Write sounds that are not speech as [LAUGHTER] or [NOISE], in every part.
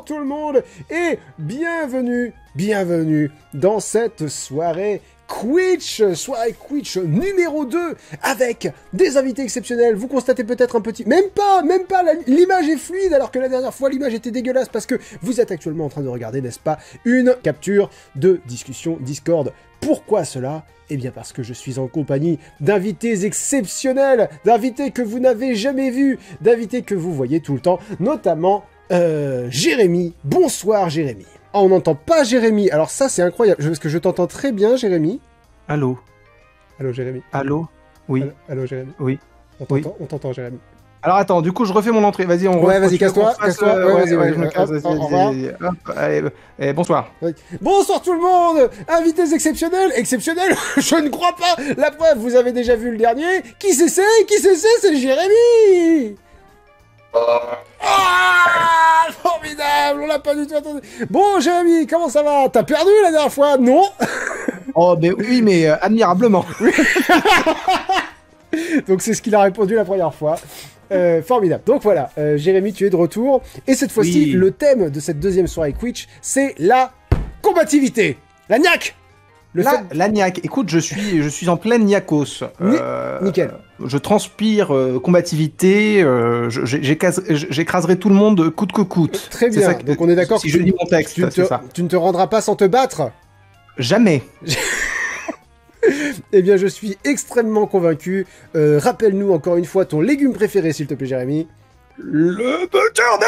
tout le monde et bienvenue, bienvenue dans cette soirée Quitch, soirée Quitch numéro 2 avec des invités exceptionnels. Vous constatez peut-être un petit... Même pas, même pas, l'image est fluide alors que la dernière fois l'image était dégueulasse parce que vous êtes actuellement en train de regarder, n'est-ce pas, une capture de discussion Discord. Pourquoi cela? Eh bien parce que je suis en compagnie d'invités exceptionnels, d'invités que vous n'avez jamais vus, d'invités que vous voyez tout le temps, notamment euh, Jérémy. Bonsoir Jérémy. Ah, on n'entend pas Jérémy. Alors ça, c'est incroyable. Parce que je t'entends très bien, Jérémy. Allô Allô, Jérémy. Allô Oui. Allô, allô, Jérémy. Oui. On t'entend, Jérémy. Alors attends, du coup, je refais mon entrée. Vas-y, on Ouais, refait- vas-y, casse-toi, euh, Ouais, ouais, ouais, casse. bonsoir. Bonsoir tout le monde Invités exceptionnels Exceptionnels [LAUGHS] Je ne crois pas La preuve, vous avez déjà vu le dernier. Qui c'est c'est Qui c'est c'est C'est Jérémy Ah Formidable On l'a pas du tout entendu. Bon, Jérémy, comment ça va? T'as perdu la dernière fois? Non? [LAUGHS] Oh, mais oui, mais euh, admirablement. [LAUGHS] Donc c'est ce qu'il a répondu la première fois. Euh, formidable. Donc voilà, euh, Jérémy, tu es de retour. Et cette fois-ci, Oui. le thème de cette deuxième soirée Twitch, c'est la combativité. La niaque Le fait- la niaque. Écoute, je suis, je suis en pleine niakos. Euh, nickel. Je transpire euh, combativité. euh, J'écraserai tout le monde coûte que coûte. Très bien. ça que- Donc on est d'accord Si que je lis mon texte, tu, ne te, ça. tu ne te rendras pas sans te battre Jamais. [LAUGHS] Eh bien, je suis extrêmement convaincu. Euh, Rappelle-nous encore une fois ton légume préféré, s'il te plaît, Jérémy. Le butternut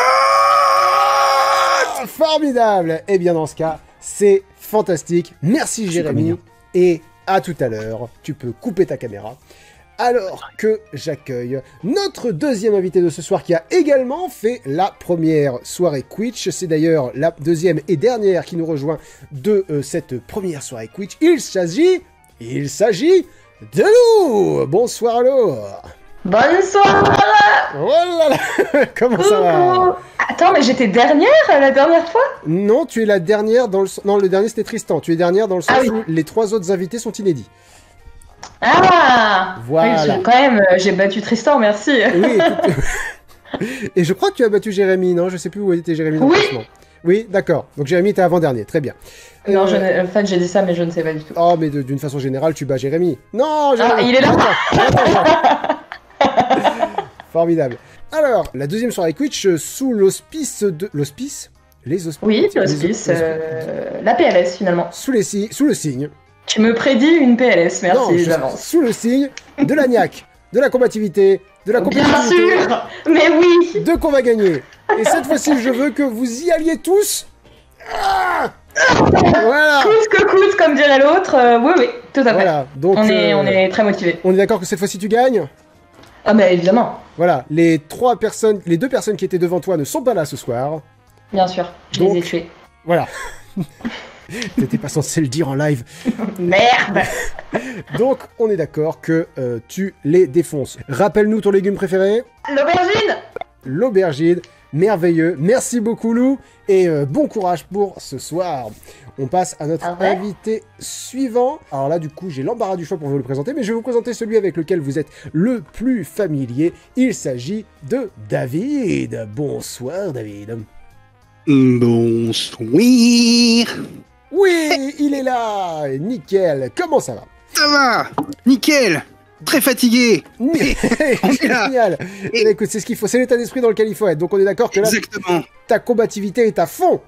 Formidable Eh bien, dans ce cas, c'est fantastique. Merci, Jérémy. Et à tout à l'heure. Tu peux couper ta caméra. Alors que j'accueille notre deuxième invité de ce soir qui a également fait la première soirée Quitch. C'est d'ailleurs la deuxième et dernière qui nous rejoint de euh, cette première soirée Quitch. Il s'agit, il s'agit de Lou. Bonsoir Lou. Bonsoir Oh là là [LAUGHS] Comment ça va Attends, mais j'étais dernière euh, la dernière fois Non, tu es la dernière dans le... Non, le dernier c'était Tristan. Tu es dernière dans le sens Ah oui. où les trois autres invités sont inédits. Ah Voilà. Oui, quand même, euh, j'ai battu Tristan, merci. Oui, [LAUGHS] écoute- [LAUGHS] Et je crois que tu as battu Jérémy, non? Je sais plus où était Jérémy dans Oui. Oui, d'accord. Donc Jérémy était avant-dernier, très bien. Non, Euh, je en fait, j'ai dit ça, mais je ne sais pas du tout. Oh, mais d'une façon générale, tu bats Jérémy. Non, Jérémy Ah, il est là. Attends, attends, attends. [LAUGHS] Formidable. Alors, la deuxième soirée Twitch euh, sous l'hospice de... L'hospice? Les hospices Oui, l'hospice, hos- euh, la PLS finalement. Sous, les si- sous le signe. Tu me prédis une PLS, merci d'avance. Sous le signe de la niaque, de la combativité, de la Bien compétitivité, sûr Mais oui de qu'on va gagner. Et cette fois-ci, je veux que vous y alliez tous. Ah [LAUGHS] voilà. Coûte que coûte, comme dirait l'autre, euh, oui, oui, tout à fait. Voilà. Donc, on, est, euh, on est très motivés. on est d'accord que cette fois-ci tu gagnes? Ah bah évidemment, Voilà. Les trois personnes, les deux personnes qui étaient devant toi ne sont pas là ce soir. bien sûr, je Donc- les ai tués. Voilà. [LAUGHS] T'étais pas censé le dire en live. [LAUGHS] Merde [LAUGHS] Donc, on est d'accord que euh, tu les défonces. Rappelle-nous ton légume préféré L'aubergine l'aubergine. Merveilleux. Merci beaucoup, Lou. Et euh, bon courage pour ce soir. On passe à notre Ah ouais invité suivant. Alors là, du coup, j'ai l'embarras du choix pour vous le présenter, mais je vais vous présenter celui avec lequel vous êtes le plus familier. Il s'agit de David. Bonsoir, David. Bonsoir. Oui, il est là. Nickel. Comment ça va? Ça va Nickel Très fatigué [LAUGHS] Génial. Eh bien, écoute, c'est ce qu'il faut. C'est l'état d'esprit dans lequel il faut être. Donc, on est d'accord que là, Exactement. ta combativité est à fond.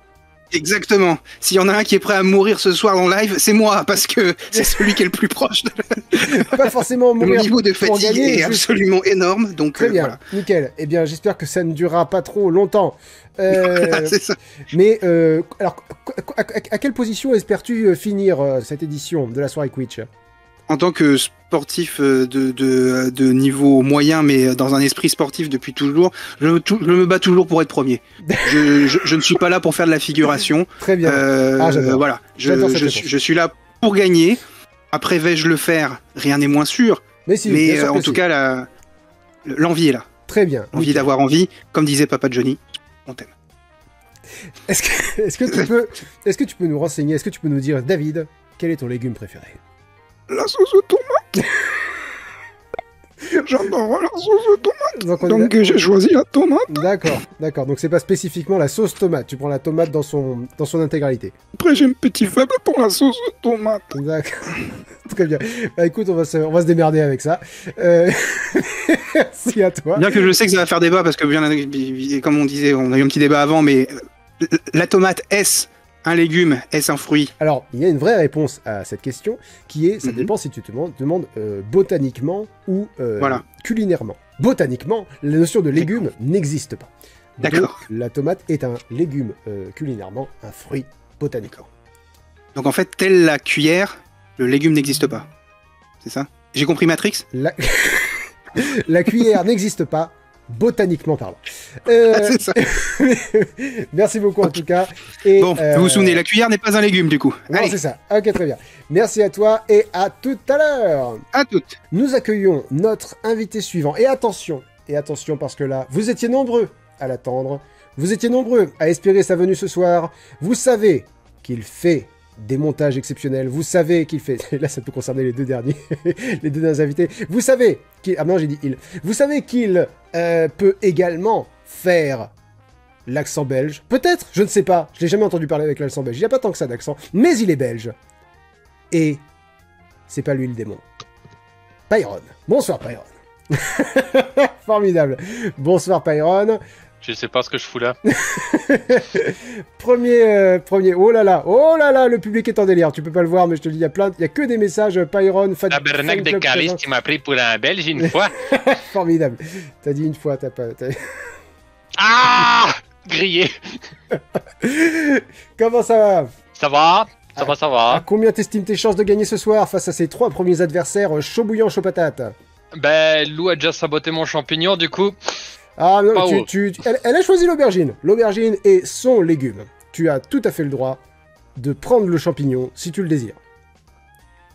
Exactement. S'il y en a un qui est prêt à mourir ce soir en live, c'est moi, parce que c'est [LAUGHS] celui qui est le plus proche. De... Pas forcément Le mourir niveau de fatigue gagner, est juste- absolument énorme, donc Très euh, bien, voilà. nickel. Eh bien, j'espère que ça ne durera pas trop longtemps. Euh, Voilà, [LAUGHS] c'est ça. mais euh, alors, à, à quelle position espères-tu euh, finir cette édition de la soirée Quitch En tant que sportif euh, de, de, de niveau moyen, mais dans un esprit sportif depuis toujours, je, me tou- je me bats toujours pour être premier. je, je, je ne suis pas là pour faire de la figuration. [LAUGHS] Très bien. Euh, Ah, voilà, je, suis- là pour gagner. Après, vais-je le faire? Rien n'est moins sûr. mais si, mais bien sûr euh, que en tout si. cas, l'envie est là. très bien. Envie d'avoir envie. Comme disait Papa Johnny, on t'aime. Est-ce que, est-ce que tu peux, est-ce que tu peux nous renseigner, est-ce que tu peux nous dire, David, quel est ton légume préféré? La sauce au thon. [LAUGHS] J'adore la sauce tomate. Donc, Donc j'ai choisi la tomate. D'accord, d'accord. Donc c'est pas spécifiquement la sauce tomate. Tu prends la tomate dans son, dans son intégralité. Après j'ai un petit faible pour la sauce tomate. D'accord. [LAUGHS] Très bien. Bah écoute, on va se, on va se démerder avec ça. Euh, [LAUGHS] Merci à toi. Bien que je sais que ça va faire débat parce que bien, comme on disait, on a eu un petit débat avant, mais la tomate est-ce un légume, est-ce un fruit Alors, il y a une vraie réponse à cette question qui est, ça Mhm. dépend si tu te demandes, euh, botaniquement ou euh, Voilà. culinairement. Botaniquement, la notion de légume n'existe pas. D'accord. La tomate est un légume euh, culinairement, un fruit botaniquement. Donc en fait, telle la cuillère, le légume n'existe pas. C'est ça? J'ai compris Matrix? La, [LAUGHS] la cuillère n'existe pas, botaniquement parlant. Euh, Ah, [LAUGHS] C'est ça. [LAUGHS] merci beaucoup en tout cas. Et, Bon, euh, vous vous souvenez, la cuillère n'est pas un légume du coup. Non, c'est ça. Ok, très bien. Merci à toi et à tout à l'heure. à toutes. Nous accueillons notre invité suivant. Et attention, et attention parce que là, vous étiez nombreux à l'attendre. Vous étiez nombreux à espérer sa venue ce soir. Vous savez qu'il fait des montages exceptionnels. Vous savez qu'il fait. [LAUGHS] Là, ça peut concerner les deux derniers, les deux derniers invités. Vous savez qu'il. Ah non, j'ai dit il. Vous savez qu'il euh, peut également faire l'accent belge. Peut-être, je ne sais pas. Je l'ai jamais entendu parler avec l'accent belge. Il n'y a pas tant que ça d'accent, mais il est belge. Et c'est pas lui le démon. Pyron. Bonsoir Pyron. [LAUGHS] Formidable. Bonsoir Pyron. Je sais pas ce que je fous là. [LAUGHS] Premier, euh, premier. Oh là là, oh là là, le public est en délire. Tu peux pas le voir, mais je te le dis, il y a plein, il y a que des messages. euh, Pyron, fan, Tabernacle de présent. qui m'a pris pour un belge une fois. [LAUGHS] Formidable. T'as dit une fois, t'as pas. Ah Grillé. [LAUGHS] Comment ça va? Ça va Ça va, ça À va. combien t'estimes tes chances de gagner ce soir face à ces trois premiers adversaires euh, chaud bouillant, chaud patate? Ben, Lou a déjà saboté mon champignon, du coup. Ah non, tu, haut. tu- tu- elle, elle a choisi l'aubergine. L'aubergine est son légume. Tu as tout à fait le droit de prendre le champignon si tu le désires.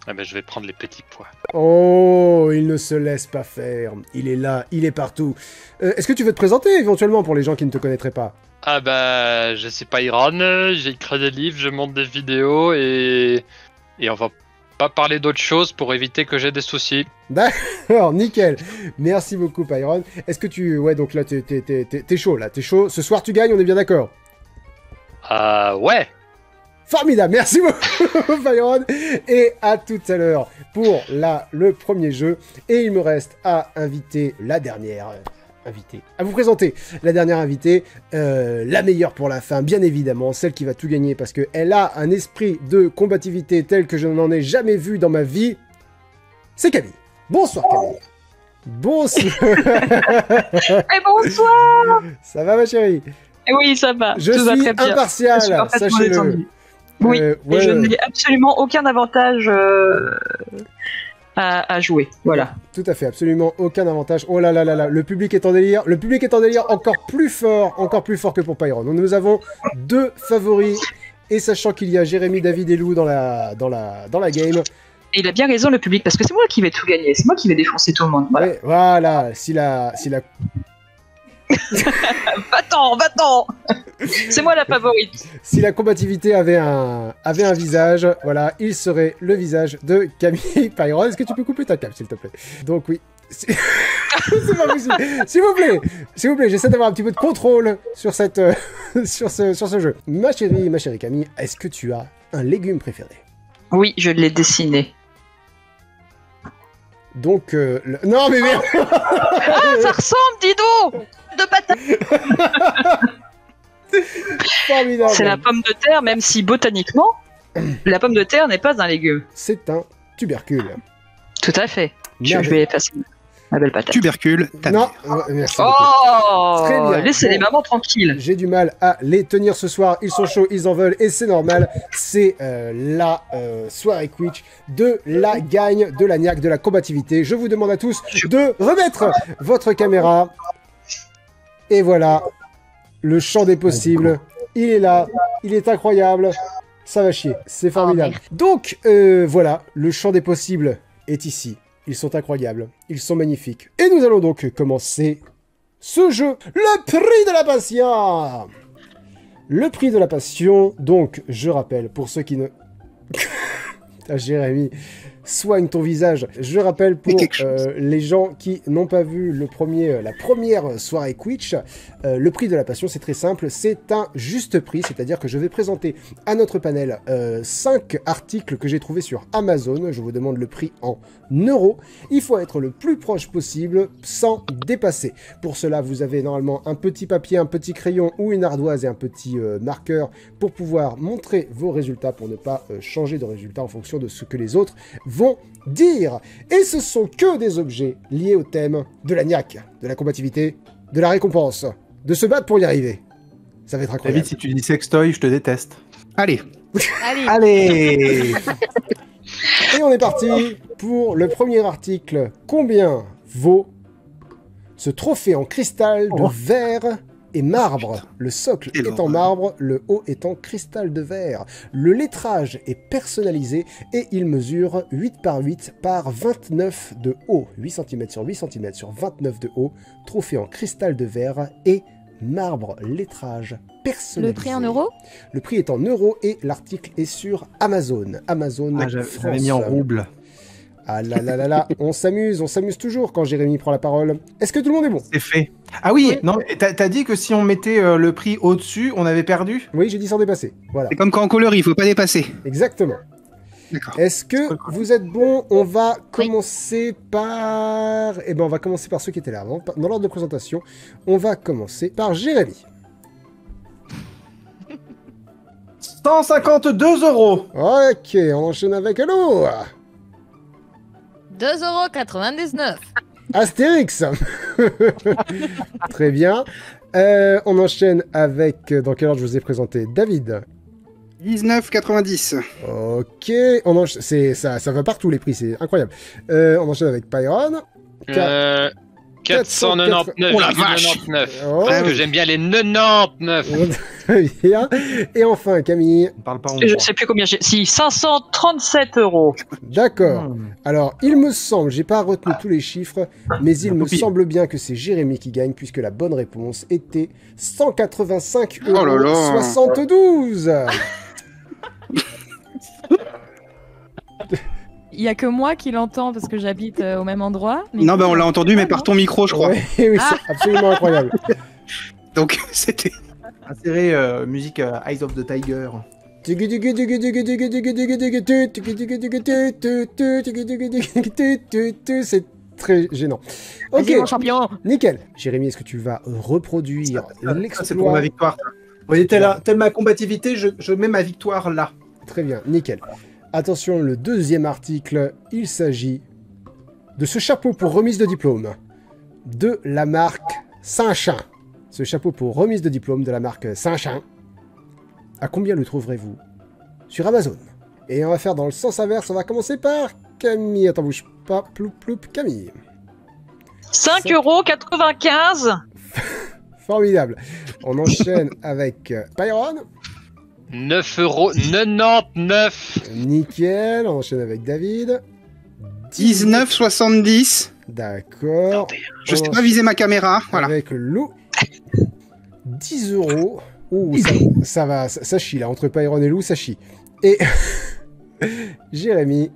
Eh ben, je vais prendre les petits pois. Oh, il ne se laisse pas faire. Il est là, il est partout. Euh, Est-ce que tu veux te présenter éventuellement pour les gens qui ne te connaîtraient pas? Ah ben, je sais pas Iran, j'ai écrit des livres, je monte des vidéos et... Et on va pas parler d'autre chose pour éviter que j'ai des soucis. Alors, nickel. Merci beaucoup, Pyron. Est-ce que tu... Ouais, donc là, t'es t'es- t'es- chaud, là. T'es chaud. Ce soir, tu gagnes, on est bien d'accord Ah ouais Formidable, merci beaucoup [LAUGHS] Byron et à tout à l'heure pour la, le premier jeu et il me reste à inviter la dernière euh, invitée, à vous présenter la dernière invitée, euh, la meilleure pour la fin bien évidemment, celle qui va tout gagner parce qu'elle a un esprit de combativité tel que je n'en ai jamais vu dans ma vie, c'est Camille. Bonsoir Camille. Bonsoir. [LAUGHS] Et bonsoir Ça va ma chérie? Oui, ça va. Je tout va suis très bien. impartial, suis sachez-le. détendue. Oui, Euh, et je ouais. n'ai absolument aucun avantage euh, à, à jouer. Voilà. Tout à fait, absolument aucun avantage. Oh là là là là, le public est en délire. Le public est en délire encore plus fort, encore plus fort que pour Pyron. Donc nous avons deux favoris. Et sachant qu'il y a Jérémy, David et Lou dans la, dans la, dans la game, Et il a bien raison, le public, parce que c'est moi qui vais tout gagner. C'est moi qui vais défoncer tout le monde. Voilà. ouais, voilà, si la, si la, [LAUGHS] Va-t'en, va-t'en C'est moi la favorite. si la combativité avait un, avait un visage, voilà, il serait le visage de Camille [LAUGHS] Pyron. Est-ce que tu peux couper ta cam, s'il te plaît? Donc oui. C'est [LAUGHS] c'est pas possible. S'il vous plaît, s'il vous plaît, j'essaie d'avoir un petit peu de contrôle sur cette, euh, sur ce, sur ce jeu. Ma chérie, ma chérie Camille, est-ce que tu as un légume préféré? Oui, je l'ai dessiné. Donc, euh, le- non mais merde Ah, ça ressemble, dis donc De patate. [LAUGHS] C'est la pomme de terre, même si botaniquement, [CLEARS THROAT] la pomme de terre n'est pas un légume. C'est un tubercule. Tout à fait. Je, Merde. je vais effacer ma belle patate. Tubercule, ta Non, mère. euh, merci. Oh Très bien. Laissez les mamans tranquilles. J'ai du mal à les tenir ce soir. Ils sont chauds, ils en veulent et c'est normal. C'est euh, la euh, soirée Quiche de la gagne, de la niaque, de la combativité. Je vous demande à tous de remettre votre caméra. Et voilà, le champ des possibles. Il est là, il est incroyable. Ça va chier, c'est formidable. Donc euh, voilà, le champ des possibles est ici. Ils sont incroyables, ils sont magnifiques. Et nous allons donc commencer ce jeu, le prix de la passion Le prix de la passion, donc, je rappelle, pour ceux qui ne... [LAUGHS] Ah, Jérémy, soigne ton visage. Je rappelle pour euh, les gens qui n'ont pas vu le premier, euh, la première soirée Quitch, euh, le prix de la passion, c'est très simple, c'est un juste prix, c'est-à-dire que je vais présenter à notre panel 5 articles que j'ai trouvés sur Amazon. Je vous demande le prix en euros. Il faut être le plus proche possible sans dépasser. Pour cela, vous avez normalement un petit papier, un petit crayon ou une ardoise et un petit euh, marqueur pour pouvoir montrer vos résultats pour ne pas euh, changer de résultat en fonction de ce que les autres vont dire. Et ce sont que des objets liés au thème de la niaque, de la combativité, de la récompense, de se battre pour y arriver. Ça va être incroyable. David, si tu dis sextoy, je te déteste. Allez, Allez, Allez Et on est parti pour le premier article. Combien vaut ce trophée en cristal de Oh. verre et marbre Le socle est en marbre, le haut est en cristal de verre. Le lettrage est personnalisé et il mesure 8 par 8 par 29 de haut. 8 cm sur 8 cm sur 29 de haut. Trophée en cristal de verre et marbre lettrage personnalisé. le prix en euros? Le prix est en euros et l'article est sur Amazon. Amazon Ah, France. j'avais mis en rouble. Ah là là là là, on s'amuse, on s'amuse toujours quand Jérémy prend la parole. Est-ce que tout le monde est bon? C'est fait. Ah oui, non, t'as dit que si on mettait euh, le prix au-dessus, on avait perdu? Oui, j'ai dit sans dépasser. Voilà, c'est comme quand en coloris, il faut pas dépasser. exactement. D'accord. Est-ce que vous êtes bon? On va commencer par... Eh ben, on va commencer par ceux qui étaient là avant. Dans l'ordre de présentation, on va commencer par Jérémy. 152 euros Ok, on enchaîne avec Hello 2,99€. Astérix [LAUGHS] Très bien. Euh, on enchaîne avec... Dans quel ordre je vous ai présenté? David 19,90. Ok, on encha- c'est ça, ça va partout les prix, c'est incroyable. Euh, on enchaîne avec Pyron. Euh, 499,99. Oh la vache. Oh, Parce que j'aime bien les 99. très bien. Et enfin Camille. On parle pas en Je droit. sais plus combien j'ai. Si, 537 euros. D'accord. Hmm. Alors, il me semble, j'ai pas retenu tous les chiffres, mais il me Copie. semble bien que c'est Jérémy qui gagne puisque la bonne réponse était 185 Oh là euros là. [LAUGHS] 72. [LAUGHS] Il y a que moi qui l'entends parce que j'habite euh, au même endroit. mais Non, bah on l'a euh, entendu, mais ah, par ton micro, je crois. Ouais, oui, c'est absolument incroyable. Donc c'était. Insérez euh, musique euh, Eyes of the Tiger. C'est très gênant. Ok, mon champion. nickel. Jérémy, est-ce que tu vas reproduire Ça, c'est pour l'exploit ma victoire. Vous voyez, telle, telle ma combativité, je, je mets ma victoire là. Très bien, nickel. Attention, le deuxième article, il s'agit de ce chapeau pour remise de diplôme de la marque Saint-Chin. Ce chapeau pour remise de diplôme de la marque Saint-Chin. À combien le trouverez-vous sur Amazon? Et on va faire dans le sens inverse, on va commencer par Camille. Attends, bouge pas, ploup ploup, Camille. 5,95 euros. [LAUGHS] Formidable. On enchaîne avec euh, Pyron. 9 euros 99. Nickel. On enchaîne avec David. 19,70. D'accord. Je sais pas viser ma caméra. Voilà. Avec Lou. 10 euros. Ouh, ça, ça va, ça, ça chie là. Entre Pyron et Lou, ça chie. Et [LAUGHS] Jérémy,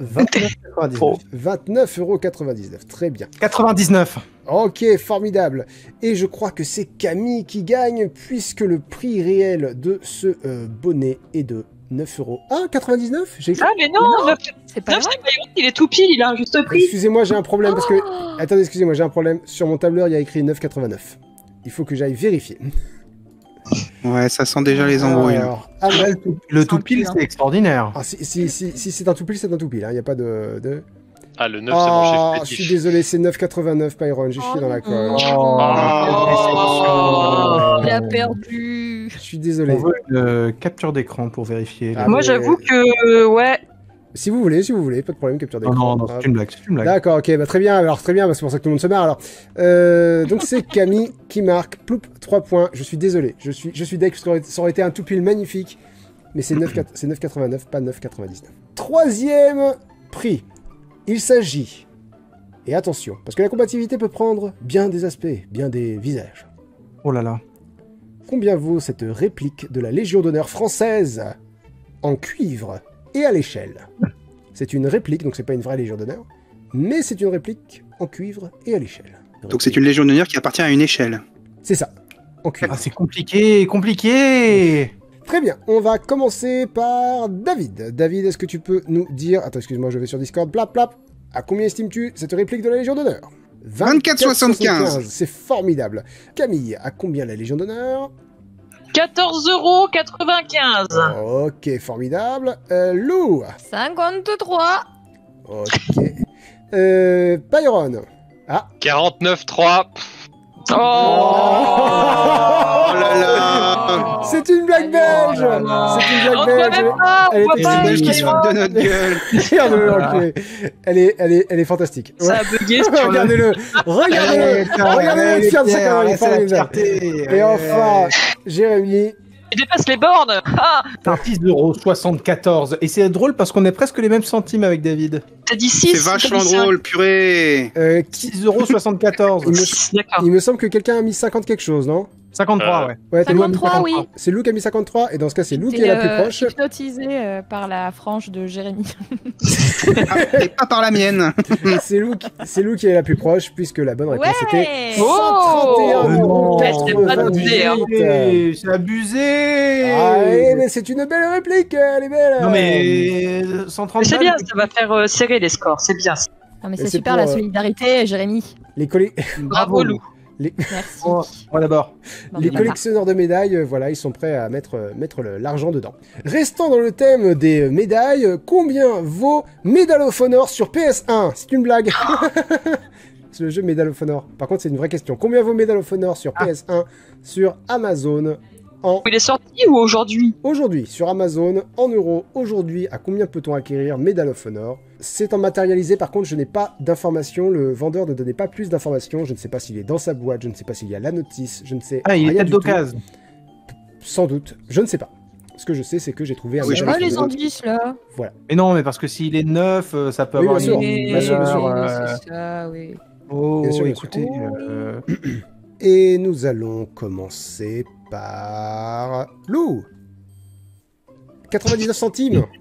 29,99. 29,99 euros. Très bien. 99. Ok, formidable. Et je crois que c'est Camille qui gagne, puisque le prix réel de ce euh, bonnet est de 9 euros. Ah, 99 J'ai écrit- Ah, mais non, Mais non. 9, C'est pas il est tout pile, il a un juste prix. Excusez-moi, j'ai un problème parce que. Oh Attendez, excusez-moi, j'ai un problème. Sur mon tableur, il y a écrit 9,89. Il faut que j'aille vérifier. Ouais, ça sent déjà les embrouilles. là. Alors, ah, le tout, le tout pile, c'est extraordinaire. ah, si, si, si, si c'est un tout pile, c'est un tout pile. hein, Il n'y a pas de. de... Ah, le 9, Ah, c'est mon je suis désolé, c'est 9,89 Pyron. J'ai Oh chié dans la colle. non. Oh. Il a perdu. Je suis désolé. On veut une euh, capture d'écran pour vérifier. Ah, Moi, mais- j'avoue que, euh, ouais, Si vous voulez, si vous voulez, pas de problème, capture Non, d'écran. non, non, Ah, c'est une blague, c'est une blague. D'accord, ok, bah très bien, alors très bien, bah, c'est pour ça que tout le monde se marre alors. Euh, donc c'est [LAUGHS] Camille qui marque, ploup, 3 points, je suis désolé, je suis, je suis deck, parce que ça aurait- été un tout pile magnifique, mais c'est 9,4 c'est 9,89, pas 9,99. Troisième prix, il s'agit, et attention, parce que la combativité peut prendre bien des aspects, bien des visages. Oh là là. Combien vaut cette réplique de la Légion d'honneur française en cuivre? Et à l'échelle. C'est une réplique, donc c'est pas une vraie Légion d'honneur, mais c'est une réplique en cuivre et à l'échelle. Donc c'est une Légion d'honneur qui appartient à une échelle. C'est ça, en cuivre. Ah, c'est compliqué, compliqué. Très bien, on va commencer par David. David, est-ce que tu peux nous dire... Attends, excuse-moi, je vais sur Discord. Plap, plap. À combien estimes-tu cette réplique de la Légion d'honneur? 24,75. C'est formidable. Camille, à combien la Légion d'honneur? 14,95€. Ok, formidable. Euh, Lou 53 Ok. Euh, Byron 49-3. Oh, Oh là là C'est une blague belge C'est une On blague belge même pas, Elle on voit était pas. C'est belge qui se fout de notre gueule. Regarde-le, enculé. Elle est, elle est, elle est fantastique. Ça a bugué sur le... Regardez-le Regardez-le Regardez-le, formidable. Et enfin, Jérémy, Il dépasse les bornes Ah Un 6,74€. Et c'est drôle parce qu'on est presque les mêmes centimes avec David. T'as dit 6 C'est vachement drôle, purée. euh, qui- 6,74€. il, me, il me semble que quelqu'un a mis 50 quelque chose, non? 53, Euh, ouais. Ouais, t'as mis- 53, oui. c'est Lou qui a mis 53, et dans ce cas, c'est Lou qui est la plus euh, proche. hypnotisé euh, par la frange de Jérémy. Ah, [LAUGHS] Et pas par la mienne. [LAUGHS] C'est Lou, qui- c'est Lou qui est la plus proche, puisque la bonne réponse était Ouais 131 Oh euros. Mais c'est pas abusé, hein. C'est abusé Ah, oui, mais c'est une belle réplique, elle est belle. Non mais 130 Mais c'est bien, ça va faire euh, serrer les scores, c'est bien. Non mais c'est super pour, la solidarité, Jérémy. Les, collé- Bravo, Lou. Merci. Moi d'abord. Bon, les collectionneurs de médailles, euh, voilà, ils sont prêts à mettre, euh, mettre l'argent dedans. Restant dans le thème des médailles, euh, combien vaut Medal of Honor sur PS1 C'est une blague. [LAUGHS] c'est le jeu Medal of Honor. Par contre, c'est une vraie question. Combien vaut Medal of Honor sur Ah. PS1 sur Amazon? En Il est sorti ou aujourd'hui Aujourd'hui, sur Amazon, en euros, aujourd'hui, à combien peut-on acquérir Medal of Honor C'est en matérialisé, par contre, je n'ai pas d'informations, le vendeur ne donnait pas plus d'informations, je ne sais pas s'il est dans sa boîte, je ne sais pas s'il y a la notice, je ne sais Ah, il est tout. d'occasion. Sans doute, je ne sais pas. Ce que je sais, c'est que j'ai trouvé un Oui, je of les indices là. Mais non, mais parce que s'il est neuf, euh, ça peut Oui, avoir bien sûr. bien sûr, bien sûr. oui, c'est ça, oui. Oh, Bien sûr, bien écoutez, sûr. euh, Et nous allons commencer par... Lou 99 centimes [LAUGHS]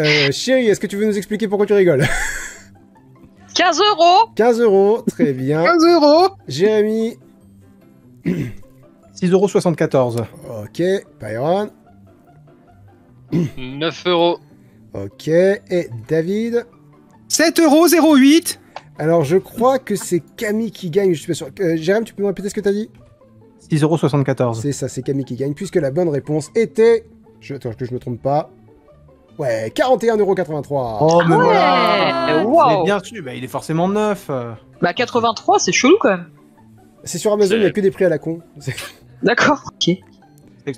Euh, chérie, est-ce que tu veux nous expliquer pourquoi tu rigoles? 15 euros 15 euros, très bien. 15 euros. Jérémy, 6,74€. ok. Byron, 9 euros. ok. Et David 7 euros 08. Alors, je crois que c'est Camille qui gagne, je suis pas sûr. Euh, Jérém, tu peux me répéter ce que t'as dit? 6,74€. C'est ça, c'est Camille qui gagne, puisque la bonne réponse était... Je... Attends, que je me trompe pas? Ouais, 41,83€. Oh, mais Ouais, voilà wow. C'est bien su, bah, il est forcément neuf. Bah 83, c'est chelou quand même. C'est sur Amazon, il n'y a que des prix à la con. C'est- [LAUGHS] D'accord, ok.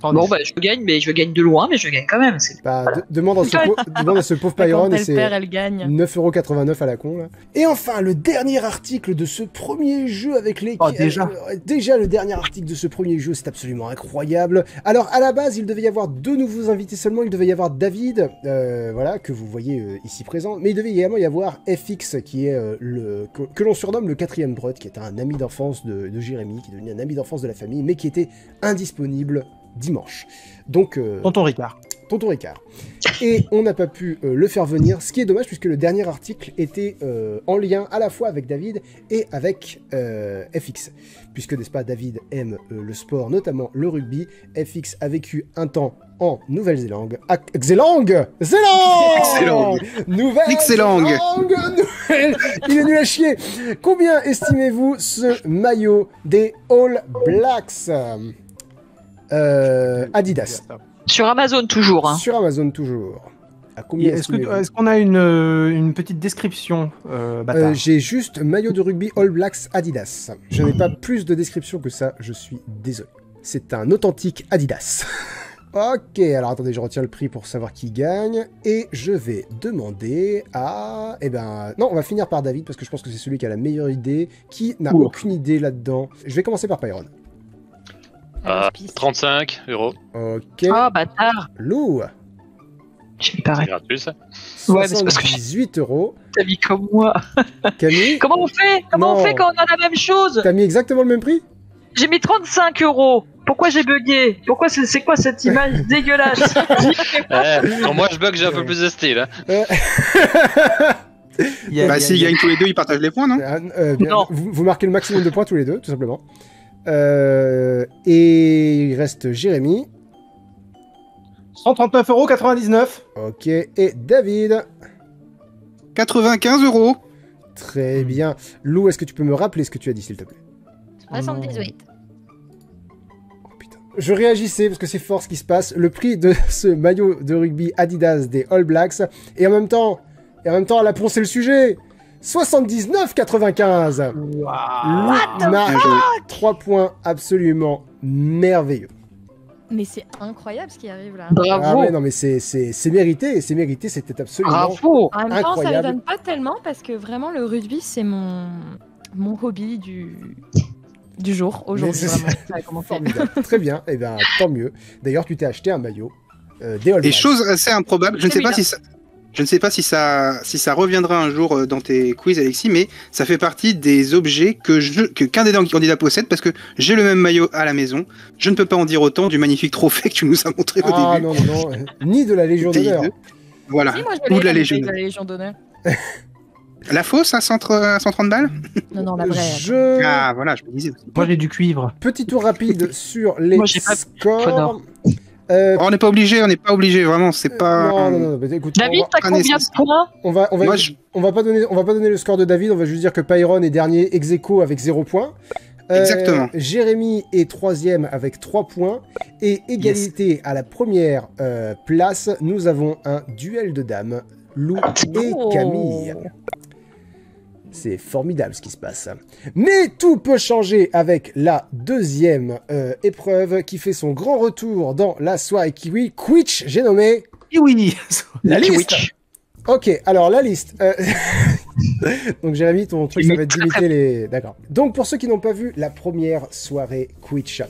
Bon bah je gagne, mais je gagne de loin, mais je gagne quand même. c'est- Bah, de- demande, à ce pauvre- demande à ce pauvre Quand Pyron et elle c'est perd, elle gagne. 9,89€ à la con là. Et enfin, le dernier article de ce premier jeu avec les... Oh, déjà. Euh, déjà le dernier article de ce premier jeu, c'est absolument incroyable. Alors à la base, il devait y avoir deux nouveaux invités seulement. Il devait y avoir David, euh, voilà, que vous voyez euh, ici présent. Mais il devait également y avoir FX, qui est euh, le... que, que l'on surnomme le quatrième Brut, qui est un ami d'enfance de, de Jérémy, qui est devenu un ami d'enfance de la famille, mais qui était indisponible dimanche. Donc... euh, Tonton Ricard. Tonton Ricard. Et on n'a pas pu euh, le faire venir, ce qui est dommage puisque le dernier article était euh, en lien à la fois avec David et avec euh, FX. Puisque, n'est-ce pas, David aime euh, le sport, notamment le rugby. FX a vécu un temps en Nouvelle-Zélande. Ah, Zélande Zélande Excellent. Nouvelle Excellent. Nouvelle- Il est nul à chier Combien estimez-vous ce maillot des All Blacks? Euh, Adidas. Sur Amazon toujours. Hein. Sur Amazon toujours. À Et combien Est-ce que- estimez-vous est-ce qu'on a une, euh, une petite description, euh, Euh, J'ai juste maillot de rugby All Blacks Adidas. Je n'ai pas plus de description que ça, je suis désolé. C'est un authentique Adidas. [LAUGHS] ok, alors attendez, je retiens le prix pour savoir qui gagne. Et je vais demander à... Eh ben, non, on va finir par David, parce que je pense que c'est celui qui a la meilleure idée, qui n'a aucune idée là-dedans. Je vais commencer par Pyron. Ah, Allez, piste. 35 euros. Ok, Ah bâtard, Lou, je me C'est parais. gratuit ça. Ouais, mais c'est parce que- 78 euros. T'as mis comme moi. Camille, [LAUGHS] Comment on fait? Comment Non. on fait quand on a la même chose? T'as mis exactement le même prix? J'ai mis 35 euros. Pourquoi j'ai bugué? Pourquoi c'est c'est quoi cette image [LAUGHS] dégueulasse? [LAUGHS] Eh, quand moi je bug, j'ai un peu plus de style. hein. Euh, Il y a- Bah, il y a- s'ils il y a- gagnent tous les deux, ils partagent les points, non? Euh, euh, bien, Non. vous, vous marquez le maximum de points tous les deux, tout simplement. Euh, et il reste Jérémy. 139,99€. Ok. Et David. 95 euros. Très bien. Lou, est-ce que tu peux me rappeler ce que tu as dit, s'il te plaît? 78. Oh, putain. Je réagissais parce que c'est fort ce qui se passe. Le prix de ce maillot de rugby Adidas des All Blacks. Et en même temps, et en même temps, elle a poncé le sujet. 79,95. Lou Bien marque joué. 3 points absolument merveilleux. Mais c'est incroyable ce qui arrive là. Ah Bravo ouais, non, mais c'est- c'est c'est mérité. Et c'est mérité, c'était absolument. Bravo En même temps, ça Incroyable. m'étonne pas tellement parce que vraiment le rugby c'est mon mon hobby du du jour aujourd'hui. Mais c'est- Vraiment, ça a commencé. Formidable. Très bien. Et ben, tant mieux. D'ailleurs, tu t'es acheté un maillot euh, des All Et Blacks. chose assez improbable, je ne sais pas si ça, je ne sais pas si ça, si ça reviendra un jour euh, dans tes quiz, Alexis, mais ça fait partie des objets que je, que qu'un des candidats possède parce que j'ai le même maillot à la maison. Je ne peux pas en dire autant du magnifique trophée que tu nous as montré au Ah début. non, non, non. euh, Ni de la Légion TI2. d'honneur. Voilà. Si, moi je Ou de la la Légion. de la Légion d'honneur. [LAUGHS] La fausse à 100 à 130 balles [LAUGHS] Non, non, la vraie. Je... Ah voilà, je me disais aussi. Moi j'ai du cuivre. Petit tour rapide [LAUGHS] sur les Moi, pas- scores. Euh, Oh, on n'est pas obligé, on n'est pas obligé, vraiment, c'est pas. Non, non, non. mais écoute, on David, va- t'as pas combien de points on va, on va, Moi, je- on va pas donner, on va pas donner le score de David. On va juste dire que Pyron est dernier ex aequo avec 0 points. Euh, Exactement. Jérémy est troisième avec 3 points. Et égalité à la première euh, place, nous avons un duel de dames. Lou et Oh. C'est formidable ce qui se passe. Mais tout peut changer avec la deuxième euh, épreuve qui fait son grand retour dans la soirée kiwi. Quitch, j'ai nommé oui [LAUGHS] la liste. Ok, alors la liste. euh, [LAUGHS] Donc Jérémy, ton truc, ça va être d'imiter les... D'accord. Donc pour ceux qui n'ont pas vu la première soirée Quitch,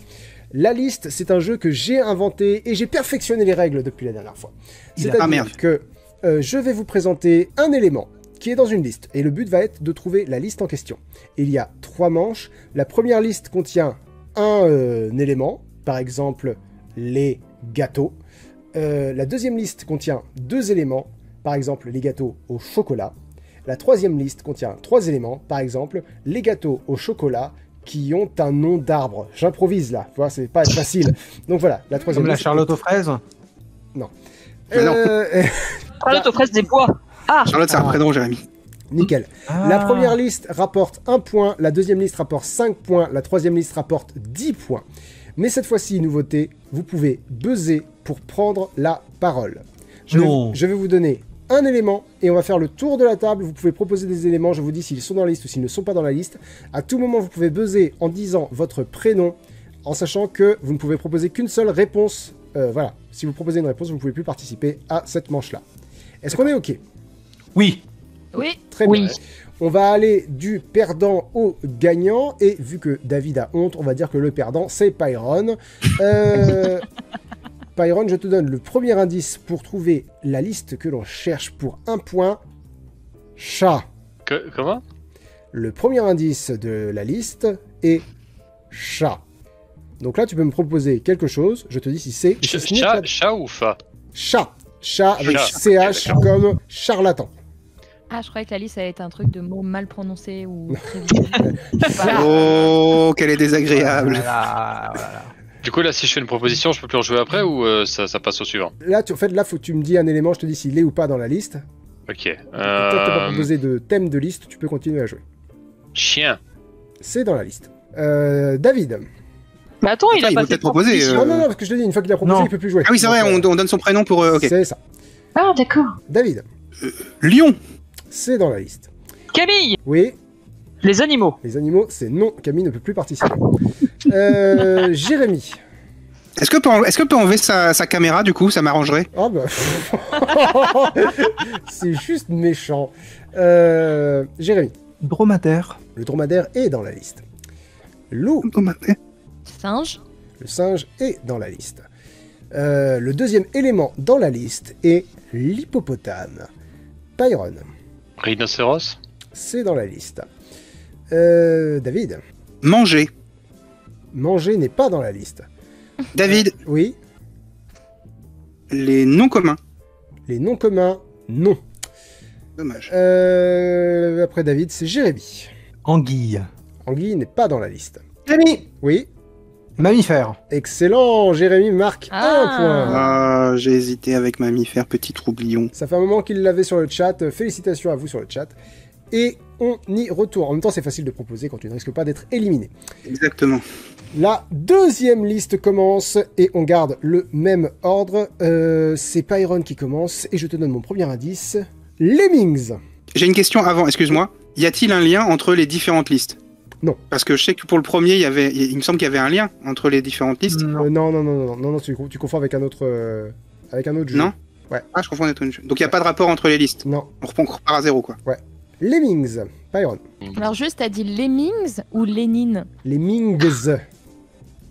la liste, c'est un jeu que j'ai inventé et j'ai perfectionné les règles depuis la dernière fois. C'est-à-dire que euh, je vais vous présenter un élément qui est dans une liste et le but va être de trouver la liste en question. Il y a trois manches. La première liste contient un euh, élément, par exemple les gâteaux. Euh, la deuxième liste contient deux éléments, par exemple les gâteaux au chocolat. La troisième liste contient trois éléments, par exemple les gâteaux au chocolat qui ont un nom d'arbre. J'improvise là, tu c'est pas facile. Donc voilà, la troisième Comme la liste. Charlotte aux fraises. Non. Euh, Charlotte aux fraises des bois. Ah Charlotte, c'est un Ah. prénom, Jérémy. nickel. Ah. La première liste rapporte 1 point, la deuxième liste rapporte 5 points, la troisième liste rapporte 10 points. Mais cette fois-ci, nouveauté, vous pouvez buzzer pour prendre la parole. Je vais, Non. je vais vous donner un élément et on va faire le tour de la table. Vous pouvez proposer des éléments, je vous dis s'ils sont dans la liste ou s'ils ne sont pas dans la liste. À tout moment, vous pouvez buzzer en disant votre prénom, en sachant que vous ne pouvez proposer qu'une seule réponse. Euh, voilà, si vous proposez une réponse, vous ne pouvez plus participer à cette manche-là. Est-ce qu'on est OK? Oui. Oui. Très Oui. bien. On va aller du perdant au gagnant. Et vu que David a honte, on va dire que le perdant, c'est Pyron. Euh... [LAUGHS] Pyron, je te donne le premier indice pour trouver la liste que l'on cherche pour un point. Chat. Que- comment? Le premier indice de la liste est chat. Donc là, tu peux me proposer quelque chose. Je te dis si c'est. Ch- si Chat ou fa Chat. Chat avec Chat. CH comme charlatan. Ah, je croyais que la liste allait être un truc de mots mal prononcés ou [LAUGHS] très vite. Oh, qu'elle est désagréable. Voilà, voilà. Du coup, là, si je fais une proposition, je peux plus rejouer après ou euh, ça, ça passe au suivant? Là, tu, en fait, là, faut que tu me dis un élément. Je te dis s'il est ou pas dans la liste. Ok. Tant que t'as pas Euh, proposé de thème de liste, tu peux continuer à jouer. chien. C'est dans la liste. Euh, David. Mais attends, il Attends, a pas peut-être euh, Non, non, non, parce que je te dis, une fois qu'il a proposé, Non. il peut plus jouer. Ah oui, c'est vrai, on, euh, on donne son prénom pour. euh, ok. C'est ça. Ah, d'accord. David. Lion. C'est dans la liste. Camille Oui, Les animaux. les animaux, c'est non. Camille ne peut plus participer. [LAUGHS] Euh, Jérémy. Est-ce que peut en- est-ce que peut enlever sa, sa caméra du coup? Ça m'arrangerait. Ah bah. [LAUGHS] c'est juste méchant. Euh, Jérémy. Dromadaire. Le dromadaire est dans la liste. Lou. Singe. Le singe est dans la liste. Euh, le deuxième élément dans la liste est l'hippopotame. Pyron, Rhinocéros. c'est dans la liste. Euh, David, Manger. manger n'est pas dans la liste. David, Oui. les noms communs. Les noms communs, non. Dommage. Euh, après David, c'est Jérémy. Anguille. Anguille n'est pas dans la liste. Jérémy. Oui. Mammifère. Excellent, Jérémy marque Ah. un point. Ah, j'ai hésité avec mammifère, petit troublion. Ça fait un moment qu'il l'avait sur le chat. Euh, Félicitations à vous sur le chat. Et on y retourne. En même temps, c'est facile de proposer quand tu ne risques pas d'être éliminé. Exactement. La deuxième liste commence et on garde le même ordre. Euh, c'est Pyron qui commence et je te donne mon premier indice. Lemmings. J'ai une question avant, excuse-moi. Y a-t-il un lien entre les différentes listes? Non. Parce que je sais que pour le premier, il, y avait, il me semble qu'il y avait un lien entre les différentes listes. Euh, non, non, non, non, non, non, tu, tu confonds avec un autre, euh, avec un autre jeu. Non Ouais. Ah, je confonds avec un jeu. Donc il n'y a pas de rapport entre les listes. Non. On repart à zéro, quoi. Lemmings. Pyron. Alors juste, t'as dit Lemmings ou Lénine Lemmings. [LAUGHS]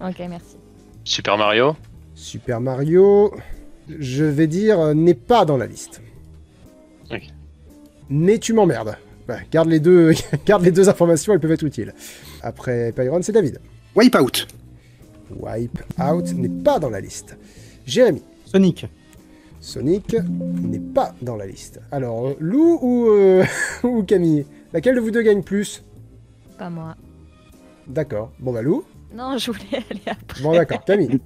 Ok, merci. Super Mario Super Mario, je vais dire, euh, n'est pas dans la liste. Ok. Mais tu m'emmerdes. Garde, les deux, [LAUGHS] garde les deux informations, elles peuvent être utiles. Après Pyron, c'est David. Wipeout. Wipe Out n'est pas dans la liste. Jérémy. Sonic. Sonic n'est pas dans la liste. Alors, Lou ou, euh, [LAUGHS] ou Camille Laquelle de vous deux gagne plus? Pas moi. D'accord. Bon bah Lou? Non, je voulais aller après. Bon d'accord. Camille?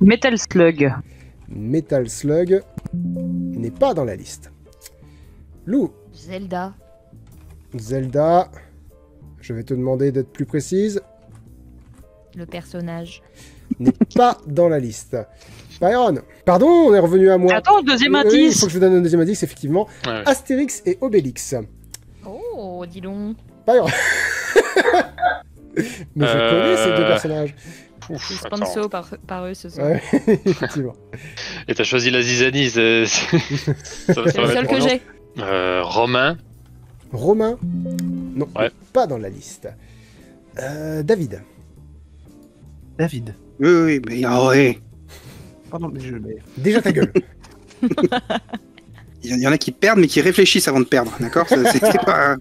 Metal Slug. Metal Slug n'est pas dans la liste. Lou? Zelda. Zelda. Je vais te demander d'être plus précise. Le personnage. N'est pas dans la liste. Byron. Pardon, on est revenu à moi. Attends, deuxième oui, Il indice. faut que je vous donne un deuxième indice, effectivement. Ouais, ouais. Astérix et Obélix. Oh, dis donc. Byron. [LAUGHS] Mais je Euh, connais ces deux personnages. Je Ouf, suis attends. sponsor par, par eux ce soir. Ouais, [LAUGHS] effectivement. Et t'as choisi la zizanie, [LAUGHS] c'est... le seul que j'ai. Euh, Romain Romain. Non, Ouais. pas dans la liste. Euh, David. David. Oui, oui, mais ah ouais. Pardon, mais je. Déjà ta gueule. [LAUGHS] Il y en a qui perdent, mais qui réfléchissent avant de perdre, d'accord? C'est pas,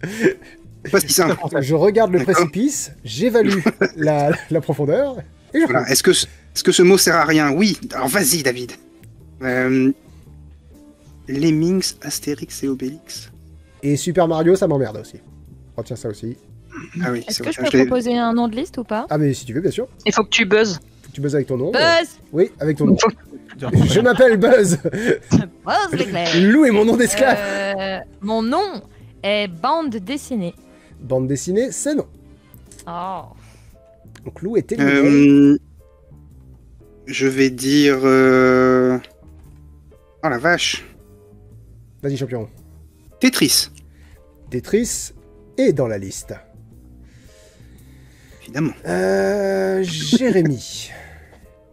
pas si simple. Je regarde le précipice, j'évalue [LAUGHS] la, la profondeur, et je Voilà. Est-ce que, ce- est-ce que ce mot sert à rien? Oui. Alors vas-y, David. Euh, Lemmings, Astérix et Obélix. Et Super Mario, ça m'emmerde aussi. Retiens ça aussi. Ah oui, Est-ce c'est que je peux Je proposer un nom de liste ou pas? Ah mais si tu veux, bien sûr. Il faut que tu buzzes. Faut que tu buzzes avec ton nom. Buzz Oui, avec ton nom. [LAUGHS] Je m'appelle Buzz. Buzz l'éclair [LAUGHS] Lou est mon nom d'esclave. Euh, Mon nom est bande dessinée. Bande dessinée, c'est non. Oh. Donc Lou est éliminé. Euh, je vais dire. euh, Oh la vache. Vas-y champion. Tetris, Tetris est dans la liste. évidemment. Euh, Jérémy. [LAUGHS]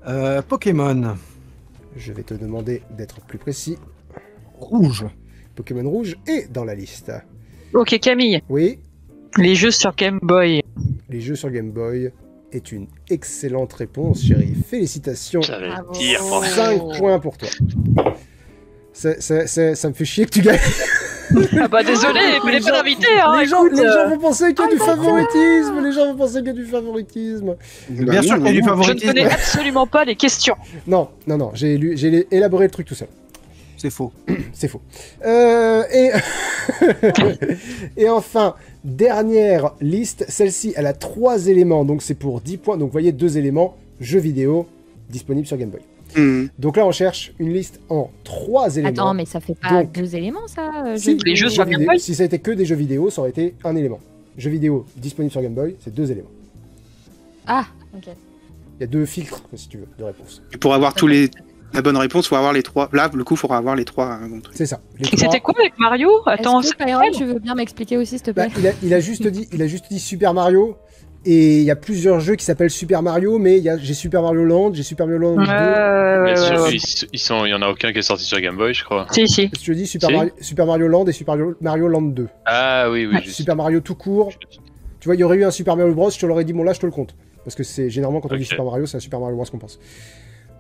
Euh, Pokémon. Je vais te demander d'être plus précis. Rouge. Pokémon Rouge est dans la liste. Ok, Camille. Oui, Les jeux sur Game Boy. les jeux sur Game Boy est une excellente réponse, chérie. Félicitations. Dire, moi. 5 points pour toi. Ça me fait chier que tu gagnes. Ah bah désolé, mais Les les pas gens- d'invité, hein. les, gens, les euh, gens vont penser qu'il y a du favoritisme. Les gens vont penser qu'il y a du favoritisme. Bien sûr qu'il y a du Je ne favoritisme. connais absolument pas les questions. Non, non, non. J'ai lu- j'ai élaboré le truc tout seul. C'est faux. [CLEARS THROAT] C'est faux. Euh, et... [LAUGHS] et enfin, dernière liste. Celle-ci, elle a trois éléments. Donc c'est pour 10 points. Donc vous voyez, deux éléments. Jeux vidéo disponibles sur Game Boy. Hmm. Donc là, on cherche une liste en trois éléments. Attends, mais ça fait pas Donc- deux éléments ça euh, Si, les jeux jeux sur Game vidéo- Boy Si ça été que des jeux vidéo, ça aurait été un élément. Jeux vidéo disponibles sur Game Boy, c'est deux éléments. Ah, ok. Il y a deux filtres, si tu veux, de réponse. Et pour avoir tous les la bonne réponse, faut avoir les trois. Là, le coup, faudra avoir les trois euh, trucs. C'est ça. Les Et trois- c'était quoi avec Mario? Attends, que tu veux bien m'expliquer aussi, s'il te Bah, plaît? il, a, il a juste dit, il a juste dit Super Mario. Et il y a plusieurs jeux qui s'appellent Super Mario, mais j'ai Super Mario Land, j'ai Super Mario Land 2. Euh, ouais, ouais. sont, il y en a aucun qui est sorti sur Game Boy, je crois. Si, si. Je te dis Super, Si. Mario, Super Mario Land et Super Mario, Land 2. Ah oui, oui. Super Mario tout court. Tu vois, il y aurait eu un Super Mario Bros, je te l'aurais dit, bon là, je te le compte. Parce que c'est généralement quand on dit. Super Mario, c'est un Super Mario Bros qu'on pense.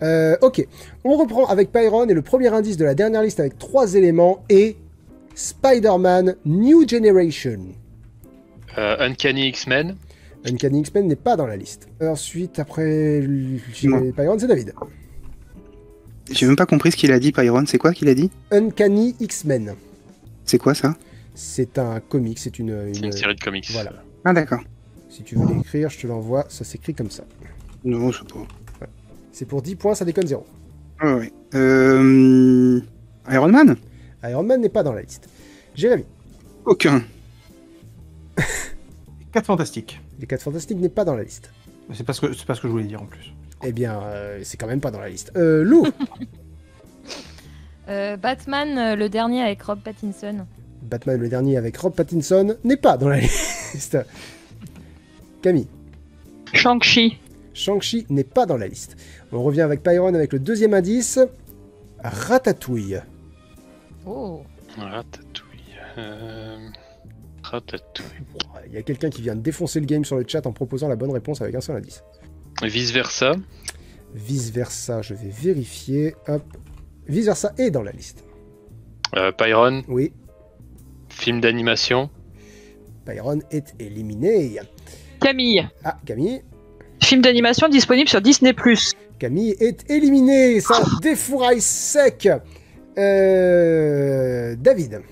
Euh, ok, on reprend avec Pyron et le premier indice de la dernière liste avec trois éléments est Spider-Man New Generation. Euh, Uncanny X-Men. Uncanny X-Men n'est pas dans la liste. Ensuite, après. Pyron, c'est David. J'ai même pas compris ce qu'il a dit, Pyron. C'est quoi qu'il a dit? Uncanny X-Men. C'est quoi ça? C'est un comic, c'est une, C'est une- une série de comics. Voilà. Ah, d'accord. Si tu veux l'écrire, je te l'envoie. Ça s'écrit comme ça. Non, je sais pas. C'est pour 10 points, ça déconne 0. Ouais, ouais. Euh... Iron Man? Iron Man n'est pas dans la liste. Jérémy. Aucun. [LAUGHS] 4 fantastiques. Les 4 Fantastiques n'est pas dans la liste. C'est pas, ce que- c'est pas ce que je voulais dire en plus. Eh bien, euh, c'est quand même pas dans la liste. Euh, Lou [LAUGHS] Euh, Batman, le dernier avec Rob Pattinson. Batman le dernier avec Rob Pattinson n'est pas dans la [LAUGHS] liste. Camille. Shang-Chi. Shang-Chi n'est pas dans la liste. On revient avec Pyron avec le deuxième indice. Ratatouille. Oh. Ratatouille. Ratatouille. Il y a quelqu'un qui vient de défoncer le game sur le chat en proposant la bonne réponse avec un seul indice. Vice versa. Vice versa, je vais vérifier. Hop. Vice versa est dans la liste. Euh, Pyron. Oui, Film d'animation. Byron est éliminé. Camille. Ah, Camille. Film d'animation disponible sur Disney+. Camille est éliminé. Ça défouraille sec. Euh, David.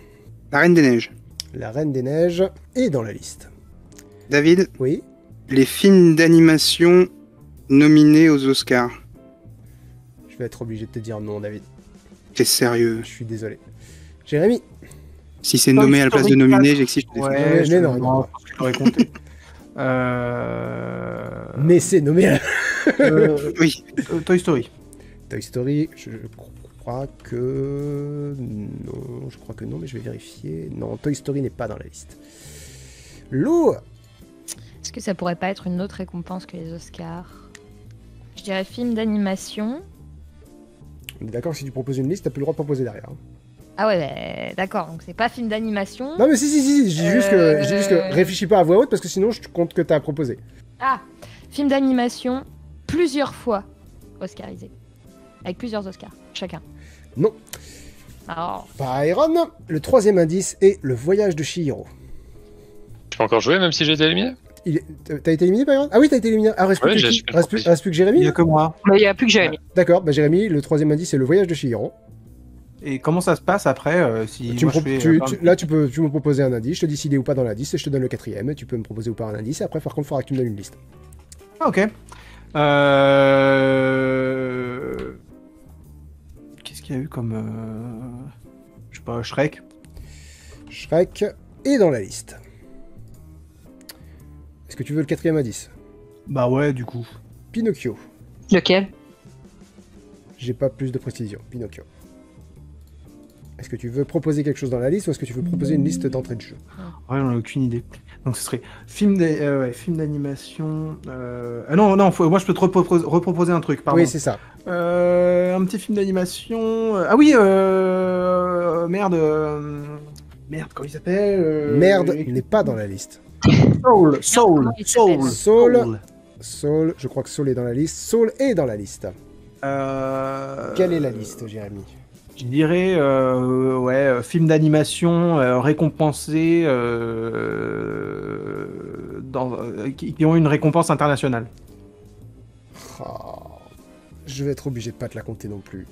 La Reine des Neiges. La Reine des Neiges est dans la liste. David, Oui. les films d'animation nominés aux Oscars. Je vais être obligé de te dire non, David. T'es sérieux? Je suis désolé. Jérémy? Si c'est nommé à la place de 4. j'exige. Ouais, je- non, non. je que je l'aurais compté. [LAUGHS] euh... Mais c'est nommé à euh, Oui. Toy Story. Toy Story. Je crois que non. Je crois que non, mais je vais vérifier. Non, Toy Story n'est pas dans la liste. Lou. Est-ce que ça pourrait pas être une autre récompense que les Oscars? Je dirais film d'animation. On est d'accord si tu proposes une liste, t'as plus le droit de proposer derrière. hein. Ah ouais, bah, d'accord, donc c'est pas film d'animation. Non mais si si si, je dis juste que, Euh. dis juste que réfléchis pas à voix haute parce que sinon je te compte que t'as proposé. Ah, film d'animation plusieurs fois oscarisé. Avec plusieurs Oscars, chacun. Non. Alors, Byron, le troisième indice est le voyage de Chihiro. Je peux encore jouer même si j'ai été éliminé? Il est- T'as été éliminé Byron Ah oui, t'as été éliminé. Ah, reste plus, Ouais, qui reste, plus, reste plus que Il Jérémy n'y a que moi. Mais il n'y a plus que Jérémy. D'accord, bah Jérémy, le troisième indice c'est le voyage de Chihiro. Et comment ça se passe après euh, si Tu me moi, je pro- fais, tu- euh, tu- là, tu peux tu me proposer un indice, je te dis s'il est ou pas dans l'indice, et je te donne le quatrième, et tu peux me proposer ou pas un indice, et après, par contre, il faudra que tu me donnes une liste. Ah, ok. Euh... Qu'est-ce qu'il y a eu comme... euh, Je sais pas, Shrek Shrek est dans la liste. Est-ce que tu veux le quatrième indice? Bah ouais, du coup. Pinocchio. Lequel? J'ai pas plus de précision. Pinocchio. Est-ce que tu veux proposer quelque chose dans la liste ou est-ce que tu veux proposer une liste d'entrée de jeu? Ouais, j'en ai aucune idée. Donc ce serait film d'a- euh, ouais, film d'animation. euh, Ah non, non, faut- moi je peux te repropos- reproposer un truc, pardon. Oui, c'est ça. Euh, un petit film d'animation. euh, Ah oui, euh... merde. euh, Merde, comment il s'appelle euh, Merde il- n'est pas dans la liste. Soul, Soul, Soul, Soul. Soul, je crois que Soul est dans la liste. Soul est dans la liste. Euh, Quelle est la liste, Jérémy? Je dirais, euh, ouais, euh, film d'animation euh, récompensé euh, dans, qui, qui ont une récompense internationale. Oh, Je vais être obligé de pas te la compter non plus.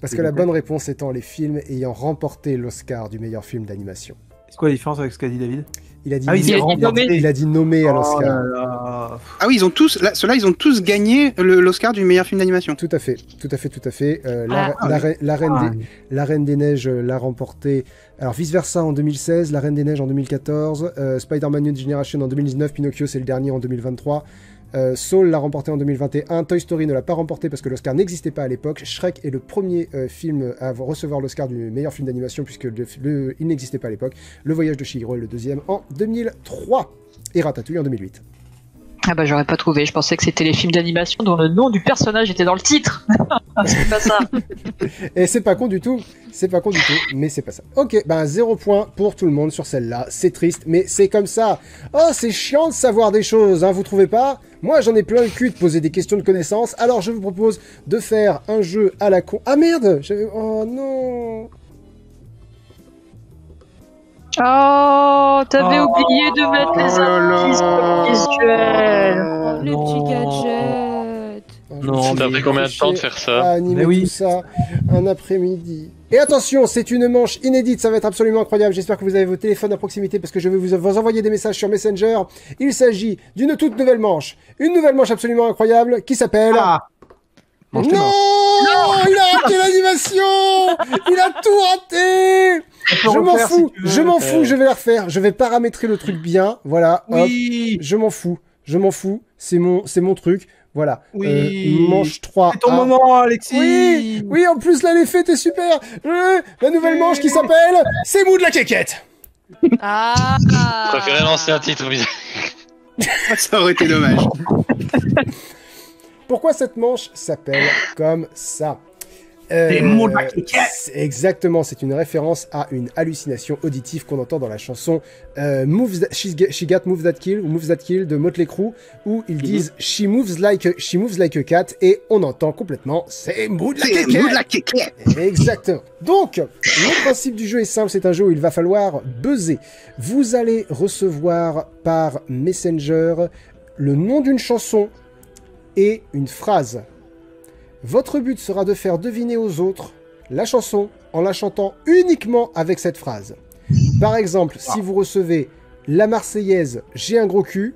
Parce que la bonne réponse étant les films ayant remporté l'Oscar du meilleur film d'animation. C'est quoi la différence avec ce qu'a dit David? Il a dit, Ah oui, il, a- remporté. il a, il a dit nommé à Oh l'Oscar. Ah oui, ils ont tous, là, ceux-là, ils ont tous gagné le- l'Oscar du meilleur film d'animation. Tout à fait, tout à fait, tout à fait. Euh, la, Ah, la Re- la Reine Ah, des, la Reine des Neiges euh, l'a remporté. Alors, vice-versa en 2016, La Reine des Neiges en 2014, euh, Spider-Man New Generation en 2019, Pinocchio c'est le dernier en 2023. Euh, Soul l'a remporté en 2021, Toy Story ne l'a pas remporté parce que l'Oscar n'existait pas à l'époque. Shrek est le premier euh, film à recevoir l'Oscar du meilleur film d'animation puisque il n'existait pas à l'époque. Le Voyage de Chihiro est le deuxième en 2003 et Ratatouille en 2008. Ah bah j'aurais pas trouvé, je pensais que c'était les films d'animation dont le nom du personnage était dans le titre. [LAUGHS] c'est pas ça. [LAUGHS] Et c'est pas con du tout, c'est pas con du tout, mais c'est pas ça. Ok, ben zéro point pour tout le monde sur celle-là, c'est triste, mais c'est comme ça. Oh, c'est chiant de savoir des choses, hein, vous trouvez pas? Moi j'en ai plein le cul de poser des questions de connaissances, alors je vous propose de faire un jeu à la con. Ah merde Oh non Oh, t'avais Oh. oublié de mettre les Oh indices visuels. Les petits gadgets. Non, a pris combien de temps de faire à ça animer Mais oui. tout ça un après-midi. Et attention, c'est une manche inédite, ça va être absolument incroyable. J'espère que vous avez vos téléphones à proximité parce que je vais vous, vous envoyer des messages sur Messenger. Il s'agit d'une toute nouvelle manche. Une nouvelle manche absolument incroyable qui s'appelle... Ah non, morts. Il a raté l'animation Il a tout raté Je m'en si fous, je m'en fous, je vais la refaire. Je vais paramétrer le truc bien. Voilà, hop. Oui Je m'en fous, je m'en fous. C'est mon, c'est mon truc. Voilà. Oui. Euh, manche 3. C'est ton moment, Alexis Oui, oui, en plus là l'effet était super. Euh, la nouvelle manche qui s'appelle C'est mou de la quéquette. Ah Je préférais lancer un titre. [LAUGHS] Ça aurait été dommage. [LAUGHS] Pourquoi cette manche s'appelle comme ça? Euh, Exactement, c'est une référence à une hallucination auditive qu'on entend dans la chanson euh, Moves That- She Got Moves That Kill ou Moves That Kill de Motley Crue où ils disent She moves like a, She moves like a cat et on entend complètement c'est quéquette. mou de la kékette. Exactement. Donc, le principe du jeu est simple, c'est un jeu où il va falloir buzzer. Vous allez recevoir par Messenger le nom d'une chanson et une phrase. Votre but sera de faire deviner aux autres la chanson en la chantant uniquement avec cette phrase. Par exemple, si vous recevez la Marseillaise J'ai un gros cul,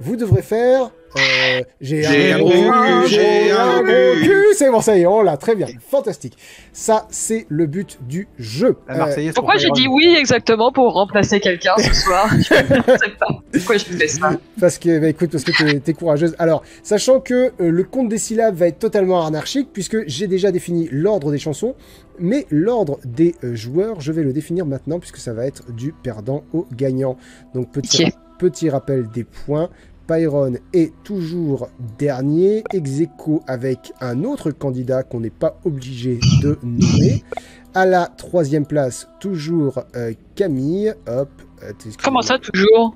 vous devrez faire euh, J'ai un gros un un gros cul. C'est bon, ça y est, on l'a, très bien, fantastique. Ça, c'est le but du jeu. La Euh, Pourquoi pour j'ai dit oui exactement pour remplacer quelqu'un ce soir? Je sais pas pourquoi je fais ça? Parce que, bah, écoute, parce que t'es, t'es courageuse. Alors, sachant que euh, le compte des syllabes va être totalement anarchique, puisque j'ai déjà défini l'ordre des chansons, mais l'ordre des euh, joueurs, je vais le définir maintenant, puisque ça va être du perdant au gagnant. Donc, petit rappel des points. Pyron est toujours dernier, ex avec un autre candidat qu'on n'est pas obligé de nommer. À la troisième place, toujours euh, Camille. Hop. euh, Comment ça toujours?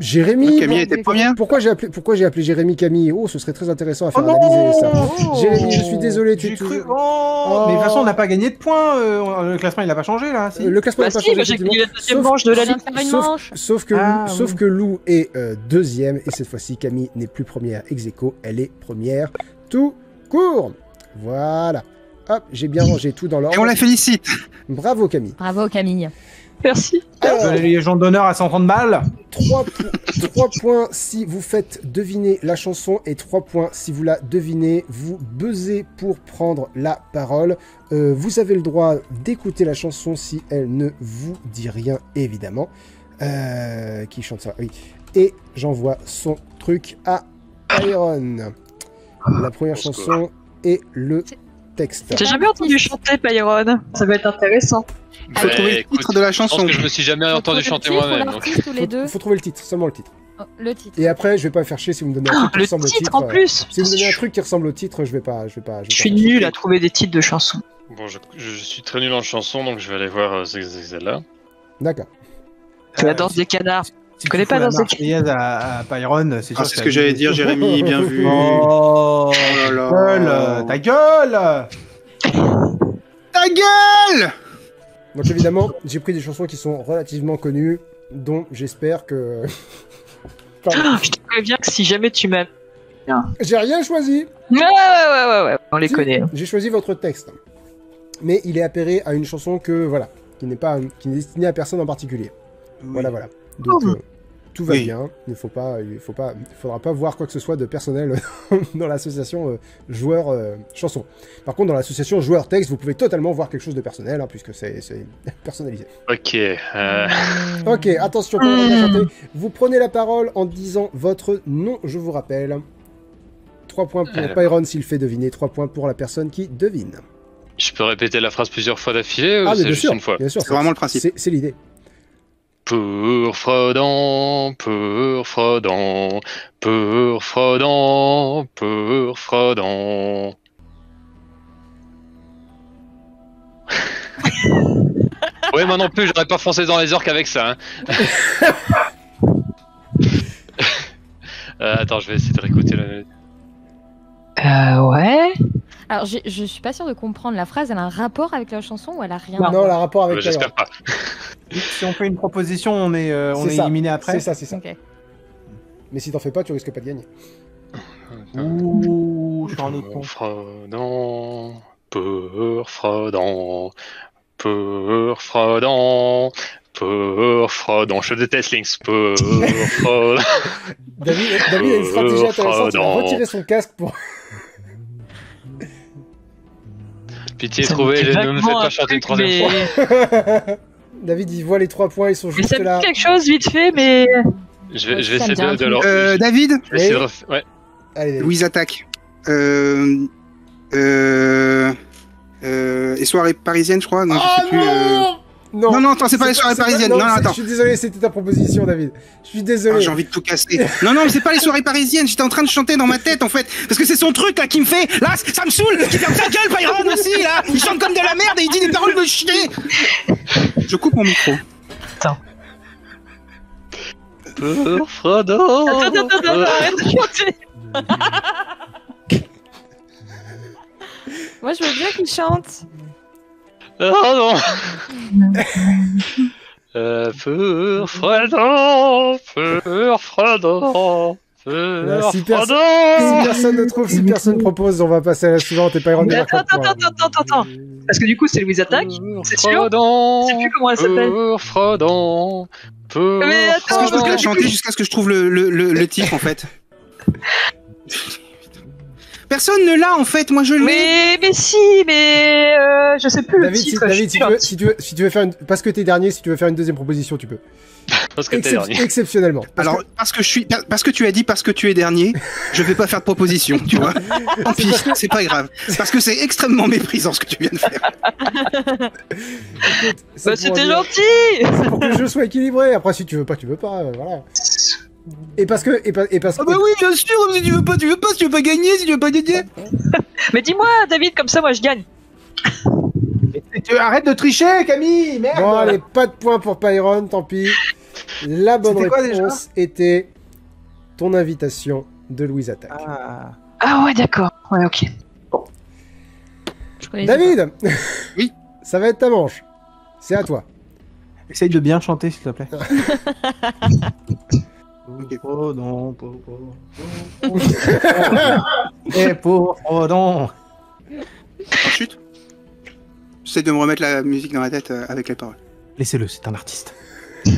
Jérémy. Camille était première. Pourquoi j'ai appelé, pourquoi j'ai appelé Jérémy Camille? Oh, ce serait très intéressant à faire Oh analyser ça. Oh. Jérémy, je suis désolé, tu cru. Oh, Mais de toute façon, on n'a pas gagné de points. euh, le classement, il n'a pas changé là. Si Euh, Le classement Bah n'a pas si, changé, Sauf- manche de la Sauf, manche. sauf que, Ah, Lou, sauf que Lou est euh, deuxième et cette fois-ci Camille n'est plus première ex aequo, elle est première tout court. Voilà. Hop, j'ai bien rangé tout dans Et on l'ordre. la félicite. Bravo Camille. Bravo Camille. Merci. Alors, les gens d'honneur à 130 balles. 3, points si vous faites deviner la chanson et 3 points si vous la devinez. Vous buzzez pour prendre la parole. Euh, vous avez le droit d'écouter la chanson si elle ne vous dit rien, évidemment. Euh, qui chante ça Oui. Et j'envoie son truc à Iron. La première chanson et le texte. J'ai jamais entendu chanter Pyron. Ça va être intéressant. Faut Bah, trouver le titre de la Je pense chanson. que je me suis jamais entendu chanter moi-même. deux Faut, faut trouver le titre, seulement le titre. Oh, Le titre. Et après, je vais pas faire chier si vous me donnez un truc qui Le ressemble au titre titre. en plus. Si vous me donnez un Je truc qui ressemble au titre, je vais pas, je vais pas. vais je pas suis nul à trouver des titres de chansons. Bon, je, je suis très nul en chanson, donc je vais aller voir euh, celle-là. D'accord. C'est la danse des canards. Si tu connais pas la dans cette- Marseillaise à, à Pyron, c'est sûr Ah, c'est ce que j'allais dire, Jérémy. Bien vu. Oh, là là. gueule, ta gueule Ta gueule Donc évidemment, j'ai pris des chansons qui sont relativement connues, dont j'espère que. [LAUGHS] Ah, Je te préviens que si jamais tu m'as. J'ai rien choisi. Ouais, ouais, ouais, ouais, ouais, on les Si, connaît. J'ai choisi votre texte, mais il est appairé à une chanson que voilà, qui n'est pas, qui n'est destinée à personne en particulier. Voilà, voilà. Donc euh, tout va Oui. bien. Il faut pas, il faut pas, il faudra pas voir quoi que ce soit de personnel [LAUGHS] dans l'association euh, joueur euh, chanson. Par contre, dans l'association joueur texte, vous pouvez totalement voir quelque chose de personnel, hein, puisque c'est [LAUGHS] personnalisé. Ok. euh, Ok, attention, vous prenez la parole en disant votre nom, je vous rappelle. 3 points pour Alors. Pyron s'il fait deviner, 3 points pour la personne qui devine. je peux répéter la phrase plusieurs fois d'affilée ou Ah, mais c'est bien juste sûr, une fois? bien sûr, C'est vraiment le principe. C'est l'idée. Pour Frodon, pour Frodon, pour Frodon, pour Frodon. [LAUGHS] ouais, moi non plus, j'aurais pas foncé dans les orques avec ça. hein. [LAUGHS] Euh, attends, je vais essayer de réécouter la. Euh, ouais. Alors, je suis pas sûre de comprendre. La phrase, elle a un rapport avec la chanson ou elle a rien Non, elle a rapport avec Euh, J'espère Tyron. pas. Si on fait une proposition, on est, euh, on est ça. éliminé après. C'est ça, c'est ça. Ok. Mais si t'en fais pas, tu risques pas de gagner. Ouh, je suis en autre con. Fredon, pour Fredon, pour Fredon, pour Fredon. Je déteste Lynx, pour [LAUGHS] Fredon. David, David a une stratégie intéressante. Il a retiré son casque pour. Pitié, Ça trouvez, dit ne me faites pas chanter une troisième mais- fois. [LAUGHS] David, il voit les trois points, ils sont Mais juste ça me là. dit quelque chose vite fait, mais. Je vais, je vais Ça me essayer de, de leur. Euh, David, je vais essayer Oui. de ref- Ouais. Allez, David. Louise attaque. Euh, euh, euh, et soirée parisienne, je crois. Non, je Oh sais plus, euh, non non attends, c'est pas les soirées parisiennes. Non, non, attends. Je suis désolé, c'était ta proposition, David. Je suis Ah, désolé. j'ai envie de tout casser. Non, non, mais c'est pas les soirées parisiennes. J'étais en train de chanter dans ma tête, en fait. Parce que c'est son truc, là, qui me fait. Là, ça me saoule. Qui ferme sa gueule, Byron aussi, là. Il chante comme de la merde et il dit des paroles de chier. Je coupe mon micro. Pour Fredon. Attends, attends, attends, attends, arrête de chanter. [LAUGHS] Moi, je veux bien qu'il chante. Oh non euh, Pour Fredon, pour Fredon, Là, pour si perso- Si Fredon. personne ne trouve, si personne propose, on va passer à la suivante et Mais ne marque attends, pas attends, attends, attends, attends. Parce que du coup, c'est Louise Attaque. C'est sûr Je Fredon. sais plus comment elle s'appelle. Pour Fredon. Mais attends, Est-ce que je peux te Fredon. la chanter jusqu'à ce que je trouve le, le, le, le titre, en fait [LAUGHS] Personne ne l'a, en fait. Moi, je l'ai. Mais, mais si, mais euh, je sais plus le David, si, titre. David, je si sais tu, plus veux, si, tu veux, si tu veux faire une... Parce que t'es dernier, si tu veux faire une deuxième proposition, tu peux. Parce que t'es Excep- dernier. Exceptionnellement. Parce Alors, parce que je suis, parce que tu as dit parce que tu es dernier, je vais pas faire de proposition, tu vois. Tant pis, c'est pas grave. Parce que c'est extrêmement méprisant ce que tu viens de faire. que Bah, c'était gentil c'est pour que le jeu soit équilibré. Après, si tu veux pas, tu veux pas. euh, voilà. Et parce que. Et, pa- et parce que. Ah bah oui, bien sûr, si tu veux pas, tu veux pas, si tu veux pas gagner, si tu veux pas gagner. [LAUGHS] Mais dis-moi, David, comme ça, moi, je gagne. Tu arrête de tricher, Camille Merde Bon, allez, pas de points pour Pyron, tant pis. La bonne quoi, déjà réponse était ton invitation de Louise Attaque. Ah. Ah ouais, d'accord. Ouais, ok. Pas. David [LAUGHS] Oui. Ça va être ta manche. C'est à toi. Essaye de bien chanter, s'il te plaît. [LAUGHS] Ok. Frodon, pour. Et pour Frodon. Chut. J'essaie de me remettre la musique dans la tête euh, avec les paroles. Laissez-le, c'est un artiste. [COUGHS]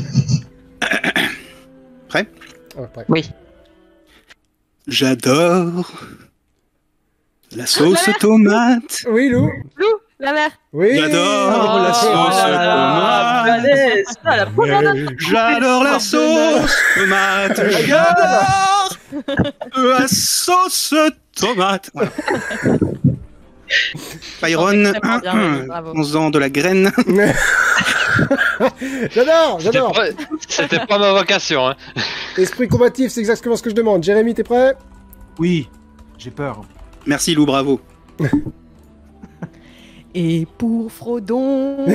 Ouais, prêt. Oui. J'adore la sauce tomate. Oui, Lou Lou, la mère. Oui J'adore la sauce tomate. J'adore la sauce tomate. J'adore la sauce tomate. Byron, Extrêmement bien, bravo. 11 ans de la graine. [LAUGHS] J'adore, j'adore. c'était pas ma vocation. Hein. Esprit combatif, c'est exactement ce que je demande. Jérémy, t'es prêt? Oui, j'ai peur. Merci Lou, bravo. [LAUGHS] Et pour Frodon.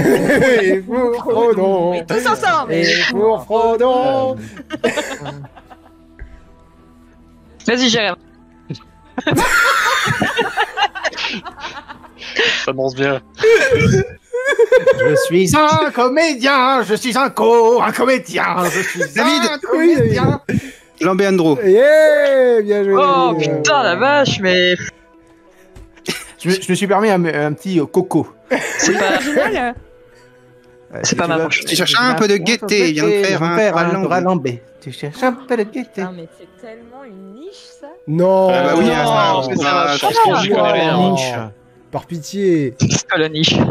Et pour Frodon Tous ensemble. Et pour Frodon Vas-y, Jérémy. [LAUGHS] Ça annonce bien. Je suis un comédien, je suis un co, un comédien, je suis David, un comédien. Lambeandro. Yeah Bien joué Oh David. putain, la vache, mais Je, me- je me suis permis un, un petit euh, coco. c'est pas. [LAUGHS] Euh, C'est pas tu ma. Tu cherches un peu de gaieté, il vient de faire un ralambé. Tu cherches un peu de gaieté. Non, mais c'est tellement une niche, ça. Non Ah bah oui, non, parce que ça, je connais rien. Oh. Lynch. Par pitié C'est pas la niche. [LAUGHS]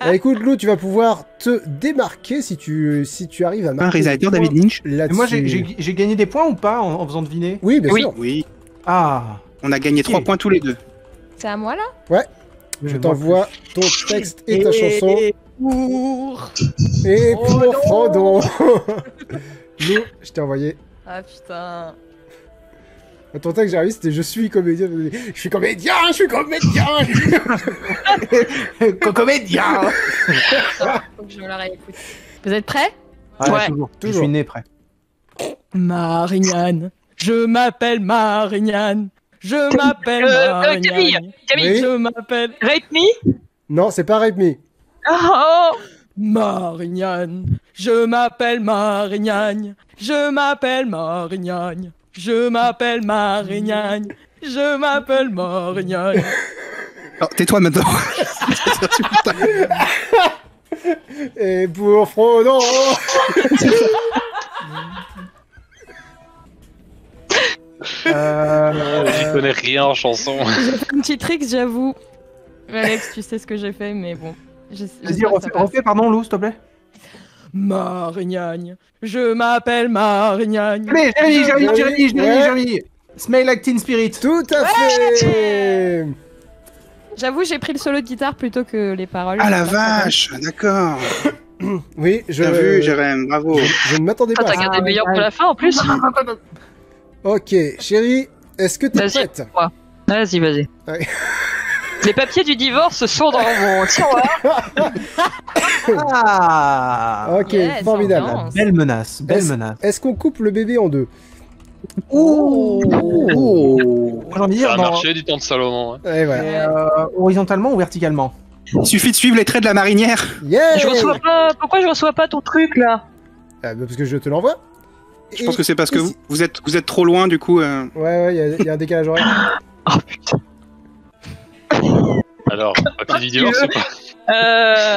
Bah, Écoute, Lou, tu vas pouvoir te démarquer si tu, si tu arrives à Un marquer points David Lynch. Moi, j'ai- gagné des points ou pas en, en faisant deviner? Oui, bien Oui. sûr. Oui, Ah on a gagné Ok. 3 points tous les deux. C'est à moi, là Je t'envoie ton texte et ta chanson. Pour. Et pour. Frodon [LAUGHS] Lou, je t'ai envoyé. Ah putain. Ton texte, j'ai c'était Je suis comédien. Je suis comédien, [LAUGHS] je suis comédien comédien Faut que je me la réécoute. Vous êtes prêts? Ouais. toujours. Je Toujours. suis né prêt. Marignane. Je m'appelle Marignane. Je m'appelle Euh, euh. Camille, Camille, Oui. Je m'appelle Rape me? Non, c'est pas Rape Me. Oh, Marignane. Je m'appelle Marignane. Je m'appelle Marignane. Je m'appelle Marignane. Je m'appelle Marignane. [LAUGHS] Alors, tais-toi maintenant. [LAUGHS] Et pour Frodon [LAUGHS] Euh, Je connais rien en chanson. J'ai fait un petit trick, j'avoue. Alex, tu sais ce que j'ai fait, mais bon. Vas-y, refais, pardon, Lou, s'il te plaît. Marignane. Je m'appelle Marignane. Allez, Jérémy, Jérémy, Jérémy, Jérémy, Jérémy. Jérémy. Smell like Teen Spirit. Tout à fait J'avoue, j'ai pris le solo de guitare plutôt que les paroles. Ah la vache, d'accord. Oui, je, Bien vu, Jérém, bravo. je ne m'attendais pas à t'as ça. gardé le meilleur pour la fin en plus Ok, chérie, est-ce que t'es prête Vas-y, vas-y. Ouais. Les papiers du divorce sont dans mon tiroir. Ah Ok, Yes, formidable. ambiance. Belle menace, belle Est-ce- menace. Est-ce qu'on coupe le bébé en deux Oh envie de Ça dire, a dans- marché du temps de Salomon. hein. Et voilà. mais, euh, horizontalement ou verticalement Il suffit de suivre les traits de la marinière. Yeah Je reçois pas. Pourquoi je reçois pas ton truc là? Ah, bah, Parce que je te l'envoie. Je pense que c'est parce que vous, êtes, vous êtes trop loin, du coup. euh, Ouais, ouais, il y a- il y, a un décalage horaire. [GASPS] Oh putain. Alors, papier divorce, c'est pas. Euh.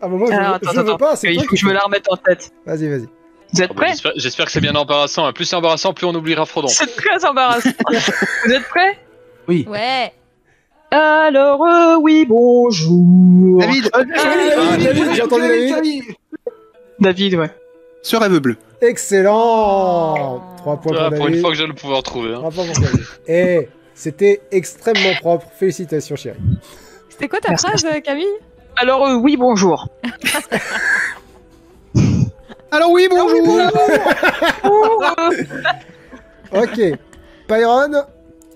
Je, Alors, veux- attends, je veux attends. pas, c'est Il faut que je me la remette en tête. Vas-y, vas-y. Vous êtes Ah bah, prêts J'espère j'espère que c'est bien embarrassant. hein. Plus c'est embarrassant, plus on oubliera Frodon. C'est très embarrassant. [LAUGHS] Vous êtes prêts Oui. Ouais. Alors, euh, oui, bonjour. David, David, David, j'ai entendu David. David, ouais. Ce rêve bleu. Excellent 3 points Ah, pour pour une fois que je vais le pouvoir trouver. hein. Trois points pour. Et c'était extrêmement propre. Félicitations, chérie. C'était quoi ta Merci, phrase, euh, Camille? Alors, euh, [LAUGHS] oui, bonjour. Alors oui, bonjour. [LAUGHS] Ok. Pyron,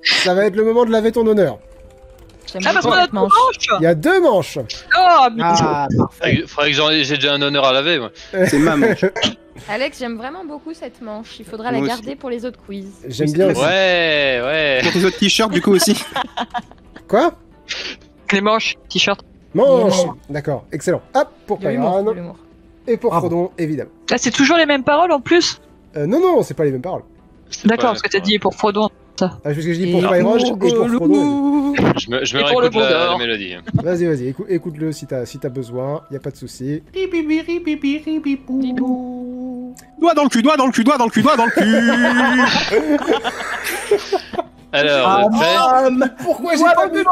ça va être le moment de laver ton honneur. Ah, bah, beaucoup on a manche. Il y a deux manches. Oh, mais- Ah, Il faudrait que j'en ai- j'ai déjà un honneur à laver. moi. [LAUGHS] C'est maman. Alex, j'aime vraiment beaucoup cette manche. Il faudra Moi la aussi. garder pour les autres quiz. J'aime bien aussi. Ouais, ouais. Pour tes autres t-shirts, du coup aussi. [LAUGHS] Quoi? Les manches, t-shirt. Manche D'accord, excellent. Hop, pour l'humour. Et pour. Frodon, évidemment. Ah, c'est toujours les mêmes paroles en plus? Euh, non, non, c'est pas les mêmes paroles. D'accord, parce que t'as dit pour Frodon. Ah, que je dis pour Et Pyron et pour Frodon. Je me, je me le réécoute la, mélodie. Vas-y, vas-y, écou- écoute-le si t'as si t'as besoin, y a pas de souci. Doigt dans le cul, doigt dans le cul, doigt dans le cul, doigt dans le cul. [LAUGHS] Alors, Ah, man. Pourquoi j'ai pas mis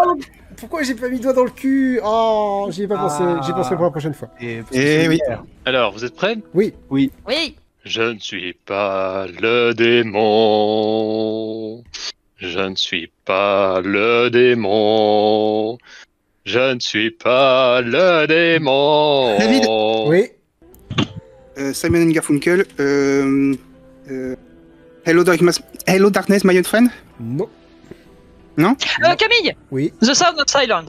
Pourquoi j'ai pas mis doigt dans le cul? Oh, j'y ai pas pensé. Ah. J'y penserai pour la prochaine fois. Et, Eh oui. Alors, vous êtes prêts? Oui. Je ne suis pas le démon. Je ne suis pas le démon. Je ne suis pas le démon. David. Oui. Euh, Simon and Garfunkel. Euh, euh, Hello, Darkness, Hello Darkness, my old friend? Non? Euh, Camille? Oui. The Sound of Silence.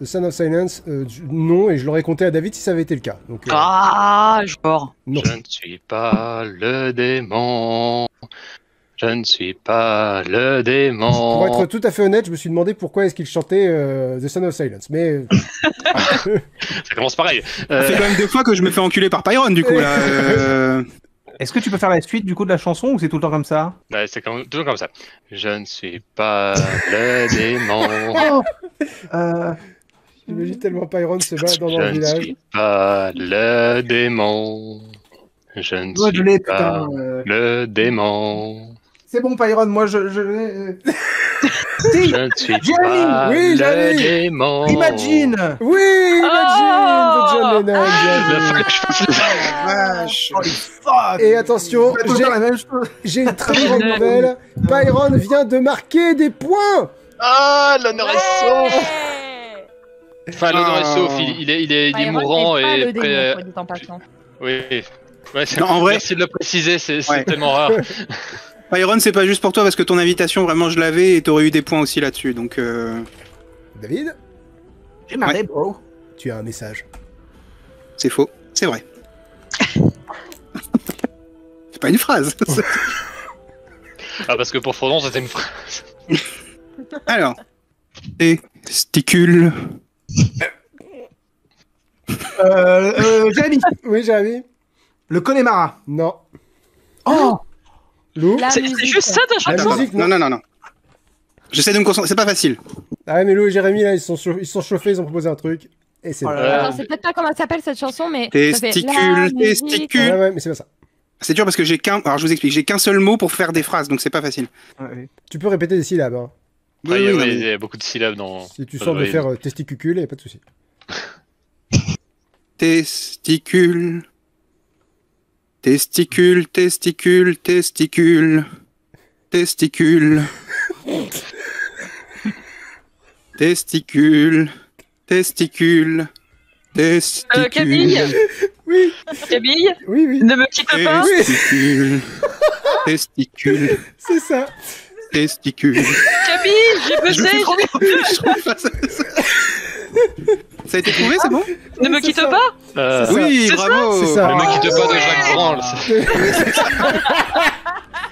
The Sound of Silence. euh, du- non, et je l'aurais compté à David si ça avait été le cas. Donc, euh, Ah, genre. non. Je ne suis pas le démon. Je ne suis pas le démon. Pour être tout à fait honnête, je me suis demandé pourquoi est-ce qu'il chantait euh, The Sound of Silence. Mais [LAUGHS] Ça commence pareil. Ça Euh, fait quand même deux fois que je me fais enculer par Pyron, du coup, là. Euh, Est-ce que tu peux faire la suite du coup de la chanson ou c'est tout le temps comme ça? Ouais, c'est comme- toujours comme ça. Je ne suis pas le démon. [LAUGHS] euh, j'imagine tellement Pyron se bat dans Je le ne village. suis pas le démon. Je ne je l'ai, pas putain. euh, le démon. C'est bon, Pyron, moi je. je... si, [LAUGHS] Je ne suis pas oui, le démon. imagine Oui, Imagine de John Lennon. bien Il a vu. fallu que je fasse le- Vache. Oh, Et attention, j'ai- une très [LAUGHS] grande nouvelle. Byron vient de marquer des points. Ah, l'honneur est sauf. Enfin, l'honneur est Ah. sauf. Il, il est, il est, il est Byron mourant pas et le prêt. démon, soit dit en passant. Oui. Ouais, c'est- Non, en vrai- Merci de le préciser, c'est Ouais. tellement rare. [LAUGHS] [LAUGHS] Byron, c'est pas juste pour toi, parce que ton invitation, vraiment, je l'avais, et t'aurais eu des points aussi là-dessus, donc... Euh... David, J'ai marré, bro. tu as un message. C'est faux, c'est vrai. [LAUGHS] c'est pas une phrase. Ah, parce que pour Frodon, c'était une phrase. Alors, testicule. Euh, euh, Jérémy, Oui, Jérémy le Connemara. Non. Oh Lou C'est juste ça ta chanson musique, Non, non, non, non. J'essaie de me concentrer. C'est pas facile. Ah ouais, mais Lou et Jérémy, là, ils sont, chauff- ils sont chauffés, ils ont proposé un truc. Et c'est Oh c'est peut-être pas comment elle s'appelle cette chanson, mais. Testicule, testicule. Ouais, ouais, mais c'est pas ça. C'est dur parce que j'ai qu'un. Alors je vous explique. J'ai qu'un seul mot pour faire des phrases, donc c'est pas facile. Ouais. Tu peux répéter des syllabes. Hein. Oui, Ah, il y a- oui, mais- il y a beaucoup de syllabes dans. Si tu rythme. faire euh, testicucule, y a pas de souci. [LAUGHS] Testicule. Testicule, testicule, testicule. Testicule. testicule. [LAUGHS] Testicule. Testicule. Euh, Camille [LAUGHS] Oui, Camille oui, oui. Ne me quitte pas Testicule. Testicule. C'est ça. Testicule. Camille, j'ai pas ça- Ça a été trouvé, c'est bon Ne me c'est quitte pas Euh, C'est Oui, bravo. Ça. Le mec qui te bat de Jacques Branle.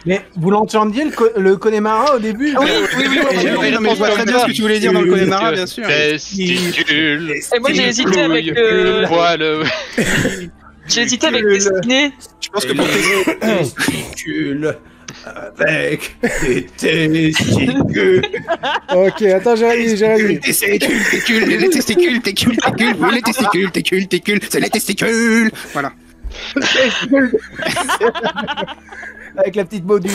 Mais vous l'entendiez le, co- le Connemara au début? Oui, oui, oui, Oui, oui, non, mais je vois très bien ce que tu voulais dire dans le Connemara, bien sûr. Testicule. Et moi j'ai hésité avec euh, Le poil. [LAUGHS] j'ai hésité avec Destiné. Je pense que pour tes... [COUGHS] Testicules avec des testicules. Ok, attends, Jérémy, Jérémy. Les testicules, testicules, les testicules, testicules, testicules, oui, les testicules, testicules, testicules, c'est les testicules. Voilà. avec la petite module.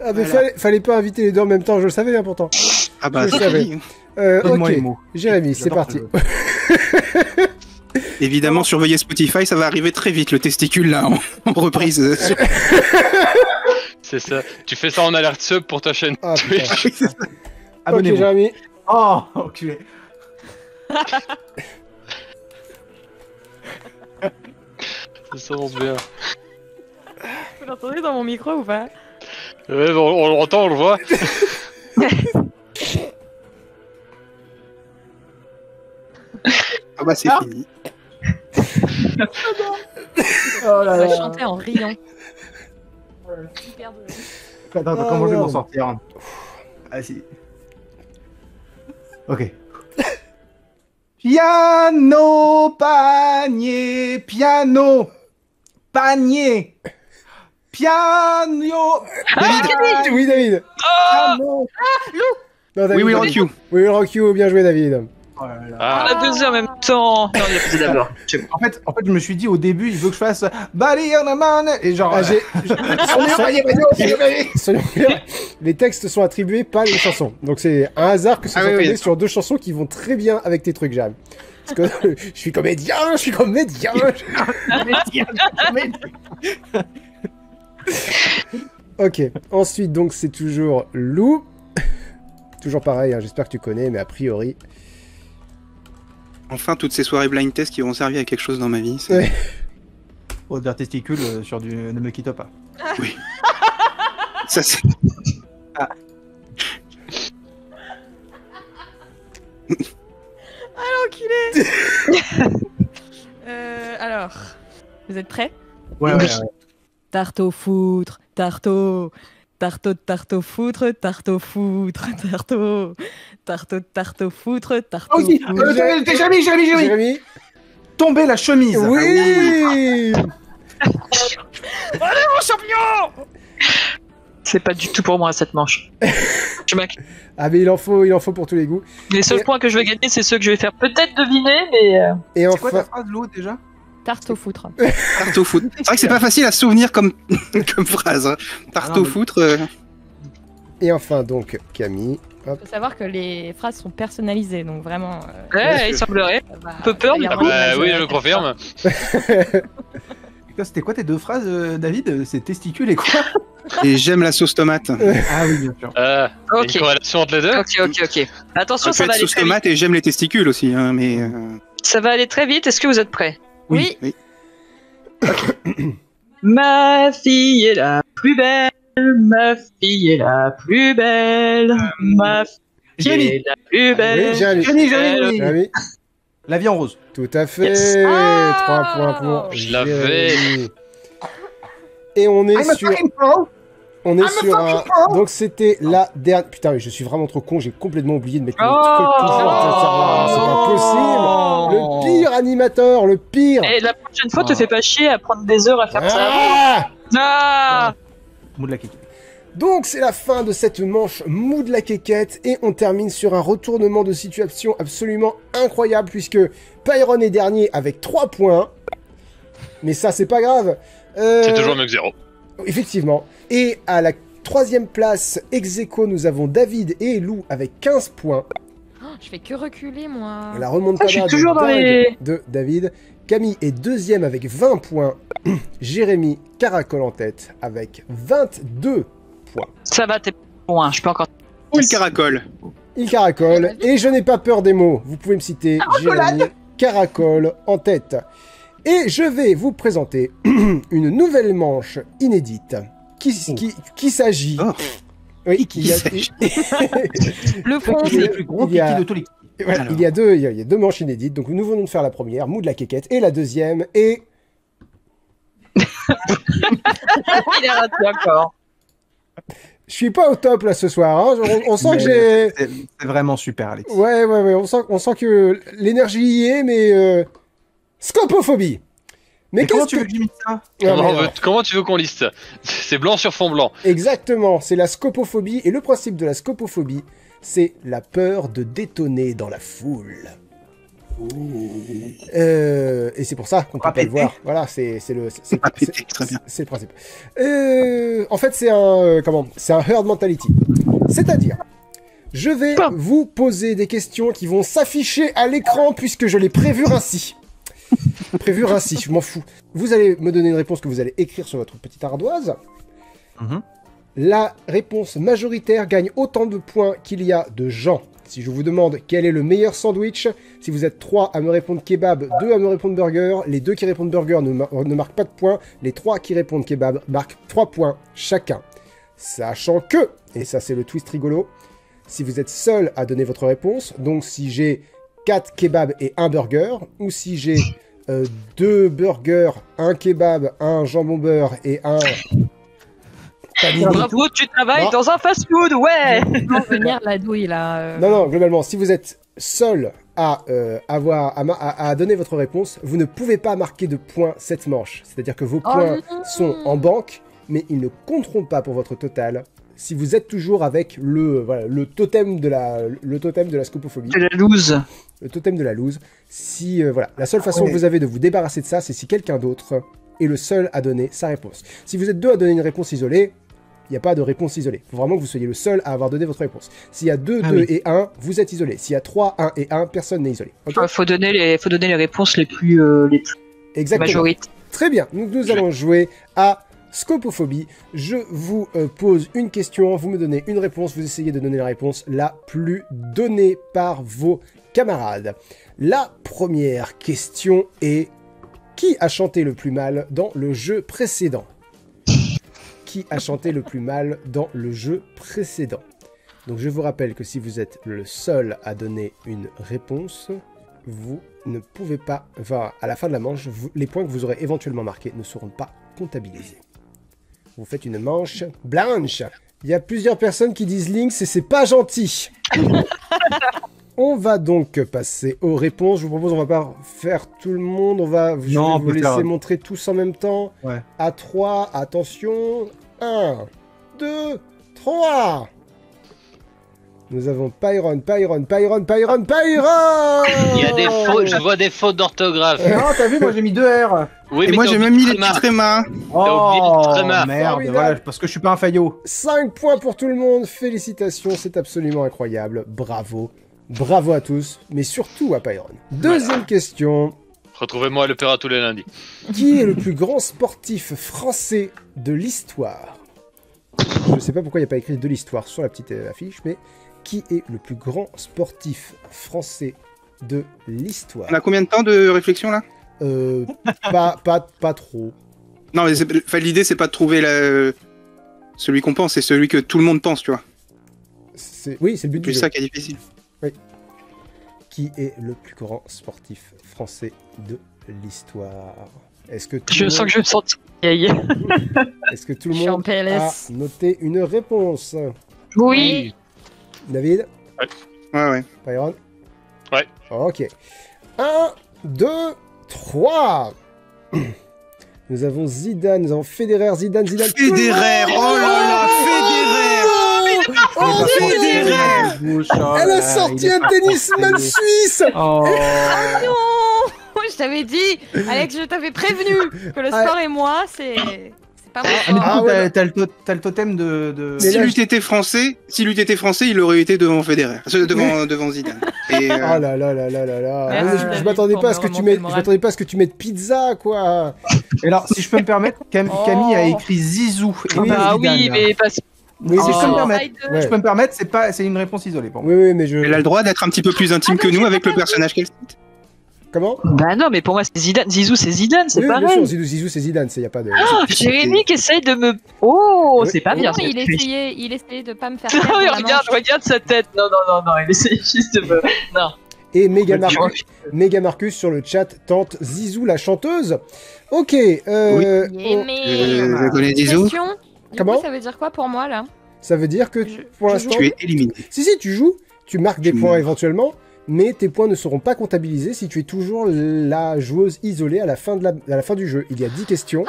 Ah, mais Voilà. fallait, fallait pas inviter les deux en même temps, je le savais hein, pourtant. Ah bah, Je c'est savais. Euh, Donne-moi ok, les mots. Jérémy, c'est parti. [LAUGHS] Évidemment, surveillez Spotify, ça va arriver très vite, le testicule, là, en, en reprise. [LAUGHS] C'est ça. Tu fais ça en alerte sub pour ta chaîne Ah. Twitch. [LAUGHS] Abonnez-vous. Jérémy. Oh, enculé. [LAUGHS] Ça s'annonce bien. Vous l'entendez dans mon micro ou pas? Ouais, bon, on l'entend, on le voit. Ah bah, c'est Ah. fini. [LAUGHS] Oh là On là. chanter en riant. Super drôle. Attends, attends, Ah, comment je vais m'en merde. sortir Ah si. Ok. Piano, panier, piano, panier, piano, David, Oui, David. piano. Non, David. oui, oui, David. rock you. Oui, rock you, bien joué, David. Oh là là. Ah, On a buzzé en même temps. Non, il a buzzé d'abord. En fait, en fait, je me suis dit au début, il veut que je fasse Bali on a man et genre. J'ai- [LAUGHS] les textes sont attribués, pas les chansons. Donc c'est un hasard que ce Ah soit oui, tombé oui, sur deux chansons qui vont très bien avec tes trucs, Jérémy. Parce que [LAUGHS] je suis comédien, je suis [LAUGHS] comédien. ok, ensuite donc c'est toujours Lou. Toujours pareil, hein, j'espère que tu connais, mais a priori. Enfin, toutes ces soirées blind test qui vont servir à quelque chose dans ma vie. c'est- Ouais. [LAUGHS] Odeur testicule euh, sur du ne me quitte pas. [LAUGHS] Ça, c'est- [LAUGHS] Enculé euh, Alors, vous êtes prêts? Ouais, ouais, ouais. Tarte au foutre, tarto, tarto, tarto foutre, tarto foutre, tarto, tarto, tarto foutre, tarto. Ah aussi, foutre. euh, Jérémy, Jérémy, Jérémy, Jérémy. Jérémy Tomber la chemise. Oui [LAUGHS] Mon champion C'est pas du tout pour moi cette manche. [LAUGHS] Je m'inquiète. Ah mais il en faut, il en faut pour tous les goûts. Les seuls Et- points que je vais gagner, c'est ceux que je vais faire peut-être deviner, mais. euh, Et C'est quoi ta enfin, phrase, Lou, déjà? Tarte au foutre. [LAUGHS] Tarte au foot. C'est vrai que c'est pas facile à se souvenir comme, comme phrase. hein. Tarte Ah non, au mais- foutre. euh, et enfin donc Camille. Hop. faut savoir que les phrases sont personnalisées, donc vraiment. euh, Ouais, il semblerait. Un peu peur, il une bah image, oui, euh, je confirme. Putain, C'était quoi tes deux phrases, euh, David C'est testicule et quoi Et j'aime la sauce tomate. [LAUGHS] Ah oui, bien sûr. Il y a Ok. une corrélation entre les deux Ok, ok, ok. Attention, ça va aller sauce très vite. tomate et j'aime les testicules aussi. Hein, mais euh, Ça va aller très vite. Est-ce que vous êtes prêts Oui, [COUGHS] Ma fille est la plus belle. Ma fille est la plus belle. Ma fille est la plus belle. Oui, Jérémy. Jérémy, Jérémy, Jérémy. La vie en rose. Tout à fait. Yes. Trois Ah points pour Je l'avais. Et on est I'm sur. On est sur un. Donc c'était la dernière. Putain, mais je suis vraiment trop con. J'ai complètement oublié de mettre Oh truc toujours. Ah, C'est pas possible. Le pire animateur, le pire. Et la prochaine fois, te fais pas chier à prendre des heures à faire ça. Ah Ah Mou de la kéké. Donc c'est la fin de cette manche mou de la quéquette et on termine sur un retournement de situation absolument incroyable puisque Pyron est dernier avec 3 points. Mais ça c'est pas grave. Euh, C'est toujours mieux que zéro. Effectivement. Et à la troisième place, ex aequo, nous avons David et Lou avec 15 points. Oh, je fais que reculer, moi. La remontada Ah, je suis de toujours dans les- de David. Camille est deuxième avec 20 points. [CLEARS THROAT] Jérémy caracole en tête avec 22 points. Ça va, t'es bon, hein, je peux encore. Il caracole Il caracole et je n'ai pas peur des mots. Vous pouvez me citer Jérémy caracole en tête. Et je vais vous présenter [CLEARS THROAT] une nouvelle manche inédite qui, qui, qui s'agit. Oh. Oui, Qui y a- s'agit [LAUGHS] Le y C'est le plus gros de tous les. Voilà, Alors. il y a deux, il y a, deux manches inédites. Donc nous venons de faire la première, mou de la quéquette, et la deuxième est [LAUGHS] Il est raté encore. Je suis pas au top là ce soir. hein. On, on sent que j'ai. C'est vraiment super, Alex. Ouais, ouais, ouais. On sent, on sent que l'énergie y est, mais. euh, Scopophobie. Mais Mais comment tu veux que. que ça? Ah, Comment, veut- tu veux qu'on liste? Ça [LAUGHS] C'est blanc sur fond blanc. Exactement, c'est la scopophobie. Et le principe de la scopophobie, c'est la peur de détonner dans la foule. Euh, et c'est pour ça qu'on peut Pas pas le voir. Voilà, c'est le. c'est- principe. Euh, en fait, c'est un euh, comment C'est un herd mentality. C'est-à-dire, je vais vous poser des questions qui vont s'afficher à l'écran puisque je l'ai prévu ainsi. prévu ainsi, je m'en fous. Vous allez me donner une réponse que vous allez écrire sur votre petite ardoise. Mhm. La réponse majoritaire gagne autant de points qu'il y a de gens. Si je vous demande quel est le meilleur sandwich, si vous êtes 3 à me répondre kebab, 2 à me répondre burger, les 2 qui répondent burger ne, mar- ne marquent pas de points, les 3 qui répondent kebab marquent 3 points chacun. Sachant que, et ça c'est le twist rigolo, si vous êtes seul à donner votre réponse, donc si j'ai 4 kebabs et 1 burger, ou si j'ai 2 burgers, 1 kebab, 1 jambon beurre et 1 panini, Bravo, tu travailles Non. dans un fast-food, ouais venir la douille là euh, Non, non, globalement, si vous êtes seul à, euh, avoir, à, ma- à- à donner votre réponse, vous ne pouvez pas marquer de points cette manche. C'est-à-dire que vos Oh points sont en banque, mais ils ne compteront pas pour votre total. Si vous êtes toujours avec le, voilà, le, totem de la, le totem de la scopophobie, C'est la loose. le totem de la loose, si, euh, voilà, la seule façon Ouais. que vous avez de vous débarrasser de ça, c'est si quelqu'un d'autre est le seul à donner sa réponse. Si vous êtes deux à donner une réponse isolée, il n'y a pas de réponse isolée. Il faut vraiment que vous soyez le seul à avoir donné votre réponse. S'il y a 2, Ah 2 oui. et 1, vous êtes isolé. S'il y a 3, 1 et 1, personne n'est isolé. Ok Faut- Faut donner les, faut donner les réponses les plus, euh, les plus Exactement. majoritaires. Très bien. Donc nous allons jouer à Scopophobie. Je vous euh, pose une question, vous me donnez une réponse, vous essayez de donner la réponse la plus donnée par vos camarades. La première question est qui a chanté le plus mal dans le jeu précédent? Qui a chanté le plus mal dans le jeu précédent Donc je vous rappelle que si vous êtes le seul à donner une réponse, vous ne pouvez pas, enfin, à la fin de la manche, vous- les points que vous aurez éventuellement marqués ne seront pas comptabilisés. Vous faites une manche blanche. Il y a plusieurs personnes qui disent Lynx et c'est pas gentil. [LAUGHS] on va donc passer aux réponses. Je vous propose, on va pas faire tout le monde. On va je Non, vais on vous laisser faire- montrer tous en même temps. Ouais. À 3, attention. 1, 2, 3. Nous avons Pyron, Pyron, Pyron, Pyron, Pyron [LAUGHS] Il y a des fautes, je vois des fautes d'orthographe. Non, t'as vu, moi j'ai mis deux R. Oui, Et mais moi j'ai même mis le les petits trémas. Oh merde, voilà, parce que je suis pas un faillot. 5 points pour tout le monde, félicitations, c'est absolument incroyable, bravo. Bravo à tous, mais surtout à Pyron. Deuxième question, Retrouvez-moi à l'opéra tous les lundis. qui est le plus grand sportif français de l'histoire? Je ne sais pas pourquoi il n'y a pas écrit de l'histoire sur la petite euh, affiche, mais qui est le plus grand sportif français de l'histoire? On a combien de temps de réflexion là? Euh, pas, pas, pas trop. Non, mais c'est- l'idée c'est pas de trouver la- celui qu'on pense, c'est celui que tout le monde pense, tu vois. C'est- Oui, c'est le but C'est du plus jeu. ça qui est difficile. Qui est le plus grand sportif français de l'histoire Est-ce que tout Je sens que je me vieille. [LAUGHS] est-ce que tout le monde a noté une réponse? Oui. David? Ouais, ouais. Byron? Ouais. Ok. 1, 2, 3. Nous avons Zidane, nous avons Federer, Zidane, Zidane. Federer, oh là là, Federer Oh, oh Elle a sorti un tennisman suisse Oh. Non [LAUGHS] Je t'avais dit, Alex, je t'avais prévenu que le sport et moi, c'est pas Ah, mais Ah ouais, t'as- le, to- t'as le totem de. de... Mais Si l'eût été français, si été français, il aurait été devant Federer, Euh, devant, devant Zidane. Et, [LAUGHS] euh, Oh là là là là là là Ah, je- Je, m'attendais pas à ce que tu mettes, je m'attendais pas à ce que tu mettes pizza quoi. Et alors, si je peux me permettre, Cam- Oh. Camille a écrit Zizou. et Oui, Bah Zidane. oui, mais parce Oui, Si mais je peux me permettre, Side de- Ouais. je peux me permettre, c'est pas, c'est une réponse isolée pour moi. oui, oui, mais je. elle a le droit d'être un petit peu plus intime Ah, que nous avec le personnage qu'elle cite. Comment? Bah non, mais pour moi c'est Zidane. Zizou c'est Zidane, c'est Oui, bien sûr, pareil. Zizou, Zizou, c'est Zidane, c'est y a pas de. Ah, Jérémy qui essaye de me. Oh, Oui. c'est pas bien. non, ça. il essayait, il essayait de pas me faire [LAUGHS] Non, regarde, regarde sa tête. Non, non, non, non, il essaye juste de me. Non. Et Mega Marcus, Mega Marcus sur le chat tente Zizou la chanteuse. Ok. Euh, Yeah, on- mais- Euh, je connais Zizou. Question. Du Comment coup, ça veut dire quoi pour moi là? Ça veut dire que Je- pour l'instant. Tu es éliminé. si si tu joues, tu marques des Tu points me- éventuellement, mais tes points ne seront pas comptabilisés si tu es toujours la joueuse isolée à la fin de la, à la fin du jeu. Il y a 10 questions.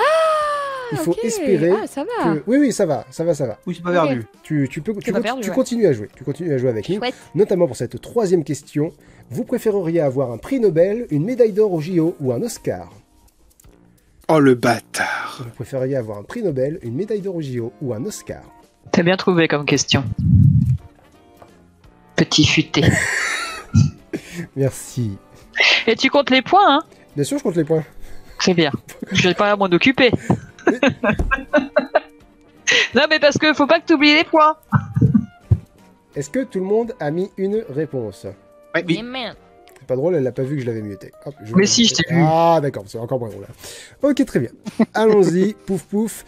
Il faut Ok. espérer Ah, ça va. que oui oui ça va, ça va, ça va. Oui, c'est pas perdu. Tu, tu peux tu, pas conti- perdu, tu ouais. continues à jouer. Tu continues à jouer avec nous. Notamment pour cette troisième question. Vous préféreriez avoir un prix Nobel, une médaille d'or au JO ou un Oscar? Oh le bâtard. Vous préféreriez avoir un prix Nobel, une médaille d'or au JO ou un Oscar T'as bien trouvé comme question. Petit futé. [LAUGHS] Merci. Et tu comptes les points, hein? Bien sûr, je compte les points. C'est bien. Je vais pas à m'en occuper. [LAUGHS] non, mais parce que faut pas que t'oublies les points. Est-ce que tout le monde a mis une réponse? Oui. Pas drôle, elle l'a pas vu que je l'avais muté. Hop, je Mais si, je t'ai vu. Ah, d'accord, c'est encore moins drôle. là. Ok, très bien. Allons-y, [LAUGHS] pouf pouf.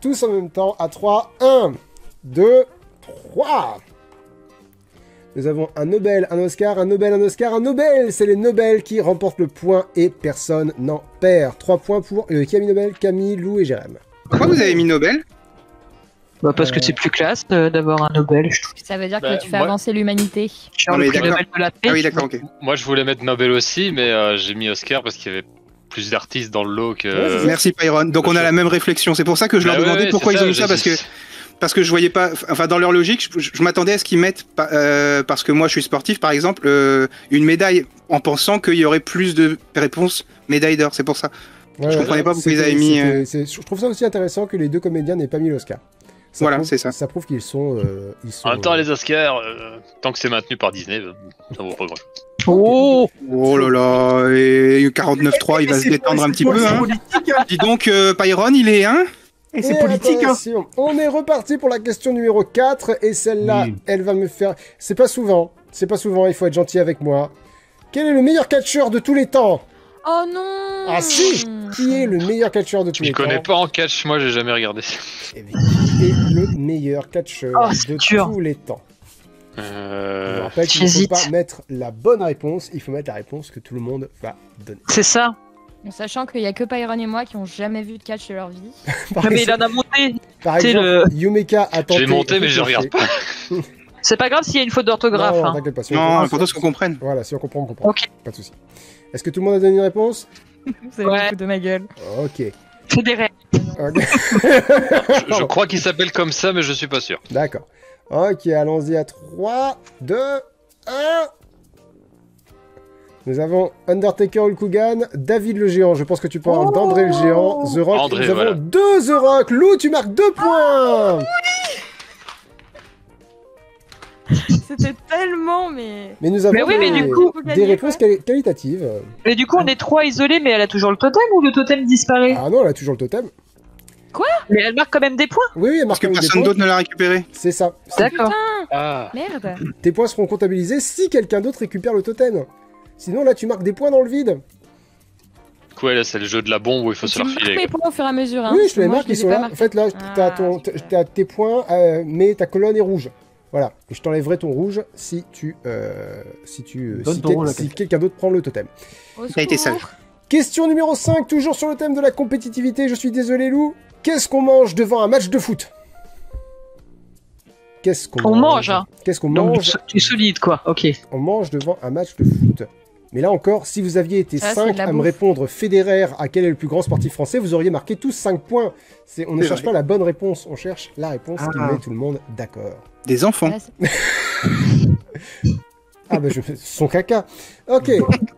Tous en même temps, à 3. 1, 2, 3. Nous avons un Nobel, un Oscar, un Nobel, un Oscar, un Nobel. C'est les Nobel qui remportent le point et personne n'en perd. 3 points pour euh, mis Nobel? Camille, Lou et Jérém. Pourquoi vous avez mis Nobel? Bah, parce que Euh. c'est plus classe euh, d'avoir un Nobel, je trouve. Ça veut dire Bah, que tu fais moi- avancer l'humanité. Genre Non, mais le prix d'accord. Nobel de la paix. Ah oui, d'accord, ok. Moi, je voulais mettre Nobel aussi, mais euh, j'ai mis Oscar parce qu'il y avait plus d'artistes dans le lot que. Merci Pyron. Donc on a la même réflexion. C'est pour ça que je leur Bah ouais, demandais ouais, pourquoi ils ont mis ça parce que parce que je voyais pas. Enfin, dans leur logique, je, je m'attendais à ce qu'ils mettent pa- euh, parce que moi je suis sportif, par exemple, euh, une médaille en pensant qu'il y aurait plus de réponses médaille d'or. C'est pour ça. Ouais, Je comprenais pas pourquoi ils avaient mis, euh, Je trouve ça aussi intéressant que les deux comédiens n'aient pas mis l'Oscar. Voilà, c'est ça. Ça prouve qu'ils sont, euh, ils sont. En même temps, les Oscars, euh, tant que c'est maintenu par Disney, euh, ça vaut pas grand chose. Oh Oh là là, et 49.3, il va se détendre un petit peu. C'est Hein. politique, hein. Dis donc, euh, Pyron, il est hein Et c'est Et politique, hein. On est reparti pour la question numéro 4 et celle-là, Oui. elle va me faire. C'est pas souvent, c'est pas souvent, il faut être gentil avec moi. Quel est le meilleur catcheur de tous les temps? Oh non Ah si Qui est le meilleur catcheur de tous Je les temps connais pas en catch, moi j'ai jamais regardé. Eh bien, Qui est le meilleur catcheur Oh, de dur. tous les temps Je vous Euh... rappelle qu'il ne faut pas mettre la bonne réponse, il faut mettre la réponse que tout le monde va donner. C'est ça. En sachant qu'il y a que Pyron et moi qui ont jamais vu de catch de leur vie. [LAUGHS] Mais il en a monté. par exemple, Yumeka a tenté. J'ai monté, mais je regarde pas. C'est pas grave s'il y a une faute d'orthographe. Non, hein. t'inquiète pas. si on Non, comprend- l'important c'est qu'on comprenne. Voilà, si on comprend, on comprend. Ok. Pas de souci. Est-ce que tout le monde a donné une réponse [LAUGHS] Vous avez Ouais. beaucoup de ma gueule. Ok. C'est des. Je, je [LAUGHS] crois qu'il s'appelle comme ça, mais je suis pas sûr. D'accord. Ok, allons-y à 3, 2, 1. Nous avons Undertaker Hulk Hogan, David le Géant. Je pense que tu parles d'André le Géant, The Rock. André, Nous avons voilà. deux The Rock. Lou, tu marques deux points. [LAUGHS] C'était tellement, mais. Mais nous avons Mais oui, mais des, du coup, des réponses quoi. quali- qualitatives. Mais du coup, on est trois isolés, mais elle a toujours le totem ou le totem disparaît? Ah non, elle a toujours le totem. Mais elle marque quand même des points? Oui, oui, elle Parce marque que quand même des personne d'autre ne l'a récupéré. C'est ça. D'accord. Ah. Merde Tes points seront comptabilisés si quelqu'un d'autre récupère le totem. Sinon, là, tu marques des points dans le vide. Ouais, là c'est le jeu de la bombe où il faut se Tu leur marques filer. mes quoi. points au fur et à mesure. Hein, oui, parce je que les marque, ils sont là. En fait, là, t'as Ah, t'as tes points, euh, mais ta colonne est rouge. Voilà. Et je t'enlèverai ton rouge si tu, euh, si tu, euh, Donne si, quel- si quelqu'un. d'autre prend le totem. T'as été sage. Question numéro 5, toujours sur le thème de la compétitivité. Je suis désolé, Lou. Qu'est-ce qu'on mange devant un match de foot? Qu'est-ce qu'on On mange, hein. Qu'est-ce qu'on Donc, mange du solide, quoi. Ok. On mange devant un match de foot. Mais là encore, si vous aviez été Ça, c'est 5 de la à me répondre Federer à quel est le plus grand sportif français, vous auriez marqué tous 5 points. C'est- On ne cherche vrai. pas la bonne réponse, on cherche la réponse qui Ah. met tout le monde d'accord. Des enfants. [LAUGHS] Ah bah je fais son caca. Ok,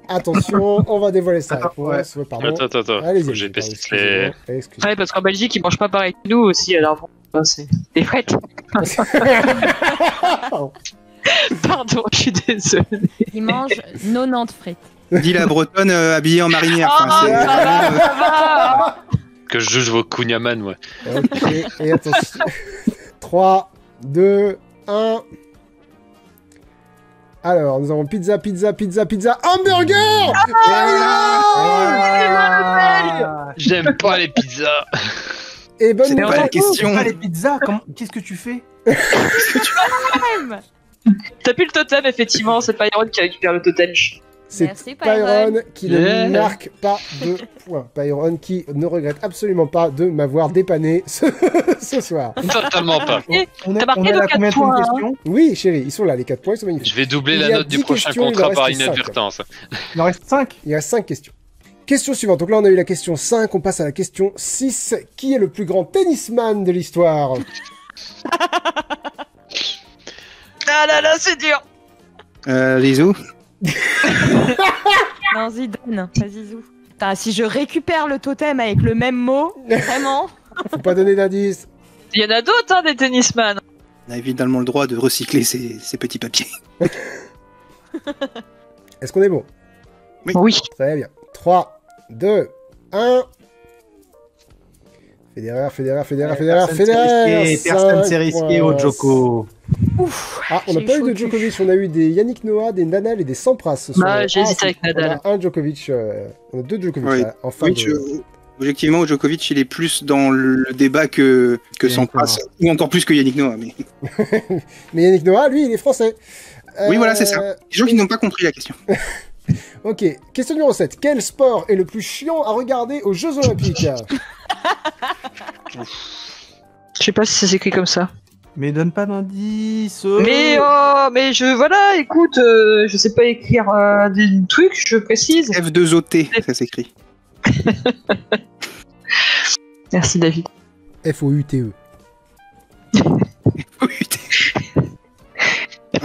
attention, on va dévoiler sa Attends, réponse. Ouais, pardon. Attends, attends, attends. Allez-y, pardon, les. Ouais, parce qu'en Belgique, ils mangent pas pareil que nous aussi, alors bon, c'est des frites. [LAUGHS] [LAUGHS] [LAUGHS] Pardon, je suis désolée. Il mange 90 frites. Dit la bretonne euh, habillée en marinière. Enfin, Ah, c'est- ça va, ça va. Que je juge vos kunyaman, ouais. Ok, et attention. 3, 2, 1. Alors, nous avons pizza, pizza, pizza, pizza, hamburger Ah, J'aime pas les pizzas. Et bonne C'est pas nouvelle. la question. pas les pizzas, comment- qu'est-ce que tu fais? [LAUGHS] T'as plus le totem, effectivement, c'est Pyron qui récupère le totem. C'est Pyron. Pyron qui ne Yeah. marque pas de points. Pyron qui ne regrette absolument pas de m'avoir dépanné ce, [LAUGHS] ce soir. Totalement pas. On est, T'as marqué on est nos à quatre combien de points, hein. Oui, chérie, ils sont là, les 4 points, ils sont magnifiques. Je vais doubler Il la note du 10 prochain questions, il en contrat par reste cinq. inadvertance. Il en reste 5 Il y a 5 questions. Question suivante. Donc là, on a eu la question 5, on passe à la question 6. Qui est le plus grand tennisman de l'histoire? [LAUGHS] Ah là là, c'est dur. Euh, Lizou [LAUGHS] Non, Zidane, pas Zizou. Putain, si je récupère le totem avec le même mot, vraiment [LAUGHS] Faut pas donner d'indice. Il y en a d'autres, hein, des tennisman. On a évidemment le droit de recycler ces, ces petits papiers. [LAUGHS] Est-ce qu'on est bon? Oui. Très bien. 3, 2, 1. Federer, Federer, Federer, Federer, Federer. Personne s'est risqué au Joko. Ah, on n'a pas eu de. Djokovic, on a eu des Yannick Noah, des Nadal et des Sampras. ce soir. Bah, j'ai hésité si, avec Nadal. On a un Djokovic, euh, on a deux Djokovic Ouais. là, en fin Oui, de... je- Objectivement, Djokovic, il est plus dans le débat que, que Sampras, ou encore plus que Yannick Noah. Mais... [LAUGHS] Mais Yannick Noah, lui, il est français. Oui, voilà, c'est ça. Euh, Les gens qui n'ont pas compris la question. [LAUGHS] [LAUGHS] Ok, question numéro 7. Quel sport est le plus chiant à regarder aux Jeux Olympiques? Je sais pas si ça s'écrit comme ça. Mais donne pas d'indice. Mais oh, mais je voilà, écoute, euh, je sais pas écrire euh, des trucs, je précise. F2OT, ça s'écrit. [LAUGHS] Merci David. F-O-U-T-E. [LAUGHS]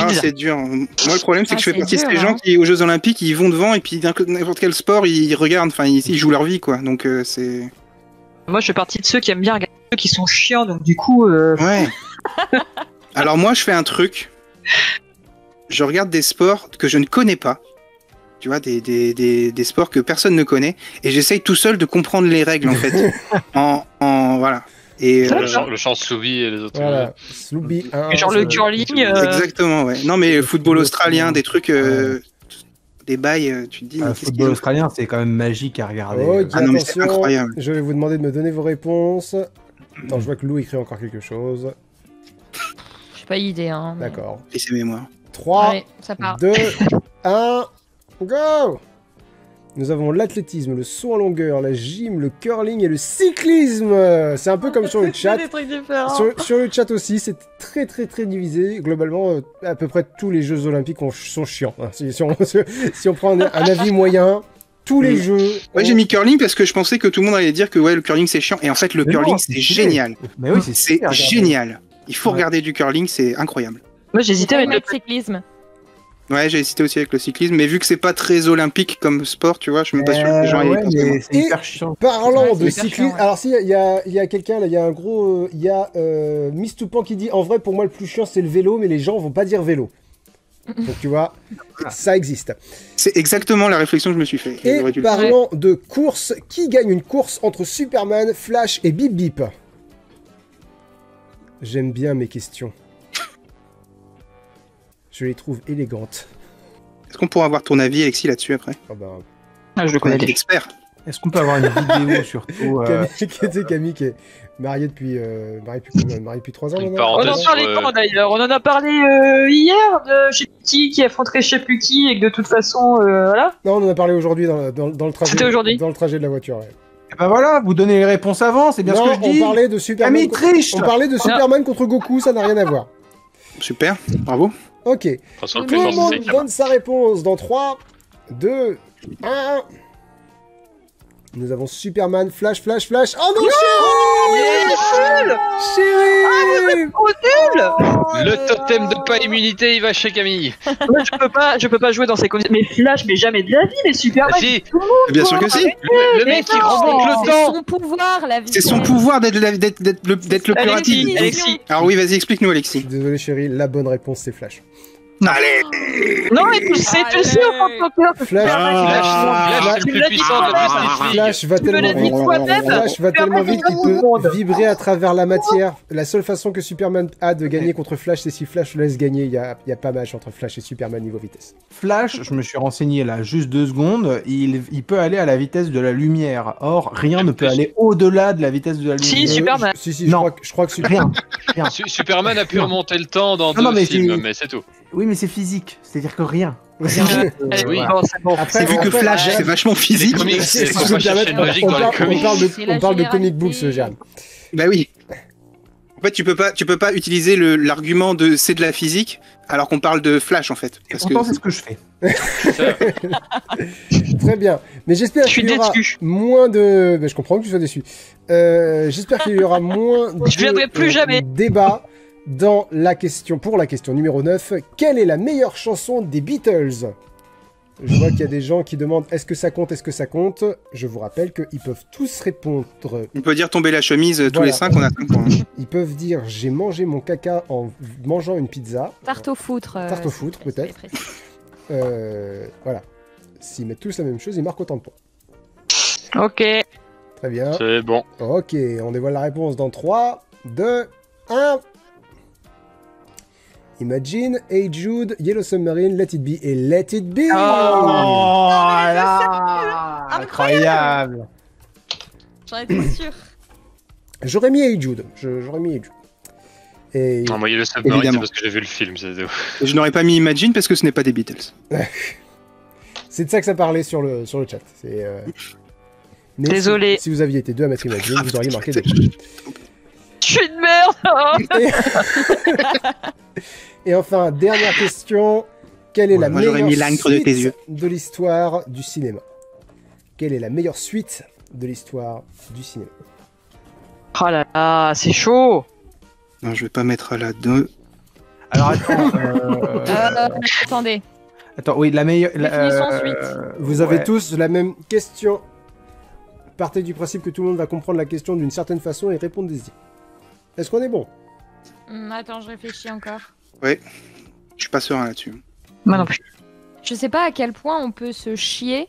Ah, c'est dur. Moi, le problème, c'est Ah, que je fais partie de ces hein. gens qui, aux Jeux Olympiques, ils vont devant et puis d'un coup, n'importe quel sport, ils regardent. Enfin, ils, ils jouent leur vie, quoi. Donc, euh, c'est. Moi, je fais partie de ceux qui aiment bien regarder ceux qui sont chiants, donc du coup, euh, Ouais. [LAUGHS] Alors, moi, je fais un truc. Je regarde des sports que je ne connais pas. Tu vois, des, des, des, des sports que personne ne connaît. Et j'essaye tout seul de comprendre les règles, en fait. [LAUGHS] en, en. Voilà. Et. Ça, euh, Le chant, le chant Soubi et les autres. Voilà. Sloopy 1. genre le curling. euh, Exactement, ouais. Non, mais le football australien, des trucs. euh, Des bails, euh, tu te dis. Le qu'ils football australien, c'est quand même magique à regarder. Ok, Ah non, mais c'est attention. incroyable. Je vais vous demander de me donner vos réponses. Attends, je vois que Lou écrit encore quelque chose. J'ai pas idée, hein. mais- D'accord. Et ses mémoires. 3, Allez, ça part. 2, 1, go Nous avons l'athlétisme, le saut en longueur, la gym, le curling et le cyclisme. C'est un peu comme sur le [LAUGHS] chat. des trucs différents. Sur, sur le chat aussi, c'est très très très divisé. Globalement, euh, à peu près tous les Jeux Olympiques ont- sont chiants. hein. Si, si on, [LAUGHS] si on prend un, un avis moyen, tous les. Jeux. Moi j'ai mis curling parce que je pensais que tout le monde allait dire que ouais le curling c'est chiant et en fait le Mais curling c'est génial. Mais oui, c'est génial. Il faut Ouais. regarder du curling, c'est incroyable. Moi, j'hésitais avec le le cyclisme? Ouais, j'ai hésité aussi avec le cyclisme, mais vu que c'est pas très olympique comme sport, tu vois, je suis même pas sûr que les gens Euh, aient ouais, hyper chiant. Parlant de cyclisme, chiant, ouais. alors si il y a, il y a quelqu'un là, il y a un gros, euh, il y a euh, Miss Toupan qui dit en vrai pour moi le plus chiant c'est le vélo, mais les gens vont pas dire vélo. Donc tu vois, ça existe. C'est exactement la réflexion que je me suis fait. Et parlant de course, qui gagne une course entre Superman, Flash et Bip Bip? J'aime bien mes questions. Je les trouve élégantes. Est-ce qu'on pourra avoir ton avis, Alexis, là-dessus après Ah bah, Ah, je le connais d'expert. Est-ce qu'on peut avoir une vidéo [LAUGHS] surtout euh, Camille, Camille qui est mariée depuis, euh, mariée depuis, combien? Mariée depuis 3 ans Une maintenant On en parenthèse parlait sur, euh, quand d'ailleurs On en a parlé euh, hier de plus qui qui affronterait je sais plus qui et que de toute façon, euh, voilà. Non, on en a parlé aujourd'hui dans, dans, dans le trajet. C'était aujourd'hui Dans le trajet de la voiture. ouais. eh ben voilà, vous donnez les réponses avant, c'est bien non, ce que je dis. on parlait de Superman. Camille triche On parlait de Superman contre Goku, ça n'a rien à voir. Super, bravo. Ok. Tout le monde donne sa réponse dans 3, 2, 1. Nous avons Superman, Flash, Flash, Flash. Oh non, Chéri Chéri Le totem de pas immunité, il va chez Camille. Moi, je peux pas, je peux pas jouer dans ces conditions. Mais Flash, mais jamais de la vie, mais Superman. Ah, si, Bien sûr que si. le, le mec qui non, remonte le c'est temps. son pouvoir, la vie. C'est son pouvoir d'être le, le plus Alexis, rapide. Alexis. Alors oui, vas-y, explique-nous, Alexis. Désolé chérie, la bonne réponse c'est Flash. Allez Non, mais tu sais, tu sais au que Flash, Flash, c'est Flash, c'est va tellement vite. Flash va tellement vite qu'il peut vibrer à travers la matière. La seule façon que Superman a de gagner contre Flash, c'est si Flash le laisse gagner. Il y a, il y a pas match entre Flash et Superman niveau vitesse. Flash, je me suis renseigné là juste deux secondes, il, il peut aller à la vitesse de la lumière. Or, rien ne peut aller au-delà de la vitesse de la lumière. Si, Superman. je- si, si, je crois, que- je crois que Superman. Superman a pu remonter le temps dans deux films, c'est- mais c'est tout. Oui, mais c'est physique, c'est-à-dire que rien. [LAUGHS] Oui. bon. Après, C'est vu que Flash, c'est vachement physique. Comics, on parle- on de, on parle de comic books, Jérôme. Bah oui. En fait, tu peux pas, tu peux pas utiliser le- l'argument de c'est de la physique alors qu'on parle de Flash en fait. Et Parce que pourtant, c'est ce que je fais. [LAUGHS] Très bien. Mais j'espère qu'il y aura déçu. moins de. Ben, je comprends que tu sois déçu. Euh, j'espère qu'il y aura moins de Je viendrai plus jamais. débat dans la question, pour la question numéro 9. Quelle est la meilleure chanson des Beatles? Je vois qu'il y a des gens qui demandent est-ce que ça compte, est-ce que ça compte? Je vous rappelle qu'ils peuvent tous répondre. on peut dire tomber la chemise euh, tous Voilà. les cinq, on a cinq points. Ils peuvent dire j'ai mangé mon caca en mangeant une pizza. Tarte au foutre. euh, Tarte au foutre, peut-être. Euh, voilà. S'ils mettent tous la même chose, ils marquent autant de points. Ok. Très bien. c'est bon. Ok, on dévoile la réponse dans 3, 2, 1. Imagine, Hey Jude, Yellow Submarine, Let It Be et Let It Be Oh là Incroyable J'en étais sûre. J'aurais mis Hey Jude, j'aurais mis Hey Jude. Et Non, moi, il y a le submarine, c'est parce que j'ai vu le film. Et je n'aurais pas mis Imagine parce que ce n'est pas des Beatles. [LAUGHS] c'est de ça que ça parlait sur le, sur le chat. C'est, euh, [LAUGHS] mais Désolé. Si, si vous aviez été deux à mettre Imagine, vous auriez marqué des [LAUGHS] suis une merde. [LAUGHS] Et enfin, dernière question. Quelle est Ouais, la moi, meilleure mis l'encre de suite tes yeux. de l'histoire du cinéma? Quelle est la meilleure suite de l'histoire du cinéma? Oh là là, c'est chaud. Non, je vais pas mettre là 2. Alors attends, euh, Euh, attendez. attends, oui, la meilleure... la- euh, suite. Vous avez ouais. tous la même question. Partez du principe que tout le monde va comprendre la question d'une certaine façon et répondez-y. Est-ce qu'on est bon? Hum, attends, je réfléchis encore. Je suis pas serein là-dessus. Moi non plus. Je sais pas à quel point on peut se chier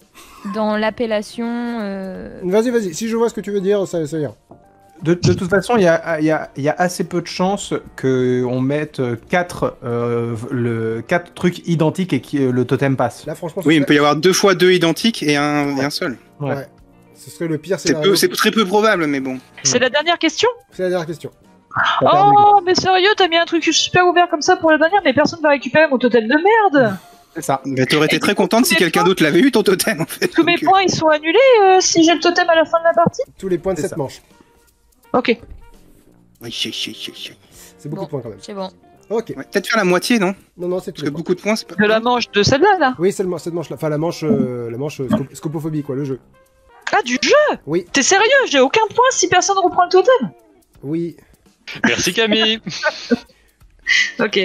dans l'appellation. euh, Vas-y, vas-y. Si je vois ce que tu veux dire, ça, ça ira. De, de toute façon, il y a, il y, a, il y a assez peu de chances qu'on mette 4 le, quatre trucs identiques et que le totem passe. Là, franchement, Oui, ce il peut y avoir deux fois deux identiques et un, et un seul. Ouais. Ouais. ce serait le pire C'est scénario. peu- c'est très peu probable, mais bon. C'est la dernière question? C'est la dernière question. Oh, mais sérieux, t'as mis un truc super ouvert comme ça pour la dernière, mais personne va récupérer mon totem de merde. C'est ça. Mais t'aurais été très contente si quelqu'un d'autre l'avait eu ton totem en fait. Tous mes Donc, euh, points, ils sont annulés euh, si j'ai le totem à la fin de la partie. Tous les points de C'est cette ça. manche. Ok. oui, chi, chi, chi, chi. C'est beaucoup Bon. de points quand même. C'est bon. Ok. Ouais, Peut-être faire la moitié, non? Non, non, c'est tout. Parce que beaucoup de points, c'est pas. De la manche de celle-là, là. Oui, c'est le- cette manche-là. Enfin, la manche, euh, la manche euh, sco- scopophobie, quoi, le jeu. Ah, du jeu? Oui. T'es sérieux? J'ai aucun point si personne reprend le totem. Oui. Merci Camille. [LAUGHS] Ok,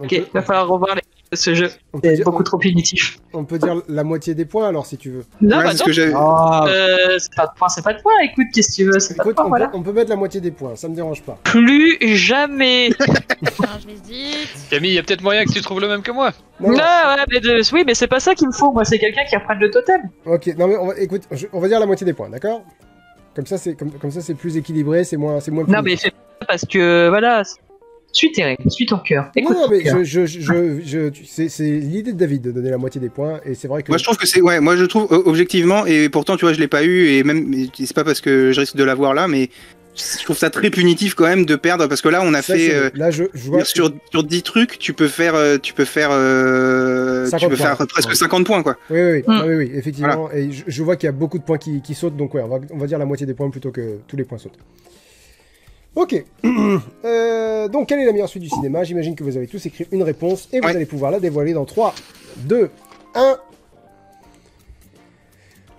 On, ok, peut, va falloir revoir les- ce jeu. on peut C'est dire, beaucoup trop punitif. on, peut dire la moitié des points alors si tu veux. Non, Ouais, bah c'est que. Ah, Euh, c'est pas de point, c'est pas de point. Écoute, qu'est-ce que tu veux pas de on, voilà. peut, on peut mettre la moitié des points, ça me dérange pas. Plus jamais. [LAUGHS] Je l'hésite. Camille, il y a peut-être moyen que tu trouves le même que moi. Non, non, non. ouais, mais de- oui, mais c'est pas ça qu'il me faut. Moi, c'est quelqu'un qui reprenne le totem. Ok, non mais on va, écoute, je- on va dire la moitié des points, d'accord? Comme ça, c'est comme, comme ça, c'est plus équilibré, c'est moins, c'est moins. Non, mais fais pas parce que voilà. Suis règles, suis ton cœur. Écoute non, non, mais je, je, je, c'est c'est l'idée de David de donner la moitié des points, et c'est vrai que. Moi je trouve que c'est ouais, moi je trouve objectivement et pourtant tu vois je l'ai pas eu et même c'est pas parce que je risque de l'avoir là mais je trouve ça très punitif quand même de perdre parce que là on a Ça, fait euh, là, je, je vois. sur sur 10 trucs, tu peux faire euh, tu peux faire euh, tu 50 peux faire points. presque 50 points quoi. Oui, oui, oui, Mm. Ah oui, oui, effectivement. Et je, je vois qu'il y a beaucoup de points qui, qui sautent, donc ouais, on va, on va dire la moitié des points plutôt que tous les points sautent. Ok. [CLEARS THROAT] Euh, donc, quelle est la meilleure suite du cinéma? J'imagine que vous avez tous écrit une réponse et vous Ouais. allez pouvoir la dévoiler dans 3, 2, 1.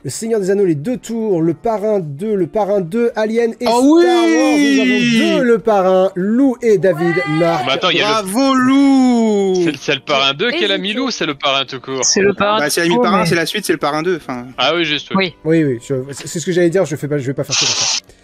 Le Seigneur des Anneaux, les deux tours, le Parrain 2, le Parrain 2, Alien et Oh Star oui Wars. Nous avons deux le Parrain, Lou et David marquent. Bah attends, il y a Bravo Lou. le... c'est, c'est le parrain 2 qui est la Hésitez. Milou ou c'est le parrain tout court C'est le parrain. Bah c'est la tout, mi-parrain, mais- c'est la suite, c'est le parrain 2 enfin. Ah oui, juste. Oui. Oui, oui, je- c'est ce que j'allais dire, je, fais pas, je vais pas faire ça comme ça.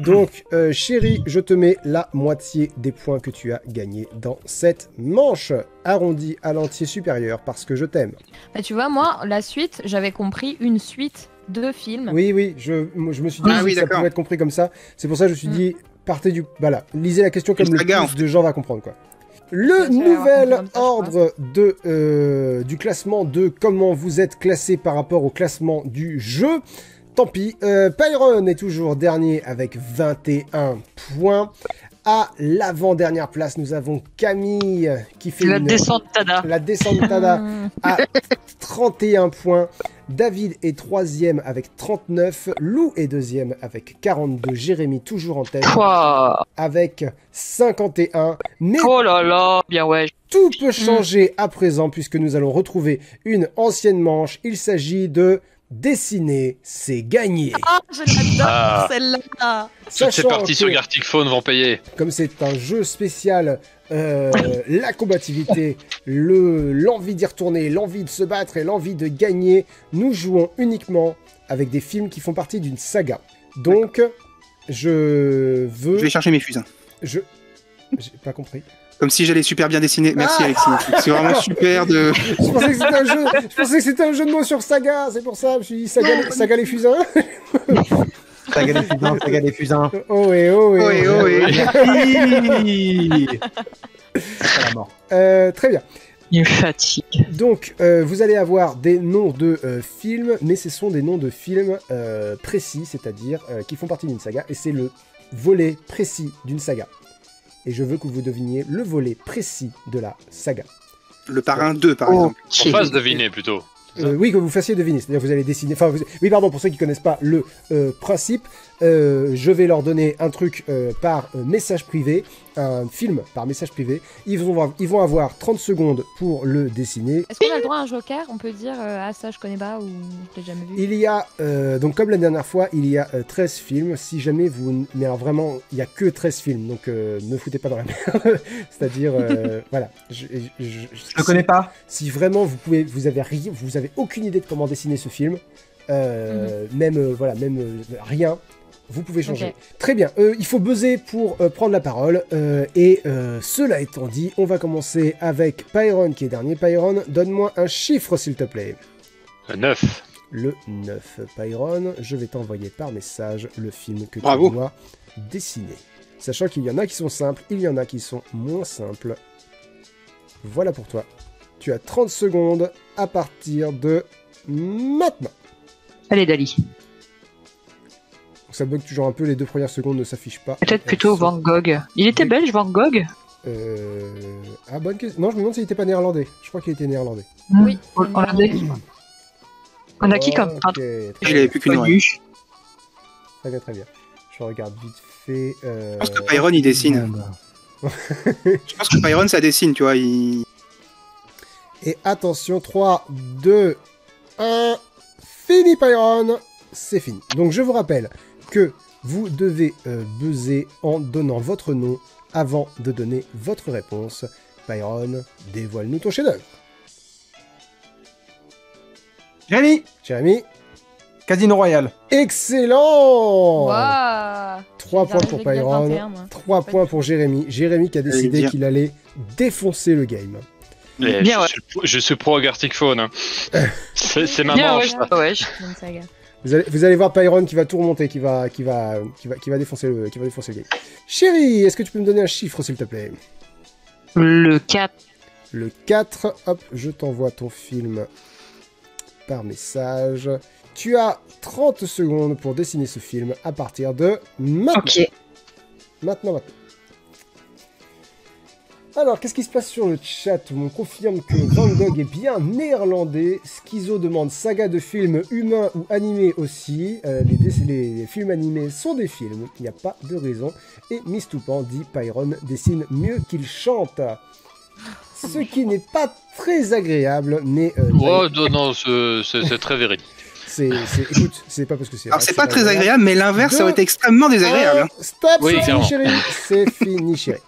Donc, euh, chérie, je te mets la moitié des points que tu as gagnés dans cette manche, arrondie à l'entier supérieur, parce que je t'aime. Bah, tu vois, moi, la suite, j'avais compris une suite de films. Oui, oui, je, je me suis dit Ah que oui, ça pouvait être compris comme ça. C'est pour ça que je me suis dit, partez du... Voilà, lisez la question comme le en plus de gens va comprendre, quoi. Le nouvel ordre de, euh, du classement de comment vous êtes classé par rapport au classement du jeu. Tant pis, euh, Pyron est toujours dernier avec 21 points. À l'avant-dernière place, nous avons Camille qui fait La une- descente Tada. la descente Tada Hum, [LAUGHS] à 31 points. David est troisième avec 39. Lou est deuxième avec 42. Jérémy toujours en tête avec 51. Mais Oh là là, bien ouais. tout peut changer à présent puisque nous allons retrouver une ancienne manche. Il s'agit de dessiner, c'est gagner. Ah, je l'adore, Ah. celle-là. Toutes ces Sachant parties que- sur Gartic Phone vont payer. comme c'est un jeu spécial, euh, [LAUGHS] la combativité, le l'envie d'y retourner, l'envie de se battre et l'envie de gagner, nous jouons uniquement avec des films qui font partie d'une saga. Donc, je veux... Je vais chercher mes fusains. Je... J'ai pas compris. Comme si j'allais super bien dessiner. Merci Ah Alexis. C'est vraiment [LAUGHS] super de. Je pensais que c'était un jeu, je pensais que c'était un jeu de mots sur saga, c'est pour ça, je me suis dit saga, les- saga les fusains. [LAUGHS] Saga des fusains, saga des fusains. Oh oui, oh oui. Oh oui, oh oui. C'est [LAUGHS] la mort. Euh, très bien. Il me fatigue. Donc, euh, vous allez avoir des noms de euh, films, mais ce sont des noms de films euh, précis, c'est-à-dire euh, qui font partie d'une saga, et c'est le volet précis d'une saga. Et je veux que vous deviniez le volet précis de la saga. Le parrain 2 par Oh. exemple. On fasse deviner plutôt. Euh, oui, que vous fassiez deviner, c'est-à-dire que vous allez dessiner. Enfin, vous- oui, pardon, pour ceux qui connaissent pas le euh, principe, euh, je vais leur donner un truc euh, par euh, message privé, un film par message privé. Ils vont, avoir, ils vont avoir 30 secondes pour le dessiner. Est-ce qu'on a le droit à un joker? On peut dire euh, Ah, ça, je connais pas ou je l'ai jamais vu. Il y a, euh, donc comme la dernière fois, il y a euh, 13 films. Si jamais vous. Mais alors vraiment, il y a que 13 films, donc euh, ne foutez pas dans la [LAUGHS] merde. C'est-à-dire, euh, [LAUGHS] voilà. Je, je- je- Je le connais pas. Si vraiment vous pouvez, vous avez rien, vous avez aucune idée de comment dessiner ce film, euh, même euh, voilà, même euh, rien, vous pouvez changer. Très bien. Euh, il faut buzzer pour euh, prendre la parole. euh, et euh, cela étant dit, on va commencer avec Pyron qui est dernier. Pyron, donne-moi un chiffre s'il te plaît. 9. Le 9. Pyron, je vais t'envoyer par message le film que Bravo. tu dois dessiner. Sachant qu'il y en a qui sont simples, il y en a qui sont moins simples. Voilà pour toi. Tu as 30 secondes à partir de maintenant. Allez, Dali. Ça bug toujours un peu, les deux premières secondes ne s'affichent pas. Peut-être plutôt sont- Van Gogh. Il était Oui. belge, Van Gogh Euh... Ah, bonne question. Non, je me demande s'il était pas néerlandais. Je crois qu'il était néerlandais. Oui. On a qui comme Ok, peintre très Il avait plus qu'une oreille. Très bien, très bien. Je regarde vite fait. euh, Je pense que Pyron il dessine. [LAUGHS] Je pense que Pyron ça dessine, tu vois. Il... Et attention, 3, 2, 1, fini Pyron C'est fini. Donc je vous rappelle que vous devez euh, buzzer en donnant votre nom avant de donner votre réponse. Pyron, dévoile-nous ton chef-d'œuvre. Jérémy, Jérémy, Casino Royale. excellent Waouh 3 points pour Pyron, 21, moi. 3 Pas points pour Jérémy. Jérémy qui a décidé qu'il allait défoncer le game. Bien, je, ouais. suis, je suis pro Phone. hein. [LAUGHS] C'est ma Bien, manche. ouais, ça. ouais. Une saga. Vous allez, vous allez voir Pyron qui va tout remonter, qui va, qui va, qui va, qui va défoncer le, qui va défoncer le game. Chérie, est-ce que tu peux me donner un chiffre s'il te plaît? Le 4. Le 4, hop, je t'envoie ton film par message. Tu as 30 secondes pour dessiner ce film à partir de maintenant. Ok. Maintenant, maintenant. Alors, qu'est-ce qui se passe sur le chat On confirme que Van Gogh est bien néerlandais. Schizo demande saga de films humains ou animés aussi. Euh, les, les- les films animés sont des films, il n'y a pas de raison. Et Miss Toupan dit Pyron dessine mieux qu'il chante. Ce qui n'est pas très agréable, mais euh, Oh, non, non, c'est très véridique. c'est, écoute, c'est pas parce que c'est. Alors, c'est pas très agréable, mais l'inverse, ça aurait été extrêmement désagréable. Ah, stop, Oui, c'est fini, chérie. C'est fini, chérie.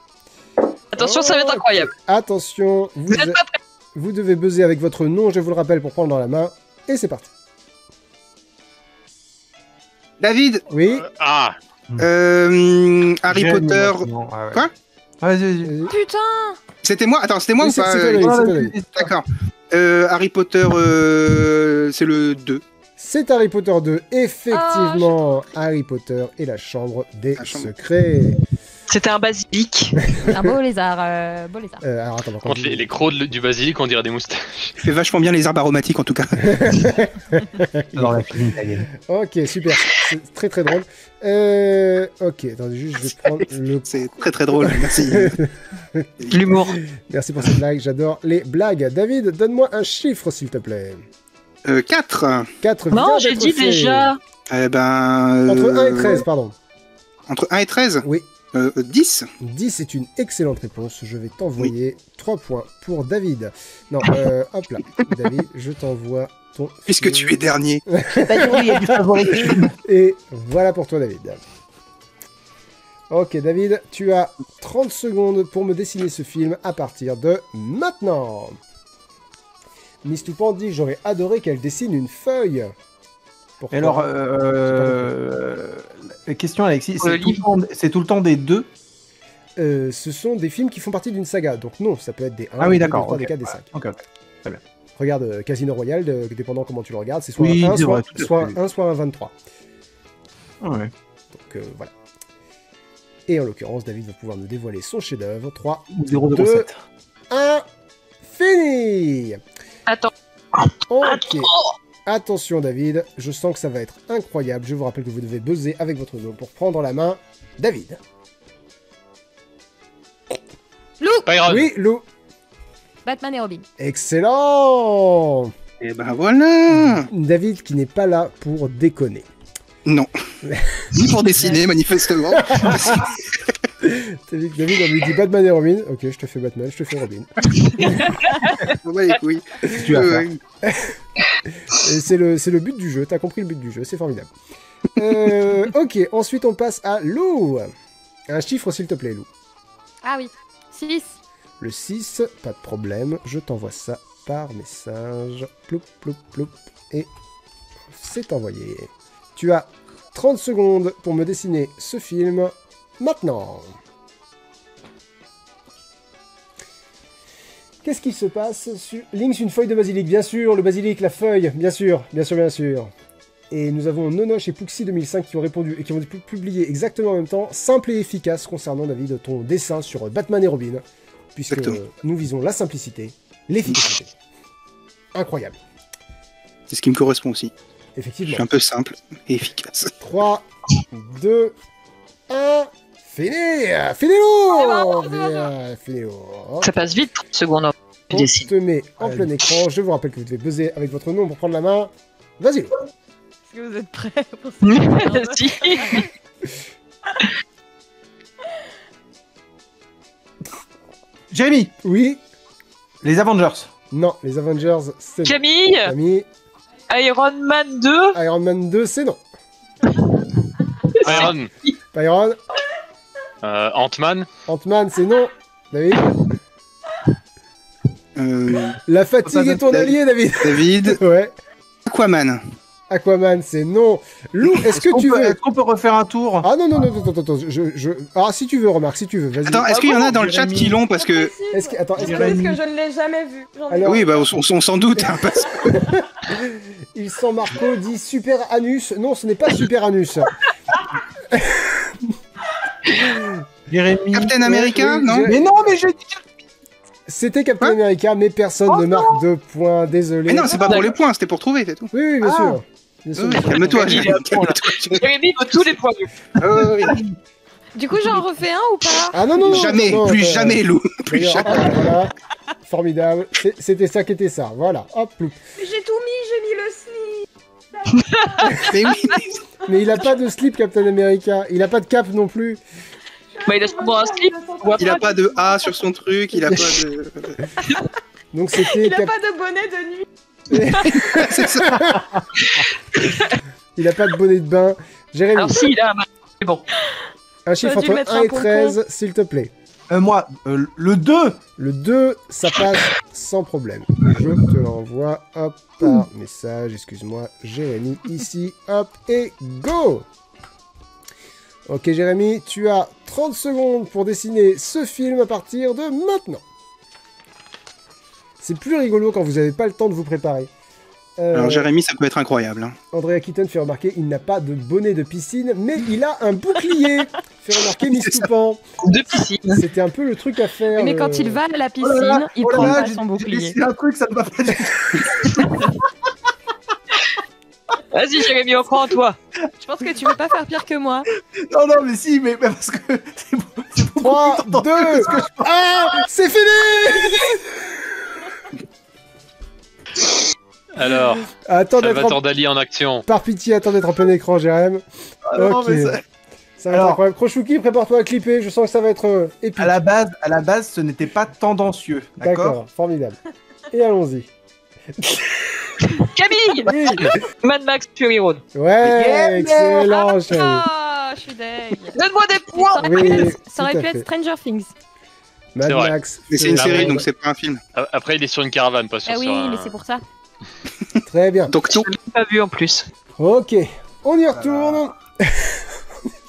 Attention, ça va être incroyable. Attention, vous, Vous êtes pas prêts vous devez buzzer avec votre nom, je vous le rappelle, pour prendre dans la main. Et c'est parti. David, Oui, Ah, euh, Harry Potter. ouais. Quoi? Ah, Vas-y, vas-y. vas-y. Putain C'était moi? Attends, c'était moi Oui, ou c'est- pas c'est toi, euh, Ah, c'est. D'accord. Euh, Harry Potter, euh, c'est le 2. C'est Harry Potter 2, effectivement. Harry Potter et la chambre des La chambre. secrets. C'était un basilic. [LAUGHS] Un beau lézard, euh, beau lézard. Euh, alors attends, contre les, les crocs de- du basilic, on dirait des moustaches. Il fait vachement bien les herbes aromatiques en tout cas. [LAUGHS] Dans la italienne. Ok, super. C'est très très drôle. Euh, ok, attendez, juste, je vais prendre le. C'est très très drôle, merci. [LAUGHS] L'humour. Merci pour cette blague, j'adore les blagues. David, donne-moi un chiffre, s'il te plaît. Euh, 4. 4 Non, j'ai dit déjà. Eh ben. Entre euh, 1 et 13, pardon. Entre 1 et 13 Oui. Euh, 10 10 est une excellente réponse. Je vais t'envoyer 3 points pour David. Non, euh, [LAUGHS] hop là. David, je t'envoie ton. Puisque film. tu es dernier. [LAUGHS] [LAUGHS] Et voilà pour toi, David. Ok, David, tu as 30 secondes pour me dessiner ce film à partir de maintenant. Miss Toupan dit J'aurais adoré qu'elle dessine une feuille. Pourquoi alors, euh, la question, Alexis, c'est tout, le temps- c'est tout le temps des deux Euh, Ce sont des films qui font partie d'une saga. Donc, non, ça peut être des 1, Ah oui, des 2, d'accord, des 3, ok. des 4, des 5. Ok. Regarde euh, Casino Royale, de- dépendant comment tu le regardes, c'est soit Oui, un 1, c'est soit, soit un 1, soit un 23. Ah ouais. Donc, euh, voilà. Et en l'occurrence, David va pouvoir nous dévoiler son chef-d'œuvre. 3, 007. 1, fini Attends. Ok. Attention David, je sens que ça va être incroyable. Je vous rappelle que vous devez buzzer avec votre nom pour prendre la main. David. Byron, Oui, Lou. Batman et Robin. Excellent Et ben voilà David qui n'est pas là pour déconner. Non. [LAUGHS] Ni pour dessiner, manifestement. [LAUGHS] David, David, on lui dit Batman et Robin. Ok, je te fais Batman, je te fais Robin. [LAUGHS] On va les couilles. Tu Ouais, c'est le, c'est le but du jeu, t'as compris le but du jeu, c'est formidable. Euh, ok, ensuite on passe à Lou. Un chiffre s'il te plaît, Lou. Ah oui. 6. Le 6, pas de problème, je t'envoie ça par message. Ploup, ploup, ploup. Et c'est envoyé. Tu as 30 secondes pour me dessiner ce film maintenant. Qu'est-ce qui se passe sur Lynx, une feuille de basilic, bien sûr, le basilic, la feuille, bien sûr, bien sûr, bien sûr. Et nous avons Nonoche et Puxi 2005 qui ont répondu et qui ont pu- publié exactement en même temps, simple et efficace concernant David ton dessin sur Batman et Robin, puisque Exactement. nous visons la simplicité, l'efficacité. Incroyable, C'est ce qui me correspond aussi. Je effectivement. suis un peu simple et efficace. 3, 2, 1, fini Fini-le Fini- Fini-le Ça passe vite, 30 secondes. On te met en Allez. plein écran, je vous rappelle que vous devez buzzer avec votre nom pour prendre la main. Vas-y Lou. Est-ce que vous êtes prêts pour. [LAUGHS] Jamie, [LAUGHS] Oui les Avengers. Non, les Avengers, c'est non. Camille, Camille, Iron Man 2, Iron Man 2, c'est non. [LAUGHS] Byron, Byron, euh, Ant-Man, Ant-Man, c'est non. David Euh, La fatigue est ton allié, David David, [LAUGHS] Ouais. Aquaman. Aquaman, c'est non. Lou, est-ce que qu'on tu peut- veux... Est-ce qu'on peut refaire un tour? Ah non, non, non, attends, attends, attends, je, je... Ah, si tu veux, remarque, si tu veux, vas-y. Attends, est-ce qu'il y en a dans le chat qui l'ont? Parce que. Est-ce que... Attends, est-ce que... disent que je ne l'ai jamais vu. Alors, Oui, bah, on, on s'en doute. hein, parce- [LAUGHS] il sent Marco dit Super Anus. Non, ce n'est pas Super Anus. [LAUGHS] Jérémy. Captain America, non je- Mais non, mais j'ai dit. C'était Captain Hein America, mais personne Oh ne marque de points, désolé. Mais non, c'est pas pour les points, c'était pour trouver, c'est tout. Oui, oui, bien Ah. sûr. Bien sûr, Oui. Calme-toi, Jérémy, veut tous les points. Ah, oui. Du coup, j'en refais un ou pas? Ah non, non, non. Jamais, non, plus euh, jamais, Lou. Plus jamais. ah, voilà. Formidable. C'était ça qui était ça. Voilà. Hop. loup. J'ai tout mis, j'ai mis le. Mais oui, Mais il a pas de slip, Captain America. Il a pas de cap non plus. Bah, il a sûrement un slip. il a pas de A sur son truc, il a pas de. [LAUGHS] Donc c'était. Il a Cap- pas de bonnet de nuit. [LAUGHS] c'est ça. Il a pas de bonnet de bain. Jérémy, Alors, si, il a un. C'est bon. un chiffre entre mettre 1 un et pompon. 13, s'il te plaît. Euh, moi, euh, le 2 Le 2, ça passe sans problème. Je te l'envoie, hop, par message, excuse-moi, Jérémy, ici, hop, et go Ok Jérémy, tu as 30 secondes pour dessiner ce film à partir de maintenant. C'est plus rigolo quand vous n'avez pas le temps de vous préparer. Euh, Alors, Jérémy, ça peut être incroyable. hein. Andrea Keaton fait remarquer il n'a pas de bonnet de piscine, mais il a un bouclier fait remarquer Miss [LAUGHS] C'est. Toupan. De piscine. C'était un peu le truc à faire. Mais euh, quand il va à la piscine, Oh là là, il oh là prend là, pas j'ai- son bouclier. décidé un truc, ça ne va pas du Vas-y, Jérémy, on croit en toi. Je pense que tu veux pas faire pire que moi. Non, non, mais si, mais, mais parce que c'est beau- c'est beaucoup 3, plus 2, tentant que ce que je 1, c'est fini [LAUGHS] Alors, Attends d'être Salvatore en... Dali en action. Par pitié, attends d'être en plein écran, Jérém. Ah, non, Ok. mais ça- Ça va être Alors- incroyable. Crochouki, prépare-toi à clipper, je sens que ça va être euh, épique. À la base, à la base, ce n'était pas tendancieux, d'accord formidable. Et allons-y. [LAUGHS] Camille Oui, Mad Max Fury Road. ouais, Yeah, excellent, chérie. Ah, je suis deg. Donne-moi des Ça points aurait pu Oui, être- ça aurait tout à pu être Stranger Things. Mad C'est vrai. Max. Mais c'est une série, donc c'est pas un film. Après, il est sur une caravane, pas sur Ah oui, sur un- mais c'est pour ça. [LAUGHS] Très bien. Donc, non. Pas vu en plus. Ok, on y retourne. [LAUGHS]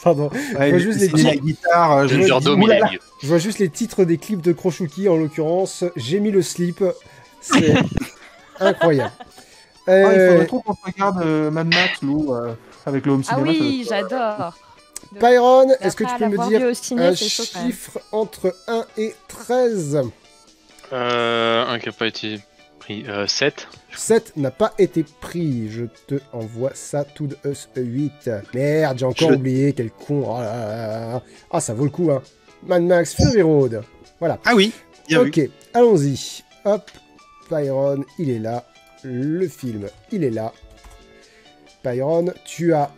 Pardon, Ouais, vois juste les c'est la titres. guitare. euh, je dis, vois juste les titres des clips de Crochouki, en l'occurrence. J'ai mis le slip. C'est [LAUGHS] incroyable. Ah, il Euh, faudrait trop qu'on regarde euh, Mad Max, Lou, euh, avec le home Ah cinéma. ça oui, j'adore. Byron, Et est-ce que tu peux me dire ciné, un chiffre entre 1 et 13 Euh, un qui a pas été pris. Euh, 7. 7 n'a pas été pris. Je te envoie ça tout de us 8. Merde, j'ai encore Je- oublié. Quel con. Oh là là là. Ah, ça vaut le coup, hein. Mad Max Fury Road. Voilà. Ah oui, bien ok, allons-y. Hop. Byron, il est là. Le film, il est là. Byron, tu as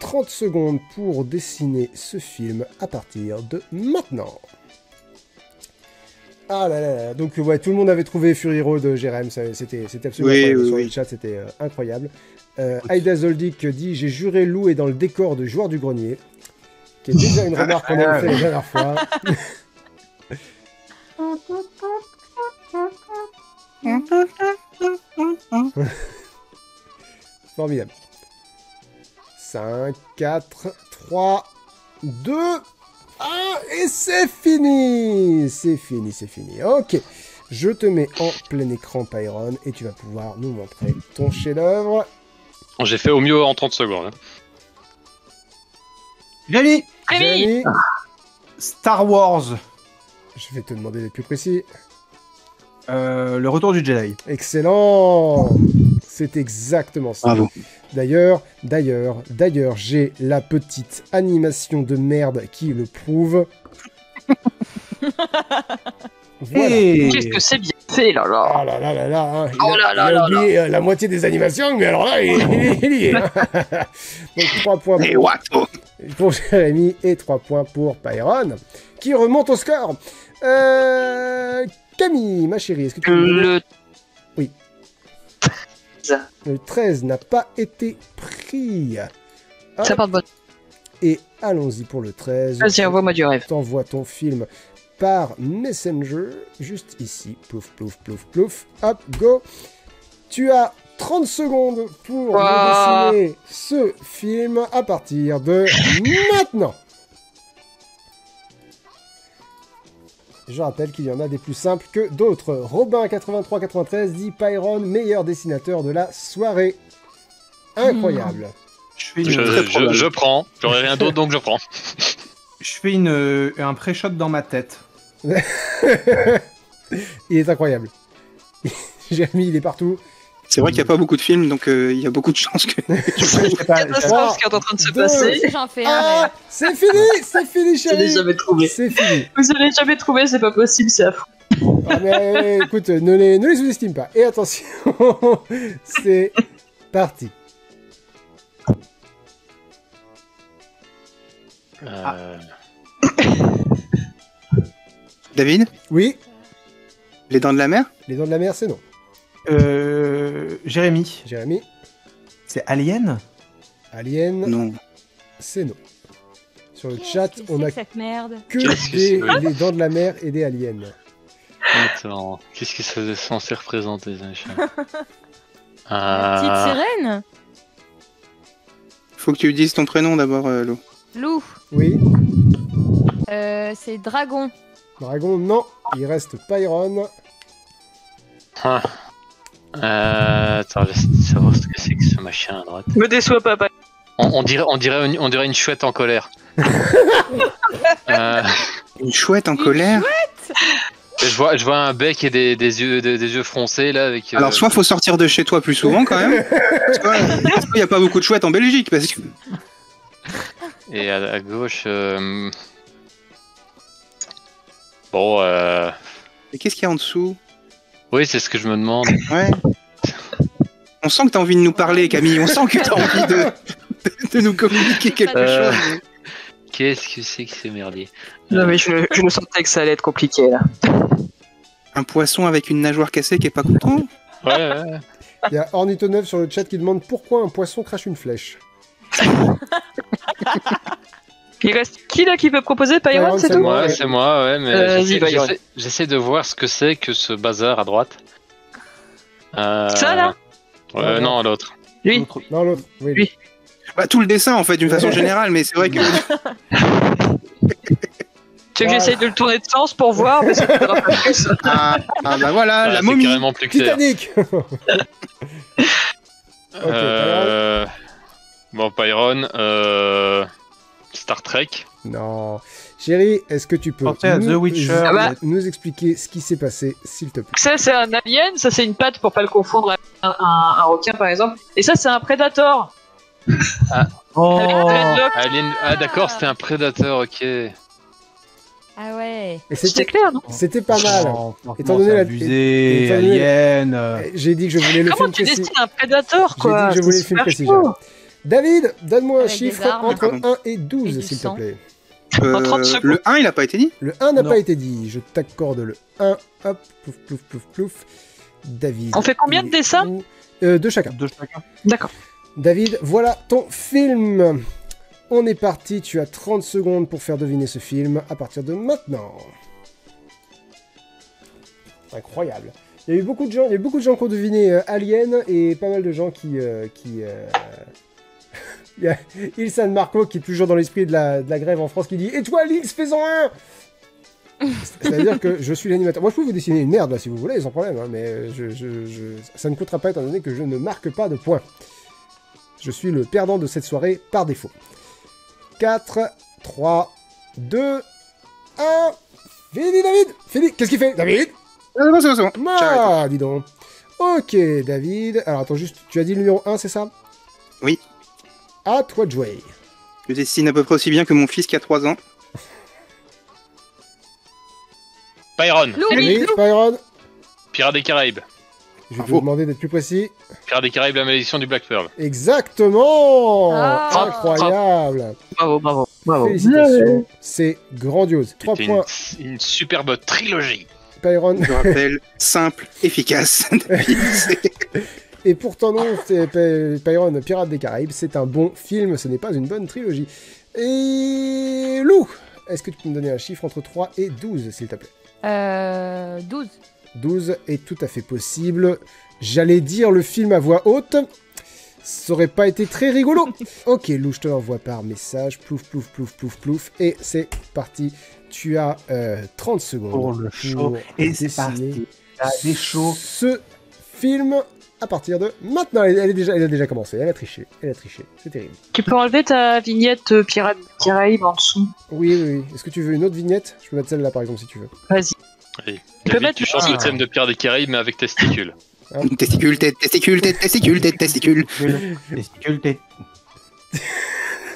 30 secondes pour dessiner ce film à partir de maintenant. Ah là là là, donc ouais, tout le monde avait trouvé Fury Road, Jérém, ça- c'était absolument Oui, incroyable. oui, Sur oui. le chat, c'était euh, incroyable. Euh, Aïda Zoldik dit J'ai juré Lou est dans le décor de Joueur du Grenier, qui est déjà une [LAUGHS] remarque qu'on avait fait la dernière fois. [LAUGHS] Formidable. 5, 4, 3, 2, 1, et c'est fini C'est fini, c'est fini. Ok, je te mets en plein écran, Pyron, et tu vas pouvoir nous montrer ton chef-d'œuvre. J'ai fait au mieux en 30 secondes. hein. Jérémy, Rémi Jérémy, Star Wars, je vais te demander d'être plus précis. euh, le retour du Jedi. Excellent C'est exactement ça. Bravo. D'ailleurs, d'ailleurs, d'ailleurs, j'ai la petite animation de merde qui le prouve. [LAUGHS] voilà. Et- Qu'est-ce que c'est bien fait, là, là Oh là là là là, hein. il, Oh a, là là il a là oublié euh, la moitié des animations, mais alors là, il, il- il y est. [LAUGHS] [LAUGHS] Donc 3 points pour, what pour Jérémy et 3 points pour Pyron, qui remonte au score. Euh, Camille, ma chérie, est-ce que tu Le... Le 13 n'a pas été pris. Hop, Ça part de bonne. et allons-y pour le 13. Vas-y, envoie-moi du rêve. T'envoies ton film par Messenger, juste ici. Plouf, plouf, plouf, plouf. Hop, go. Tu as 30 secondes pour dessiner ce film à partir de maintenant. Je rappelle qu'il y en a des plus simples que d'autres. Robin8393 dit Pyron, meilleur dessinateur de la soirée. Incroyable. Je fais Je, je, prends. J'aurais rien d'autre, donc je prends. [LAUGHS] je fais une, euh, un pré-shot dans ma tête. [LAUGHS] Il est incroyable. [LAUGHS] Jérémy, il est partout. C'est vrai qu'il n'y a pas beaucoup de films, donc euh, il y a beaucoup de chances que. [LAUGHS] Je sais pas, je- Catastrophe ce qui est en train de se deux. passer. J'en fais un. Ah, c'est fini, c'est fini, Je l'ai chérie. jamais trouvé. C'est fini. Vous allez jamais trouver, c'est pas possible, c'est affreux. Ah, mais, euh, écoute, ne les, ne les sous-estime pas. Et attention, [LAUGHS] c'est parti. Euh, [COUGHS] David? Oui, Les Dents de la Mer? Les dents de la mer, c'est non. Euh, Jérémy, Jérémy, c'est Alien? Alien, Non. c'est non. Sur le Qu'est-ce chat, que on c'est a que cette merde? que Qu'est-ce que des c'est dents de la mer et des aliens. Attends, qu'est-ce que ça est censé représenter, ça [LAUGHS] La petite Ah, sirène? Faut que tu dises ton prénom d'abord, euh, Lo. Lou. Oui, Euh, c'est dragon. Dragon, non. Il reste Pyron. ah. Euh, attends, j'essaie de savoir ce que c'est que ce machin à droite. Me déçois pas, pas. On, on dirait, on, dirait une, on dirait une chouette en colère. [LAUGHS] Euh, Une chouette en Une colère je, vois, je vois un bec et des, des yeux, des, des yeux froncés là avec. euh, Alors, soit faut sortir de chez toi plus souvent quand même, [LAUGHS] soit il n'y a pas beaucoup de chouettes en Belgique. Parce que... Et à, à gauche. euh, Bon, euh... Mais qu'est-ce qu'il y a en dessous? Oui, c'est ce que je me demande. Ouais. On sent que t'as envie de nous parler, Camille. On sent que t'as envie de, de, de nous communiquer quelque Euh. chose. Qu'est-ce que c'est que ce merdier Non, mais je, je le sentais que ça allait être compliqué là. Un poisson avec une nageoire cassée qui est pas content Ouais, ouais. Il y a Ornito9 sur le chat qui demande pourquoi un poisson crache une flèche. [LAUGHS] Il reste qui là qui peut proposer Pyron, c'est c'est tout moi. Ouais, c'est moi, ouais, mais Euh, j'essaie- de voir ce que c'est que ce bazar à droite. Euh... Ça, là Ouais, Ouais. non, l'autre. Lui L'autre- Non, l'autre. Oui. Lui. Bah, tout le dessin en fait, d'une façon [LAUGHS] générale, mais c'est vrai que. Tu veux que j'essaye de le tourner de sens pour voir pas plus. [LAUGHS] Ah, ah, bah voilà, Ah, la c'est momie carrément plus clair. Titanic [LAUGHS] Euh... Bon, Pyron, euh... Star Trek. Non. Chérie, est-ce que tu peux Pensez à nous, The Witcher. Ah bah. nous expliquer ce qui s'est passé, s'il te plaît? Ça, c'est un alien, ça, c'est une patte pour pas le confondre avec un, un- un requin par exemple. Et ça, c'est un prédateur. Oh, Avec un dreadlock. Alien... Ah, d'accord, c'était un prédateur, ok. Ah ouais. C'était clair, non? c'était pas mal. Oh, Étant donné la- abusé, étant donné- Alien. euh, J'ai dit que je voulais le Comment film tu précis. destines un prédateur, J'ai quoi dit que je voulais le film précis. David, donne-moi un chiffre armes. entre Pardon. 1 et 12, Et du s'il te plaît. En 30 Euh, secondes. le 1, il a pas été dit? Le 1 n'a pas été dit. Je t'accorde le 1. Hop, plouf, plouf, plouf, plouf. David. On fait combien de dessins? Euh, Deux chacun. de chacun. D'accord. David, voilà ton film. On est parti, tu as 30 secondes pour faire deviner ce film à partir de maintenant. Incroyable. Il y a eu beaucoup de gens, il y a eu beaucoup de gens qui ont deviné euh, Alien et pas mal de gens qui... euh, qui euh, Il y a Ilsan Marco qui est toujours dans l'esprit de la, de la grève en France qui dit Et toi, Lix, fais-en un [LAUGHS] C'est-à-dire que je suis l'animateur. Moi, je peux vous dessiner une merde là si vous voulez, sans problème, hein, mais je, je- je- ça ne coûtera pas étant donné que je ne marque pas de points. Je suis le perdant de cette soirée par défaut. 4, 3, 2, 1. Fini, David Fini Qu'est-ce qu'il fait, David? Ah, c'est bon, c'est bon, c'est bon. Ah, dis donc. Ok, David. Alors, attends, juste, tu as dit le numéro 1, c'est ça? Oui. À toi de jouer. Je dessine à peu près aussi bien que mon fils qui a 3 ans. Byron, Oui. Byron. Pirates des Caraïbes. Je vais te Bravo. demander d'être plus précis. Pirates des Caraïbes, la malédiction du Black Pearl. Exactement Ah. Incroyable Bravo, bravo, bravo. Félicitations. C'est grandiose. 3 C'était points, une, une superbe trilogie. Byron. Je rappelle, simple, efficace. [LAUGHS] [LAUGHS] C'est- Et pourtant non, c'est Py- Pyron, Pirates des Caraïbes, c'est un bon film, ce n'est pas une bonne trilogie. Et Lou, est-ce que tu peux me donner un chiffre entre 3 et 12, s'il te plaît? Euh, 12. 12 est tout à fait possible. J'allais dire le film à voix haute. Ça aurait pas été très rigolo. [LAUGHS] ok, Lou, je te l'envoie par message. Plouf, plouf, plouf, plouf, plouf. Et c'est parti. Tu as euh, 30 secondes Pour le show. pour Et c'est parti. Ah, des shows. ce film à partir de maintenant. Elle, elle est déjà, elle a déjà commencé. Elle a triché. Elle a triché. C'est terrible. Tu peux enlever ta vignette euh, Pirate des Caraïbes en dessous. Oui, oui, oui. Est-ce que tu veux une autre vignette? Je peux mettre celle-là par exemple si tu veux. Vas-y. Oui. Tu peux mettre tu chantes Ah. le thème de Pierre des Caraïbes, mais avec testicules. [LAUGHS] Testicule, tête, testicule, tête, testicule, tête, testicule. Testicule, [LAUGHS] t'es-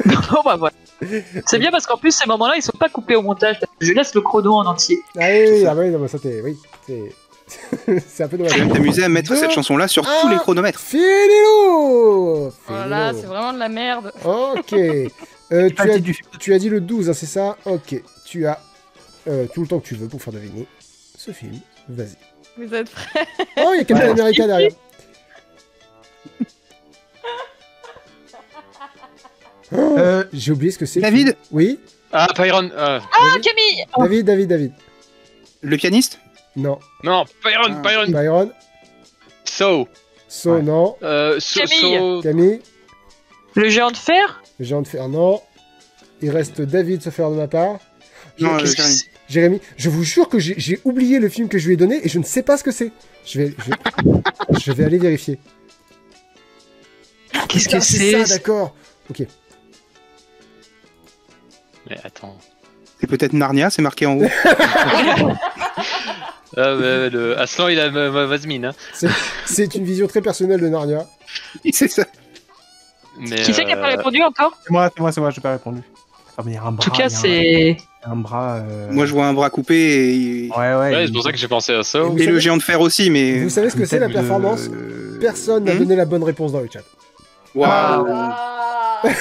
Bon bah voilà. C'est bien parce qu'en plus ces moments-là ils sont pas coupés au montage. Je laisse le chrono en entier. Ah oui, oui, ah oui, non, mais ça t'es. Oui, c'est. [LAUGHS] c'est un peu dommage. Je vais t'amuser à mettre Deux, cette chanson-là sur un. tous les chronomètres. Finilou Voilà, Finilou. c'est vraiment de la merde. Ok. [LAUGHS] Euh, tu, as, film. tu as dit le 12, hein, c'est ça Ok. Tu as euh, tout le temps que tu veux pour faire deviner ce film. Vas-y. Vous êtes prêts Oh, il y a Captain Ouais. America derrière. Oh, [LAUGHS] Euh, [GASPS] J'ai oublié ce que c'est. David. Oui Ah, Pyron euh, Ah Camille David, David, David. Le pianiste? Non. Non, Pyron, Ah. Pyron Byron So So, Ouais. non. euh, so, Camille. so- Camille Le géant de fer Le géant de fer, non. Il reste David, se faire de ma part. Non, euh, Jérémy. Jérémy, je vous jure que j'ai oublié le film que je lui ai donné et je ne sais pas ce que c'est. Je vais, je, je vais aller vérifier. Qu'est-ce Ah, que c'est c'est ça, d'accord. Ok. Mais attends. C'est peut-être Narnia, c'est marqué en haut. [LAUGHS] Ah, mais le... Aslan, il a ma- ma- mauvaise mine. Hein. C'est une vision très personnelle de Narnia. [LAUGHS] c'est ça. Mais, Qui c'est qui a pas euh, répondu encore? C'est moi, c'est moi, c'est moi, j'ai pas répondu. Ah, mais il y a un En tout cas c'est... Un bras. euh, Moi, je vois un bras coupé et, Ouais, ouais. Ouais, il- c'est pour ça que j'ai pensé à ça. Vous et le savez- géant de fer aussi, mais. Vous savez ce que c'est la de- performance? Personne n'a Hmm? donné la bonne réponse dans le chat. Waouh. Trop fort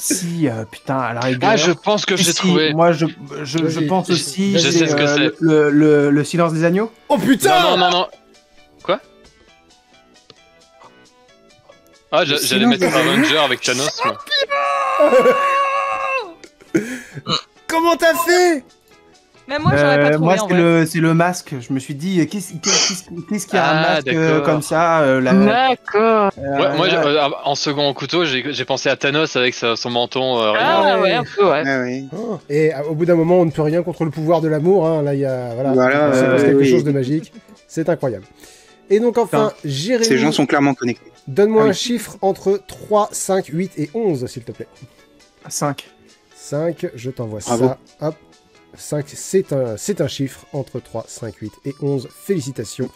Si, euh, putain, à la rigueur. Ah, je pense que j'ai si, trouvé. Moi, je, je, pense aussi. je sais ce que euh, c'est. Le, le, le silence des agneaux Oh putain Non, non, non, non. Quoi? Ah, j'allais mettre agneaux Avenger avec Thanos. moi. Comment t'as fait? Même moi, j'aurais pas Euh, trouvé Moi, c'est le, c'est le masque. Je me suis dit, qu'est-ce qu'est-ce- qu'est-ce qu'il y a un Ah, masque euh, d'accord. comme ça euh, la- D'accord. euh, Ouais, moi, euh, en second couteau, j'ai j'ai pensé à Thanos avec sa- son menton. euh. Ah ouais. ouais, un peu ouais. Ah oui. Oh, Et euh, au bout d'un moment, on ne peut rien contre le pouvoir de l'amour. hein. Là, il y a voilà, Voilà, il se passe euh, quelque oui. chose de magique. C'est incroyable. Et donc enfin, Jérémy, Ces gens sont clairement connectés. donne-moi Ah oui. un chiffre entre 3, 5, 8 et 11, s'il te plaît. 5. 5, je t'envoie Bravo. ça. Hop. 5, c'est un, c'est un chiffre entre 3, 5, 8 et 11. Félicitations.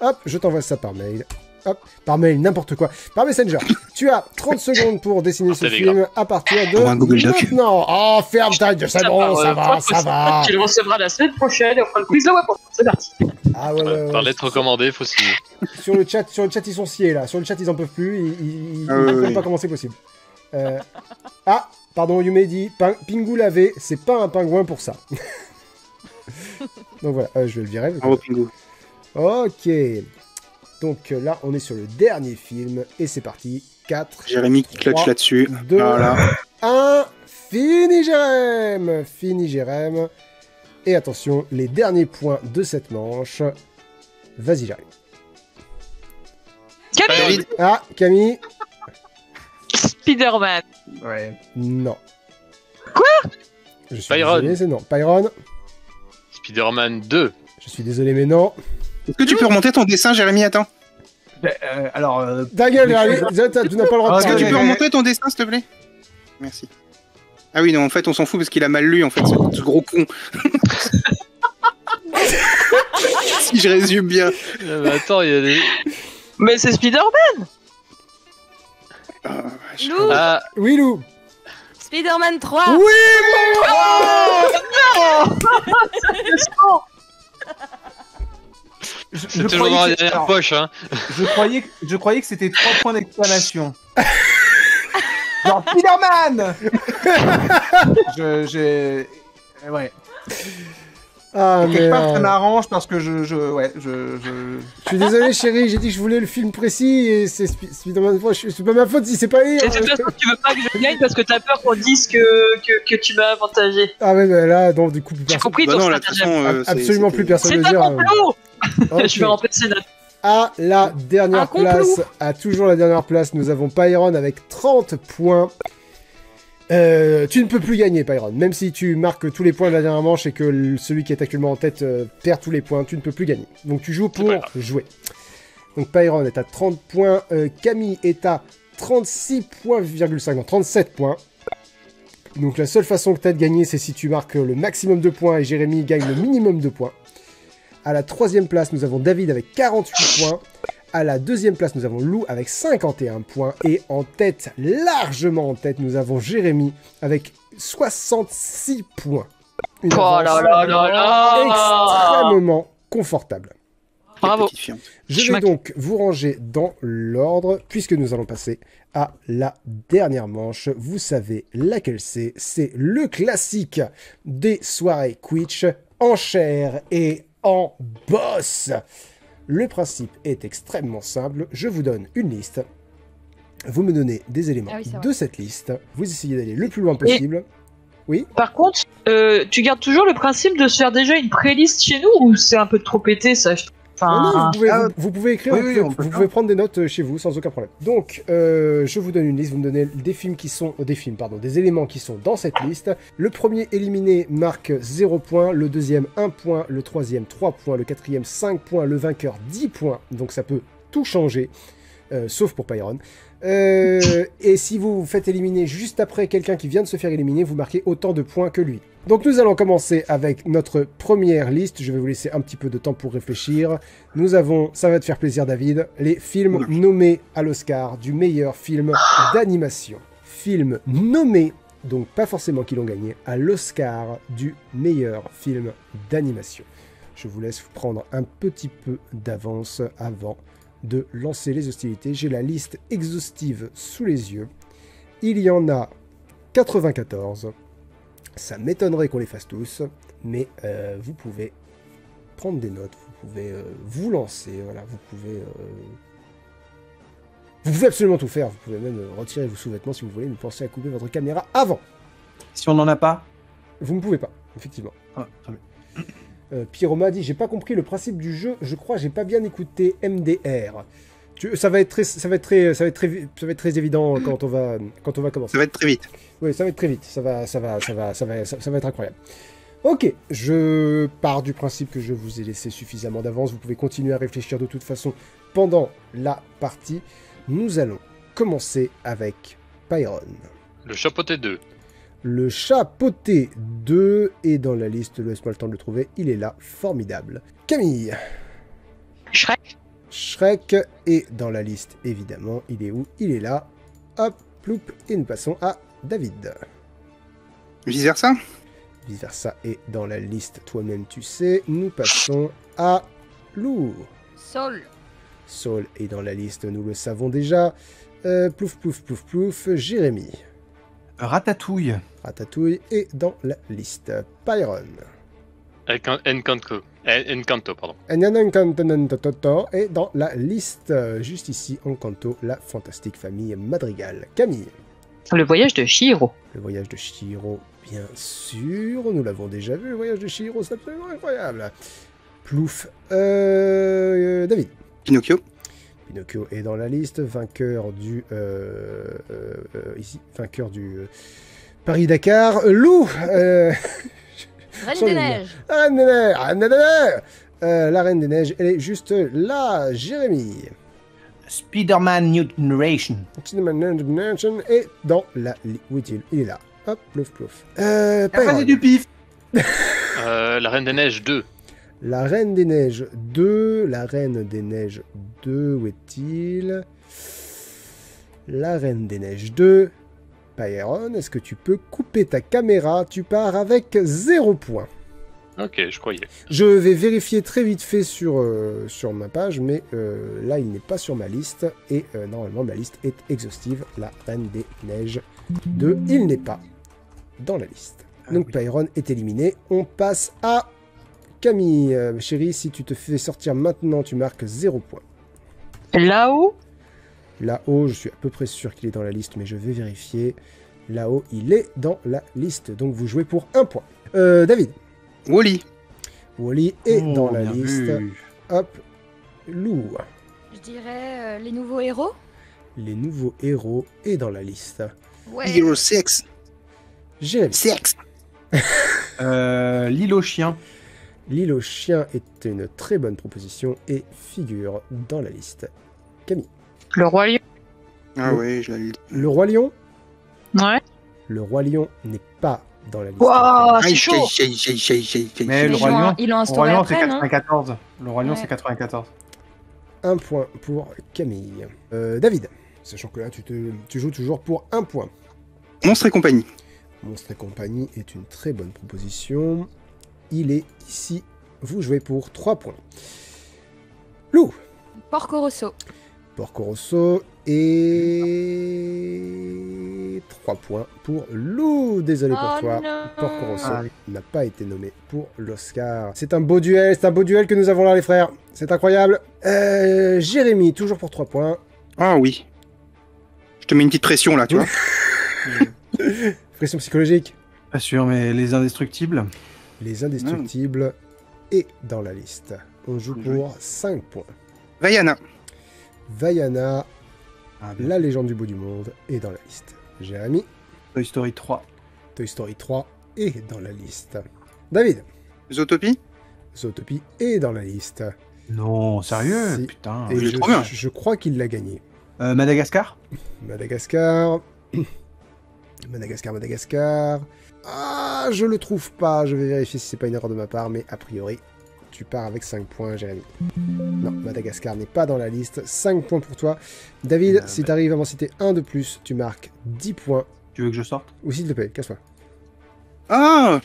Hop, je t'envoie ça par mail. Hop, par mail, n'importe quoi. Par Messenger. [LAUGHS] tu as 30 secondes pour dessiner ce film à partir de Pour un Google Doc. maintenant. Oh, ferme ta gueule, c'est Ça bon, ça euh, va, ça va. Tu le recevras la semaine prochaine et on fera le quiz de Wapon. C'est parti. Ah ouais, ouais, Euh, ouais. Par lettre recommandée, faut signer. Sur le chat, sur le chat, ils sont sciés là. Sur le chat, ils en peuvent plus. Ils, ils, ils Ah comprennent oui. pas comment c'est possible. Euh, Ah, pardon, Yume dit Pin- Pingu lavé, c'est pas un pingouin pour ça. [LAUGHS] Donc voilà, euh, je vais le virer. Bravo, Pingu. Ok. Donc euh, là, on est sur le dernier film et c'est parti. 4, Jérémy qui clutch là-dessus. 2, Voilà. 1. Fini Jérém Fini Jérém. Et attention, les derniers points de cette manche. Vas-y, j'arrive. Camille Ah, Camille Spider-Man. Ouais. Non. Quoi? Je suis Byron. désolé, c'est non. Pyron, Spider-Man 2. je suis désolé, mais non. est-ce que tu peux remonter ton dessin, Jérémy? Attends. Euh, alors, euh, Ta gueule, Jérémy, je- t'as- tu n'as pas le droit de Est-ce que tu peux remonter ton dessin, s'il te plaît? Merci. Ah oui, non, en fait, on s'en fout parce qu'il a mal lu, en fait, ce, ce gros con. [LAUGHS] si je résume bien. Euh, mais attends, il y a des. Mais c'est Spider-Man. Ah. Lou, Ah, Oui, Lou. Spider-Man 3 Oui, [LAUGHS] je, je c'est toujours croyais dans la que- dernière poche, hein. je croyais, que- je croyais que c'était trois points d'exclamation. [LAUGHS] Genre Spider-Man [LAUGHS] Je, j'ai, ouais. Ah, Quelque part, ça merde. m'arrange parce que je, je, ouais, je, je... Je suis désolé, chérie, j'ai dit que je voulais le film précis et c'est Spi- Spider-Man 3. je- C'est pas ma faute si c'est pas lire. Et de toute façon, tu veux pas que je gagne parce que t'as peur qu'on dise que, que, que tu m'as avantagé. Ah ouais, mais là, donc du coup, plus J'ai personne. compris Bah ton non, là, de façon, euh, c'est- Absolument plus personne C'est ne un dire. complot Ok. [LAUGHS] Je vais remplacer notre... À la dernière Un complot. place, à toujours la dernière place, nous avons Pyron avec 30 points. Euh, tu ne peux plus gagner, Pyron. Même si tu marques tous les points de la dernière manche et que celui qui est actuellement en tête euh, perd tous les points, tu ne peux plus gagner. Donc tu joues pour jouer. Donc Pyron est à 30 points, euh, Camille est à 36 points, virgule 5, non, 37 points. Donc la seule façon que tu as de gagner, c'est si tu marques le maximum de points et Jérémy gagne le minimum de points. À la troisième place, nous avons David avec 48 points. À la deuxième place, nous avons Lou avec 51 points. Et en tête, largement en tête, nous avons Jérémy avec 66 points. Une Oh là là là là extrêmement confortable. Bravo. Je vais donc vous ranger dans l'ordre, puisque nous allons passer à la dernière manche. Vous savez laquelle c'est. C'est le classique des soirées Quitch en chair et en boss. Le principe est extrêmement simple. Je vous donne une liste. Vous me donnez des éléments Ah oui, de cette liste. Vous essayez d'aller le plus loin possible. Par contre, euh, tu gardes toujours le principe de se faire déjà une playlist chez nous ou c'est un peu trop pété ça je- Non, non, Enfin, vous, pouvez, ah, vous- vous pouvez écrire, oui, vous, oui, pouvez, vous prendre des notes euh, chez vous sans aucun problème. Donc, euh, je vous donne une liste, vous me donnez des films qui sont, euh, des films, pardon, des éléments qui sont dans cette liste. Le premier éliminé marque 0 points, le deuxième 1 point, le troisième 3 points, le quatrième 5 points, le vainqueur 10 points. Donc ça peut tout changer, euh, sauf pour Pyron. Euh, et si vous vous faites éliminer juste après quelqu'un qui vient de se faire éliminer, vous marquez autant de points que lui. Donc nous allons commencer avec notre première liste. Je vais vous laisser un petit peu de temps pour réfléchir. Nous avons, ça va te faire plaisir David, les films nommés à l'Oscar du meilleur film d'animation. Films nommés, donc pas forcément qui l'ont gagné, à l'Oscar du meilleur film d'animation. Je vous laisse prendre un petit peu d'avance avant de lancer les hostilités. J'ai la liste exhaustive sous les yeux. Il y en a 94. Ça m'étonnerait qu'on les fasse tous, mais euh, vous pouvez prendre des notes, vous pouvez euh, vous lancer, voilà, vous pouvez... euh, Vous pouvez absolument tout faire, vous pouvez même retirer vos sous-vêtements si vous voulez, mais pensez à couper votre caméra avant. Si on n'en a pas? Vous ne pouvez pas, effectivement. Ah, très bien. Euh, Pyroma dit j'ai pas compris le principe du jeu. Je crois j'ai pas bien écouté MDR. Tu- ça va être très, ça va être très, ça va être très, ça va être très évident quand on va, quand on va commencer. Ça va être très vite. Oui, ça va être très vite. Ça va, ça va, ça va, ça va, ça, ça va être incroyable. Ok, je pars du principe que je vous ai laissé suffisamment d'avance. Vous pouvez continuer à réfléchir de toute façon pendant la partie. Nous allons commencer avec Pyron. Le chapeauté 2. Le chapeauté 2 est dans la liste, laisse-moi le temps de le trouver, il est là, formidable. Camille, Shrek. Shrek est dans la liste, évidemment, il est où? Il est là, hop, ploup, et nous passons à David. Vice versa Vice versa est dans la liste, toi-même tu sais, nous passons à Lou. Sol. Saul est dans la liste, nous le savons déjà. Euh, plouf, plouf, plouf, plouf, Jérémy. Ratatouille. Ratatouille est dans la liste. Pyron. Encan- Encanto. En- Encanto, pardon. Encanto est dans la liste, euh, juste ici, Encanto, la fantastique famille Madrigal. Camille, Le voyage de Shihiro. le voyage de Shihiro, bien sûr, nous l'avons déjà vu, le voyage de Shihiro, c'est absolument incroyable. Plouf, euh, David. Pinocchio Pinocchio est dans la liste, vainqueur du, euh, euh, euh, ici, vainqueur du euh, Paris-Dakar. Lou, euh, Reine Sur des neiges. la Reine des Neiges, la Reine des Neiges. Euh, la Reine des Neiges, elle est juste là, Jérémy. Spider-Man New Generation. Cinnamon Mansion est dans la liste. Où est-il Il est là. Hop, plouf, plouf. Euh, La du pif. Euh, la Reine des Neiges 2. La Reine des Neiges 2. La Reine des Neiges 2. Où est-il? La Reine des Neiges 2. Pyron, est-ce que tu peux couper ta caméra? Tu pars avec 0 point. Ok, je croyais. Je vais vérifier très vite fait sur, euh, sur ma page, mais euh, là il n'est pas sur ma liste et euh, normalement ma liste est exhaustive. La Reine des Neiges 2, il n'est pas dans la liste. Donc Pyron est éliminé. On passe à Camille. Euh, chérie, si tu te fais sortir maintenant, tu marques 0 point. Là-haut? Là-haut, je suis à peu près sûr qu'il est dans la liste, mais je vais vérifier. Là-haut, il est dans la liste. Donc vous jouez pour un point. Euh, David. Wally Wally est Oh, dans la liste. vu. Hop. Lou. Je dirais euh, les nouveaux héros. Les nouveaux héros est dans la liste. Ouais. Hero 6 Jérémy. 6 Euh, L'île aux chiens. L'île aux chiens est une très bonne proposition et figure dans la liste. Camille. Le roi lion. Ah ouais, je l'avais dit. Le roi lion Ouais. Le Roi Lion n'est pas dans la liste. Waouh, c'est chaud. Mais le Roi Lion, le instauré Roi Lion, c'est après, non 94. Le Roi Lion, c'est 94. Un point pour Camille. Euh, David, sachant que là, tu, te, tu joues toujours pour un point. Monstre et compagnie. Monstre et compagnie est une très bonne proposition. Il est ici. Vous jouez pour 3 points. Lou, Porco Rosso. Porco Rosso et 3 points pour Lou. Désolé pour Oh toi. non. Porco Rosso Ah. n'a pas été nommé pour l'Oscar. C'est un beau duel, c'est un beau duel que nous avons là les frères. C'est incroyable. Euh, Jérémy, toujours pour 3 points. Ah oui. Je te mets une petite pression là, tu [LAUGHS] vois. Pression psychologique. Pas sûr, mais les indestructibles. Les indestructibles est dans la liste. On joue pour 5 points. Vaiana. Vaiana, Ah, la légende du bout du monde, est dans la liste. Jérémy, Toy Story 3. Toy Story 3 est dans la liste. David, Zootopie. Zootopie est dans la liste. Non, sérieux Si. Putain. Et je, trop bien. je crois qu'il l'a gagné. Euh, Madagascar Madagascar. [COUGHS] Madagascar, Madagascar. Ah, je le trouve pas. Je vais vérifier si c'est pas une erreur de ma part, mais a priori, tu pars avec 5 points, Jérémy. Non, Madagascar n'est pas dans la liste. 5 points pour toi. David, Ah, si bah. tu arrives à m'en citer un de plus, tu marques 10 points. Tu veux que je sorte? Ou s'il te plaît, casse-toi. Ah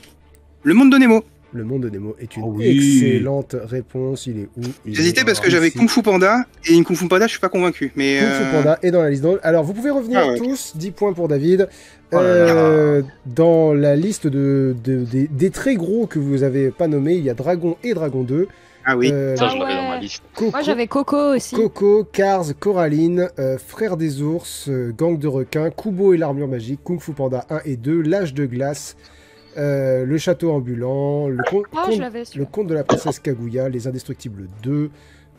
Le monde de Nemo. Le monde de Nemo est une Oh oui. excellente réponse. Il est où J'hésitais parce que j'avais. Kung Fu Panda et une Kung Fu Panda, je suis pas convaincu. Mais Kung Fu euh, Panda est dans la liste. Donc, Alors, vous pouvez revenir Ah ouais. tous. 10 points pour David. Oh là là. Euh, dans la liste de, de- des, des très gros que vous avez pas nommés, il y a Dragon et Dragon 2. Ah oui. Euh, Ça, Ah je l'avais ouais. dans ma liste. Coco, Moi j'avais Coco aussi. Coco, Cars, Coraline, euh, Frères des ours, euh, Gang de requins, Kubo et l'armure magique, Kung Fu Panda 1 et 2, L'âge de glace, euh, Le château ambulant, Le, con- Ah, conte- le de la princesse Kaguya, Les indestructibles 2,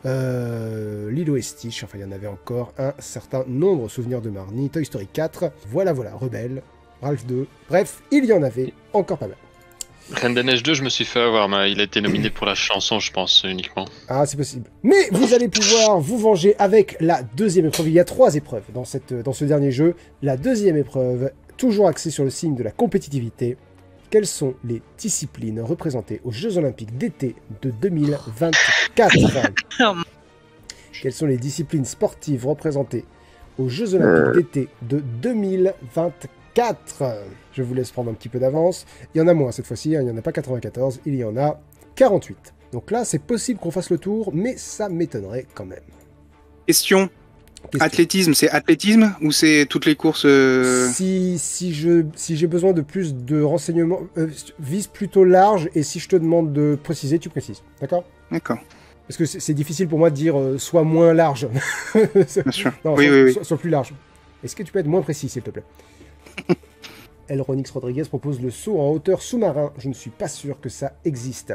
euh, Lilo et Stitch, enfin il y en avait encore un certain nombre, Souvenirs de Marnie, Toy Story 4, voilà voilà, Rebelle, Ralph 2, bref, il y en avait encore pas mal. Reine des Neiges 2, je me suis fait avoir, mais il a été nominé pour la chanson, je pense, uniquement. Ah, c'est possible. Mais vous allez pouvoir vous venger avec la deuxième épreuve. Il y a trois épreuves dans, cette, dans ce dernier jeu. La deuxième épreuve, toujours axée sur le signe de la compétitivité. Quelles sont les disciplines représentées aux Jeux Olympiques d'été de 2024 [LAUGHS] Quelles sont les disciplines sportives représentées aux Jeux Olympiques d'été de 2024 Je vous laisse prendre un petit peu d'avance. Il y en a moins cette fois-ci, hein, il n'y en a pas 94, il y en a 48. Donc là, c'est possible qu'on fasse le tour, mais ça m'étonnerait quand même. Question. Athlétisme, c'est athlétisme ou c'est toutes les courses euh, Si, si je si j'ai besoin de plus de renseignements, euh, vise plutôt large, et si je te demande de préciser, tu précises. D'accord? D'accord, Parce que c'est difficile pour moi de dire euh, soit moins large. [LAUGHS] bien sûr. Non, oui, oui, oui. sois plus large. Est-ce que tu peux être moins précis, s'il te plaît? [LAUGHS] Elronix Rodriguez propose le saut en hauteur sous-marin. Je ne suis pas sûr que ça existe.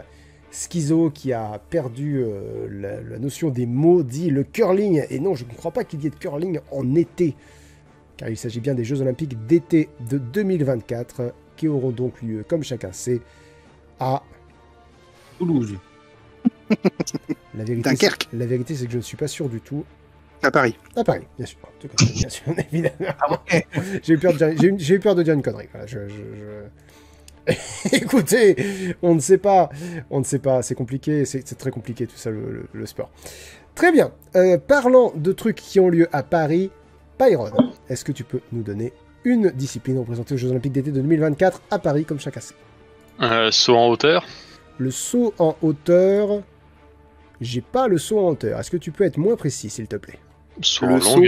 Schizo, qui a perdu euh, la, la notion des mots, dit le curling. Et non, je ne crois pas qu'il y ait de curling en été. Car il s'agit bien des Jeux Olympiques d'été de 2024, qui auront donc lieu, comme chacun sait, à Toulouse. la vérité. Dunkerque. c'est- La vérité, c'est que je ne suis pas sûr du tout. À Paris. À Paris, bien sûr. En tout cas, bien sûr, [LAUGHS] évidemment. Ah ouais J'ai eu, peur de dire- j'ai eu- j'ai eu peur de dire une connerie. Voilà, je- je- je- [LAUGHS] Écoutez, on ne sait pas. On ne sait pas. C'est compliqué. C'est très compliqué tout ça, le, le- le sport. Très bien. Euh, parlant de trucs qui ont lieu à Paris, Pyron, est-ce que tu peux nous donner une discipline représentée aux Jeux Olympiques d'été de 2024 à Paris, comme chacun sait Euh, saut en hauteur. Le saut en hauteur. J'ai pas le saut en hauteur. Est-ce que tu peux être moins précis, s'il te plaît? Saut Le en saut.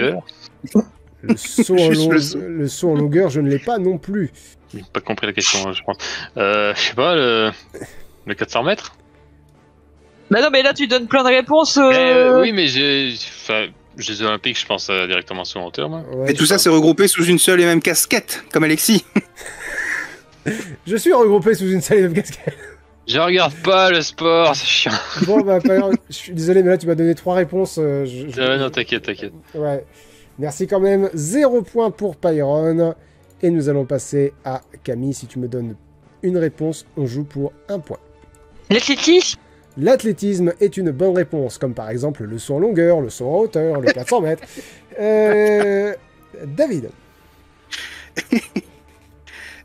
[LAUGHS] Le [LAUGHS] saut, en long- le saut. le saut en longueur, je ne l'ai pas non plus. J'ai pas compris la question, je crois. Euh, je sais pas, le, le 400 mètres? Bah non, mais là, tu donnes plein de réponses. Euh, euh, Oui, mais j'ai. Enfin, Jeux Olympiques, je pense euh, directement en hauteur, moi. Ouais, Et tout ça, c'est regroupé sous une seule et même casquette, comme Alexis. [LAUGHS] Je suis regroupé sous une salle de casquette. Je regarde pas le sport, c'est chiant. Bon, bah, pas grave. je suis désolé, mais là, tu m'as donné trois réponses. euh, je- je- Euh, non, t'inquiète, t'inquiète. Ouais. Merci quand même. Zéro point pour Pyron. Et nous allons passer à Camille. Si tu me donnes une réponse, on joue pour un point. L'athlétisme? L'athlétisme est une bonne réponse, comme par exemple le saut en longueur, le saut en hauteur, le 400 mètres. [LAUGHS] Euh, David, [LAUGHS]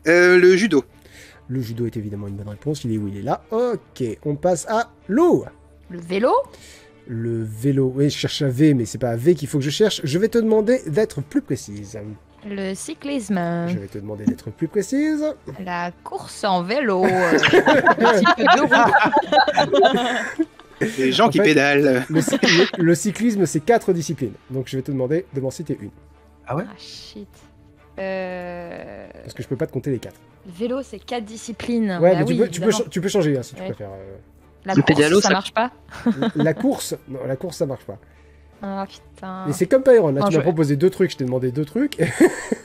Euh, le judo. Le judo est évidemment une bonne réponse. Il est où? Il est là. Ok, on passe à Lou. Le vélo? Le vélo. Oui, je cherche un V, mais c'est pas un V qu'il faut que je cherche. Je vais te demander d'être plus précise. Le cyclisme Je vais te demander d'être plus précise. La course en vélo [LAUGHS] un petit peu de roue. Les gens En qui fait- pédalent. Le, cy- le- le cyclisme, c'est quatre disciplines. Donc je vais te demander de m'en citer une. Ah ouais? Ah shit. Euh... Parce que je peux pas te compter les quatre. Le vélo, c'est quatre disciplines. Ouais, Bah mais tu, peux, tu, peux, évidemment. cha- tu peux changer hein, si tu préfères. euh. La Le course, pédalo, ça ça- marche pas La course, non, la course ça marche pas. Ah putain. Mais c'est comme Pyron, là Non, tu je- m'as proposé deux trucs, je t'ai demandé deux trucs. [LAUGHS]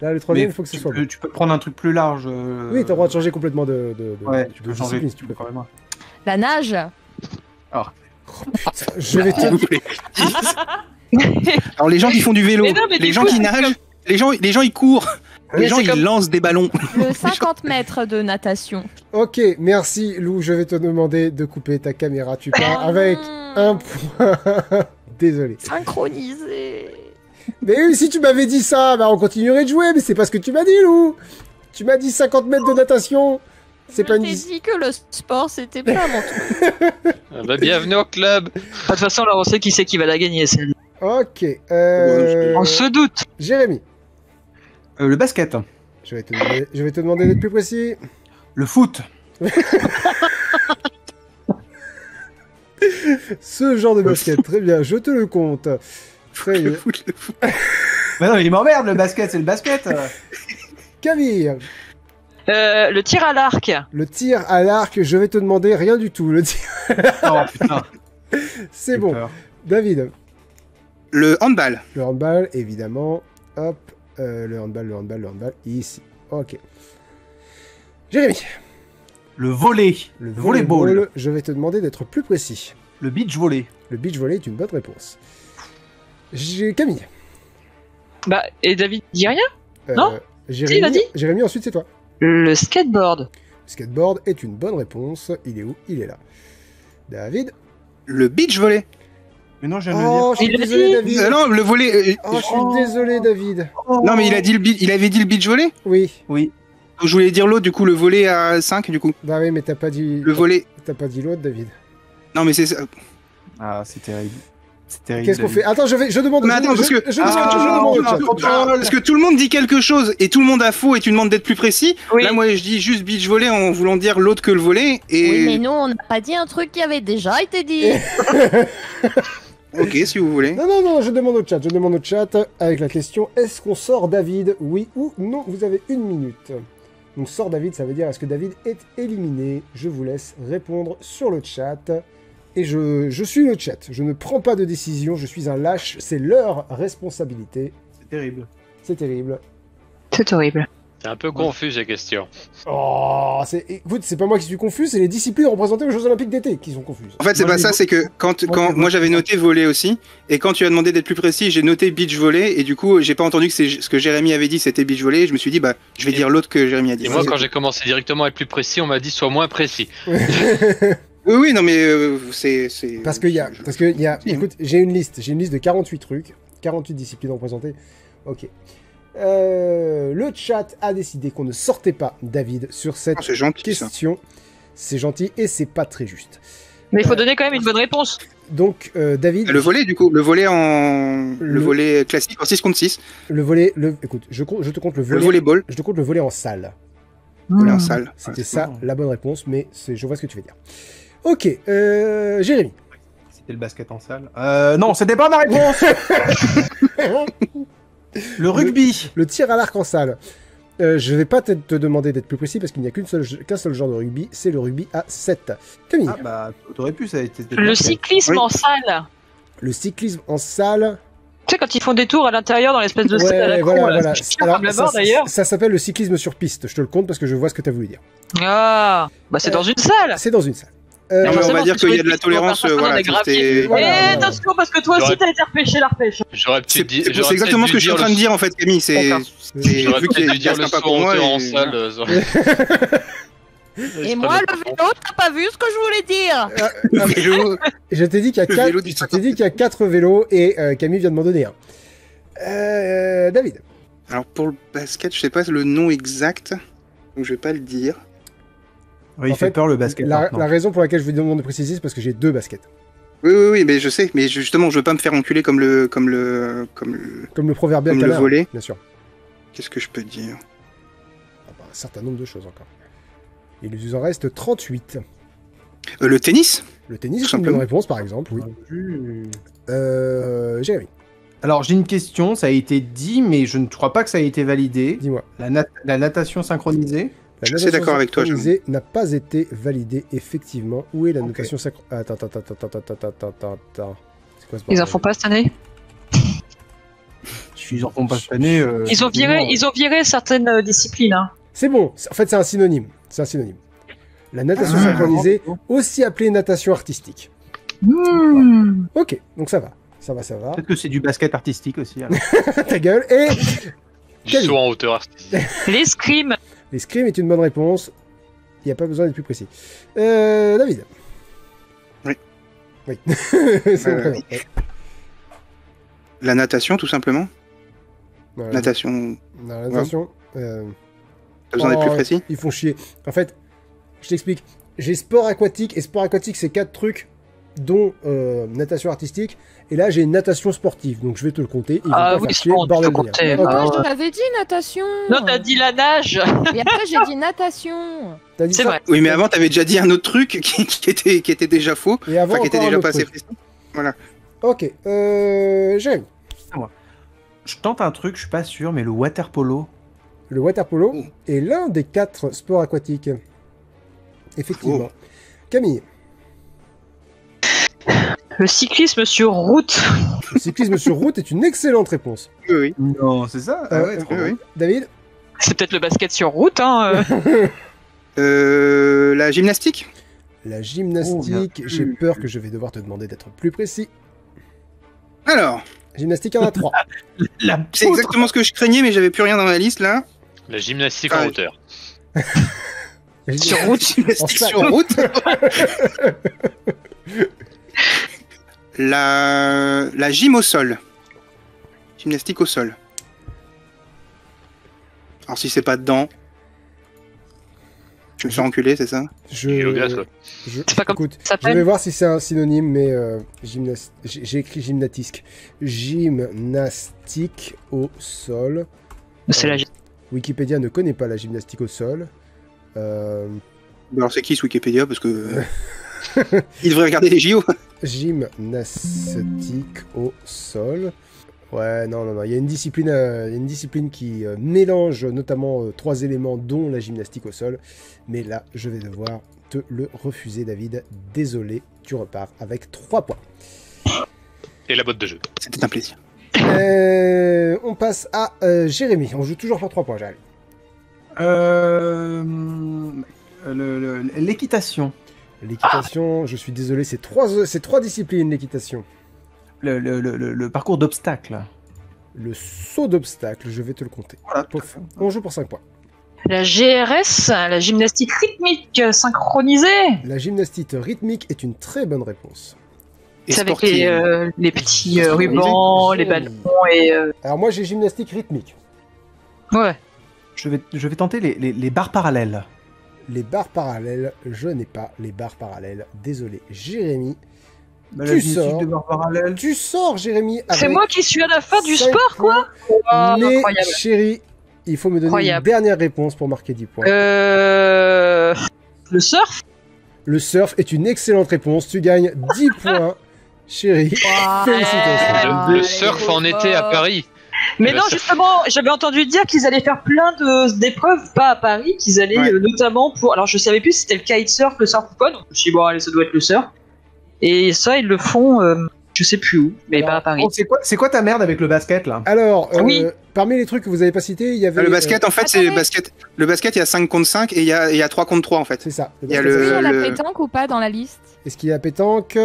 là le troisième, il faut que ce soit peux, bon. tu peux prendre un truc plus large. euh, Oui, t'as le droit de changer complètement de. de, de- Ouais, de tu peux changer. si tu peux quand même. La nage Je vais S'il te... vous plaît. [LAUGHS] Alors les gens qui font du vélo, non, les gens coup, qui nagent, les gens, les gens ils courent, les gens c'est ils comme- lancent des ballons. Le [LAUGHS] 50 mètres de natation. Ok, merci Lou, je vais te demander de couper ta caméra. Tu pars avec un point. [LAUGHS] Désolé. Synchronisé. Mais oui, si tu m'avais dit ça, bah on continuerait de jouer, mais c'est pas ce que tu m'as dit, Lou. Tu m'as dit 50 mètres de natation. C'est Je pas une. t'ai dit que le sport, c'était pas mon truc. [LAUGHS] Ah bah, bienvenue au club. De toute façon, là, on sait qui c'est qui va la gagner, celle Ok. Euh... On se doute. Jérémy, Euh, le basket, je vais te demander, je vais te demander d'être plus précis. le foot, [LAUGHS] Ce genre de basket, très bien, je te le compte. Très Le foot, le foot. Mais non, il m'emmerde le basket, c'est le basket. Camille, Euh, le tir à l'arc. le tir à l'arc, je vais te demander rien du tout. Le tir, Oh putain. c'est bon. peur. David, Le handball. le handball, évidemment. Hop, euh, le handball, le handball, le handball, ici. Ok. Jérémy, Le volet, le Le volleyball. je vais te demander d'être plus précis. le beach volley, Le beach volley est une bonne réponse. J'ai Camille. Bah, et David dit rien Euh, Non Jérémy, il a dit Jérémy, ensuite c'est toi. Le skateboard. Skateboard est une bonne réponse. Il est où? Il est là. David. Le beach volley. Mais non, je viens de le Oh, je suis désolé, dit. David. Euh, non, le volley. euh, Oh, je suis désolé, David. Non, mais il a dit le, bi- il avait dit le beach volley? Oui. dire. Oui. Je voulais dire l'autre, du coup, le volley à 5, du coup. Bah oui, mais t'as pas dit. Le volley. T'as pas dit l'autre, David. Non, mais c'est ça. Ah, c'est terrible. C'est terrible. Qu'est-ce qu'on fait? Attends, je vais, je demande. Mais attends, je, parce que- je, Ah, demande Ah, parce que tout le monde dit quelque chose et tout le monde a faux et tu demandes d'être plus précis. Oui. Là, moi, je dis juste beach volley en voulant dire l'autre que le volley. Et Oui, mais nous, on n'a pas dit un truc qui avait déjà été dit. [LAUGHS] [LAUGHS] ok, si vous voulez. Non, non, non, je demande au chat. Je demande au chat avec la question est-ce qu'on sort David? Oui ou non Vous avez une minute. Donc, sort David, ça veut dire est-ce que David est éliminé? Je vous laisse répondre sur le chat. Et je, je suis le chat. Je ne prends pas de décision. Je suis un lâche. C'est leur responsabilité. C'est terrible. C'est terrible. C'est horrible. C'est un peu confus ces questions. Oh, c'est, écoute, c'est pas moi qui suis confus, c'est les disciplines représentées aux Jeux Olympiques d'été qui sont confuses. En fait, c'est Moi, pas ça, c'est que quand, Moi, quand moi j'avais noté volley aussi, et quand tu as demandé d'être plus précis, j'ai noté beach volley, et du coup, j'ai pas entendu que c'est ce que Jérémy avait dit, c'était beach volley, et je me suis dit, bah, je vais Et- dire l'autre que Jérémy a dit. Et moi, quand j'ai commencé directement à être plus précis, on m'a dit sois moins précis. [LAUGHS] Oui, oui, non, mais euh, c'est. c'est- Parce qu'il y a, je- parce que il y a, écoute, j'ai une liste, j'ai une liste de 48 trucs, 48 disciplines représentées. Ok. Euh, le chat a décidé qu'on ne sortait pas David sur cette Ah, gentil question. C'est gentil et c'est pas très juste. Mais il faut donner quand même une bonne réponse. Donc euh, David, Le volet, du coup, le volet en. Le, Le- volet classique en 6 contre 6, le volet, le, écoute, je, te compte le le volet, volleyball, je te compte le volet en salle. volet Hmm. en salle. C'était Ouais, ça bon. la bonne réponse, mais c'est- je vois ce que tu veux dire. Ok, euh, Jérémy. C'était le basket en salle. Euh, non, c'était pas ma réponse. [LAUGHS] le rugby. Le tir à l'arc en salle. Euh, je vais pas te, te demander d'être plus précis parce qu'il n'y a qu'une seule, qu'un seul genre de rugby, c'est le rugby à 7. Camille, Ah bah, t'aurais pu, ça a été. Le cyclisme Oui. en salle. le cyclisme en salle. Tu sais, quand ils font des tours à l'intérieur dans l'espèce de Ouais, salle à la voilà, voilà. ça s'appelle le cyclisme sur piste. Je te le compte parce que je vois ce que tu as voulu dire. Ah, bah c'est Euh, dans une salle. C'est dans une salle. Euh, Non, mais on va dire qu'il y a de la tolérance, pas voilà, Eh, attention, parce que toi aussi t'as été repêché la repêche. J'aurais C'est exactement ce que je suis en train de dire en fait, Camille. C'est vu qu'il le sympa saut pour moi. en et- salle. euh, [LAUGHS] Et moi, le vélo, t'as pas vu ce que je voulais dire Le vélo, je t'ai dit qu'il y a quatre, y a vélos et euh, Camille vient de m'en donner un. Euh, David, Alors pour le basket, je sais pas le nom exact, donc je vais pas le dire. Oui, il fait, fait, peur le basket. La, raison pour laquelle je vous demande de préciser, c'est parce que j'ai deux baskets. Oui, oui, oui, mais je sais, mais justement, je veux pas me faire enculer comme le, comme le, comme le. Comme le proverbial Comme le volet. Bien sûr. Qu'est-ce que je peux dire? Ah bah, un certain nombre de choses encore. Il nous en reste 38. Euh, Le tennis? Le tennis, Tout c'est une bonne réponse, par exemple, oui. Euh, Jérémy, Alors, j'ai une question. Ça a été dit, mais je ne crois pas que ça a été validé. dis-moi. La, nat- la natation synchronisée? La Je suis notation d'accord avec toi, synchronisée n'a pas été validée, effectivement. Où est la notation synchronisée Attends, attends, attends, attends, attends, attends, attends, attends. C'est quoi ce Ils en font pas cette année [LAUGHS] Ils en font pas cette année. euh, Ils ont viré, ils ont viré certaines euh, disciplines. Hein. C'est bon, en fait, c'est un synonyme. C'est un synonyme. La natation Ah, synchronisée, aussi appelée natation artistique. Hmm. Ok, donc ça va. Ça va, ça va. Peut-être que c'est du basket artistique aussi. alors. [LAUGHS] Ta gueule. Et Du saut en hauteur artistique. L'escrime. L'escrime est une bonne réponse. Il n'y a pas besoin d'être plus précis. Euh, David. Oui. Oui. [LAUGHS] Ouais. La natation, tout simplement. Natation. Non, la natation. euh, besoin d'être Oh, plus précis? Ils font chier. En fait, je t'explique. J'ai sport aquatique et sport aquatique, c'est quatre trucs, dont euh, natation artistique. Et là, j'ai natation sportive, donc je vais te le compter. Ah pas oui, c'est bon, de compter, bah je t'avais dit natation. Non, t'as dit la nage. Et après, j'ai dit natation. T'as dit C'est ça vrai. Oui, mais avant, t'avais déjà dit un autre truc qui, qui était, qui était déjà faux. Et avant, Enfin, qui était déjà pas assez précis. Ok, euh, Jérémy. Je tente un truc, je suis pas sûr, mais le water polo. Le water polo Oh. est l'un des quatre sports aquatiques. Effectivement. Oh. Camille, Le cyclisme sur route. le cyclisme sur route est une excellente réponse. Oui, oui. Non, c'est ça Ah ouais, trop oui, oui. David C'est peut-être le basket sur route. Hein. euh. [LAUGHS] Euh, la gymnastique? La Oh, gymnastique, bien j'ai peur que je vais devoir te demander d'être plus précis. Alors, Gymnastique, il y en a trois. [LAUGHS] La c'est exactement ce que je craignais, mais j'avais plus rien dans la liste là. La gymnastique Ah, en oui. hauteur. [LAUGHS] Sur route. Gymnastique sur route. [LAUGHS] la, la gym au sol. Gymnastique au sol. Alors si c'est pas dedans, je me suis enculé, c'est ça? Je, je- C'est pas comme écoute, ça je vais voir si c'est un synonyme, mais euh, gymnas- j'ai écrit gymnatisque. Gymnastique au sol. C'est la Wikipédia ne connaît pas la gymnastique au sol. Euh, Alors c'est qui ce Wikipédia? Parce que euh, [LAUGHS] [LAUGHS] il devrait regarder les JO. gymnastique au sol. Ouais, non, non, non. Il y a une discipline, euh, il y a une discipline qui euh, mélange notamment euh, trois éléments, dont la gymnastique au sol. Mais là, je vais devoir te le refuser, David. Désolé, tu repars avec 3 points. Et la botte de jeu. C'était un plaisir. Euh, on passe à euh, Jérémy. On joue toujours pour 3 points, Jérémy. Euh, le- le- L'équitation. Je suis désolé, c'est trois, c'est trois disciplines, l'équitation. Le, le- le- le- le parcours d'obstacles. Le saut d'obstacle, je vais te le compter. Voilà. Pouf. On joue pour 5 points. La GRS, la gymnastique rythmique synchronisée. La gymnastique rythmique est une très bonne réponse. Et C'est avec les, euh, les petits euh, rubans, les ballons et. euh, Alors moi j'ai gymnastique rythmique. Ouais. Je vais, je vais tenter les, les- les barres parallèles. Les barres parallèles, je n'ai pas les barres parallèles. Désolé, Jérémy. Bah, Tu sors. de barres parallèles. Tu sors, Jérémy. C'est moi qui suis à la fin du sport, quoi. points. Mais incroyable. chérie, il faut me donner Incroyable. une dernière réponse pour marquer 10 points. Euh... Le surf Le surf est une excellente réponse. Tu gagnes 10 [LAUGHS] points, chérie. Félicitations. Le, le surf en été à Paris. Mais Le non, justement, j'avais entendu dire qu'ils allaient faire plein de- d'épreuves, pas à Paris, qu'ils allaient Ouais. euh, notamment pour. Alors, je savais plus si c'était le kitesurf, le surf ou quoi, donc je me suis dit, bon, allez, ça doit être le surf. Et ça, ils le font, euh, je sais plus où, mais Alors, pas à Paris. Oh, c'est quoi, c'est quoi ta merde avec le basket là? Alors, euh, Oui. parmi les trucs que vous avez pas cités, il y avait. Ah, le basket, en fait, c'est le basket. Le basket, il y a 5 contre 5 et il y a, il y a 3 contre 3 en euh, fait. c'est ça. il y a le- c'est ça. Il y a la pétanque ou pas dans la liste? Est-ce qu'il y a la pétanque?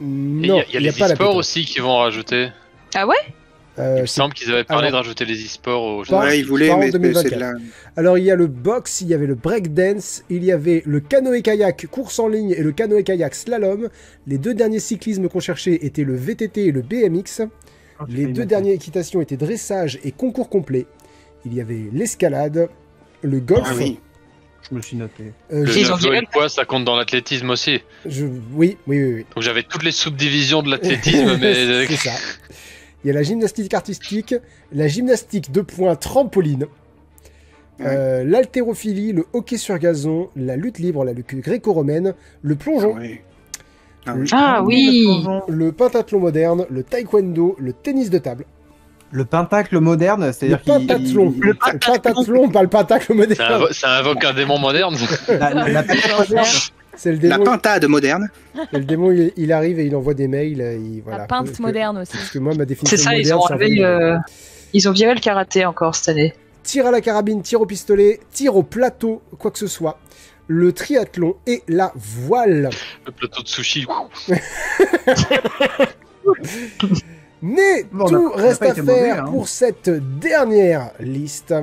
Non, il y a, il y a les pas pétanque. aussi qui vont rajouter. Ah ouais? Euh, Il me semble qu'ils avaient parlé alors- de rajouter les e-sports Pas- Ouais, ils voulaient, mais c'est 2024. de la. Alors il y a le box, il y avait le breakdance, il y avait le canoë-kayak course en ligne et le canoë-kayak slalom. Les deux derniers cyclismes qu'on cherchait étaient le VTT et le BMX. Les deux dernières équitations étaient dressage et concours complet. il y avait l'escalade, le golf. Ah oui. Je me suis noté. euh, Le Ils ont javelot dit- et le poids, ça compte dans l'athlétisme aussi. je- oui, oui, oui. oui. Donc j'avais toutes les subdivisions de l'athlétisme, [LAUGHS] mais c'est ça. Il y a la gymnastique artistique, la gymnastique de points trampoline, euh, l'haltérophilie, le hockey sur gazon, la lutte libre, la lutte gréco-romaine, le plongeon, Ouais. le, Ah oui le pentathlon moderne, le taekwondo, le tennis de table. Le pentacle moderne, Le c'est-à-dire qu'il. pentathlon. il- Le pentathlon, pas le pentacle ça, moderne. invo- ça invoque un démon moderne. La, la- la [LAUGHS] pentacle moderne, C'est le La pintade moderne. et le démon, il, il arrive et il envoie des mails. euh, Il, voilà, La que- moderne aussi. Parce que moi, ma définition C'est ça, ils moderne, ont c'est enlevé. Ils ont viré le karaté encore cette année. tir à la carabine, tir au pistolet, tir au plateau, quoi que ce soit, le triathlon et la voile. Le plateau de sushi. [LAUGHS] Mais Bon, tout a reste à mauvais, faire hein. pour cette dernière liste.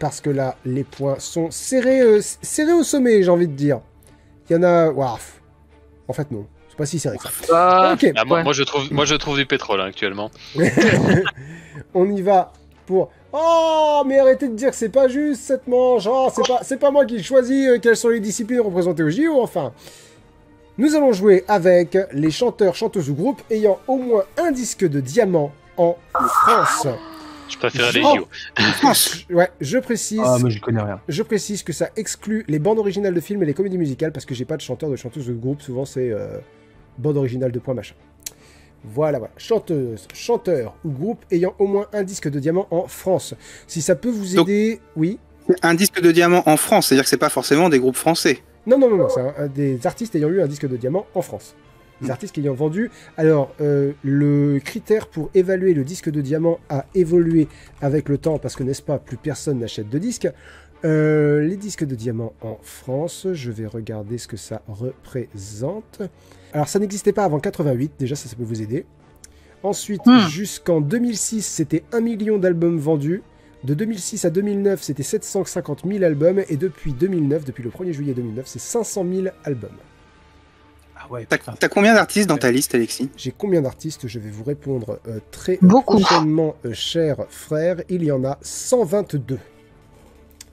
Parce que là, les points sont serrés, euh, serrés au sommet, j'ai envie de dire. Il y en a... Ouah, en fait, non. C'est pas si serré que ça. Ah, Ok, Ah, moi, Ouais. moi, je trouve, moi je trouve du pétrole hein, actuellement. [LAUGHS] on y va pour... Oh, mais arrêtez de dire que c'est pas juste cette manche. Oh, c'est pas, c'est pas moi qui choisis euh, quelles sont les disciplines représentées au JO, enfin. Nous allons jouer avec les chanteurs, chanteuses ou groupes ayant au moins un disque de diamant en France. Je préfère les. JO. France. Ouais, je précise, Ah, moi, j'y connais rien. je précise que ça exclut les bandes originales de films et les comédies musicales parce que j'ai pas de chanteur, de chanteuse ou de groupe. Souvent, c'est euh, bande originale de point machin. Voilà, voilà. Chanteuse, chanteur ou groupe ayant au moins un disque de diamant en France. Si ça peut vous Donc- aider, oui. Un disque de diamant en France, c'est-à-dire que c'est pas forcément des groupes français. Non, non, non, non, c'est un, un des artistes ayant eu un disque de diamant en France. Hmm. artistes ayant vendu. Alors, euh, le critère pour évaluer le disque de diamant a évolué avec le temps, parce que n'est-ce pas, plus personne n'achète de disques. Euh, les disques de diamant en France, je vais regarder ce que ça représente. Alors, ça n'existait pas avant 88, déjà, ça, ça peut vous aider. Ensuite, Hmm. jusqu'en 2006, c'était 1 million d'albums vendus. De 2006 à 2009, c'était 750 000 albums. Et depuis 2009, depuis le 1er juillet 2009, c'est 500 000 albums. Ah ouais, T'as combien d'artistes dans ta liste, Alexis? J'ai combien d'artistes Je vais vous répondre euh, très Beaucoup. prochainement, euh, cher frère. Il y en a 122.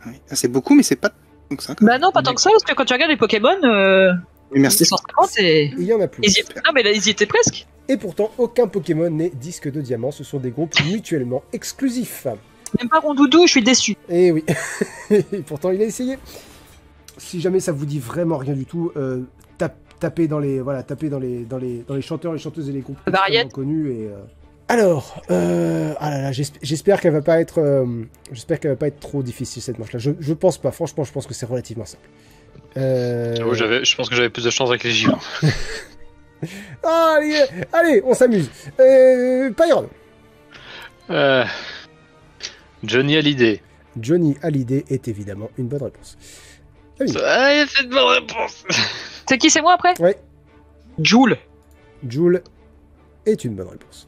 Ah oui. Ah, C'est beaucoup, mais c'est pas tant que ça. Bah non, pas tant que ça, parce que quand tu regardes les Pokémon, euh, Merci. c'est 150 et... Il y en a plus. Ils y... Non mais là, ils y étaient presque. Et pourtant, aucun Pokémon n'est disque de diamant. Ce sont des groupes [LAUGHS] mutuellement exclusifs. Même pas Rondoudou, je suis déçu. Et oui. [LAUGHS] Et pourtant, il a essayé. Si jamais ça vous dit vraiment rien du tout, euh, tap- tapez dans les voilà, tapez dans les dans les dans les chanteurs, les chanteuses et les groupes connus et. euh, Alors, euh, ah là là, j'esp- j'espère qu'elle va pas être, euh, j'espère qu'elle va pas être trop difficile cette manche-là. Je, je pense pas. Franchement, je pense que c'est relativement simple. Euh... J'avoue, j'avais- je pense que j'avais plus de chance avec les JO. Ah, [LAUGHS] allez, allez, on s'amuse. Euh, Pyron. Euh, Johnny Hallyday. Johnny Hallyday est évidemment une bonne réponse. Ah oui. Fait de bonne réponse. [LAUGHS] C'est qui, c'est moi après Ouais. Joule. Joule est une bonne réponse.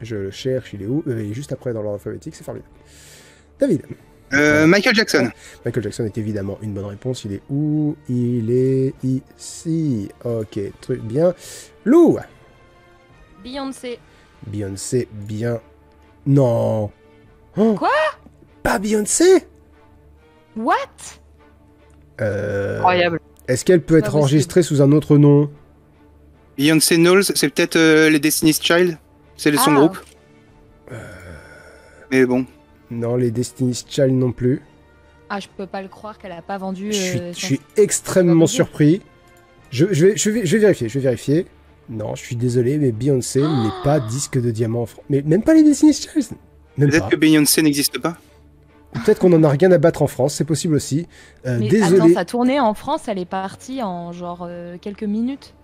Je le cherche, il est où Euh, Il est juste après dans l'ordre alphabétique, c'est formidable. David. Euh, Michael Jackson. Michael Jackson est évidemment une bonne réponse. Il est où Il est ici. Ok, truc bien. Lou Beyoncé. Beyoncé, bien. Non. Oh, Quoi Pas Beyoncé What? Euh, Incroyable. Est-ce qu'elle peut être enregistrée sous un autre nom Beyoncé Knowles, c'est peut-être euh, les Destiny's Child C'est son Ah. groupe Mais bon. Non, les Destiny's Child non plus. Ah, je peux pas le croire qu'elle a pas vendu. Je suis, euh, je son- suis extrêmement surpris. Je, je vais, je, vais, je vais vérifier, je vais vérifier. Non, je suis désolé, mais Beyoncé n'est pas disque de diamant en France. Mais même pas les Destiny's Child Peut-être que Beyoncé n'existe pas. Peut-être qu'on en a rien à battre en France, c'est possible aussi. Euh, Mais désolé. attends, sa tournée en France, elle est partie en genre euh, quelques minutes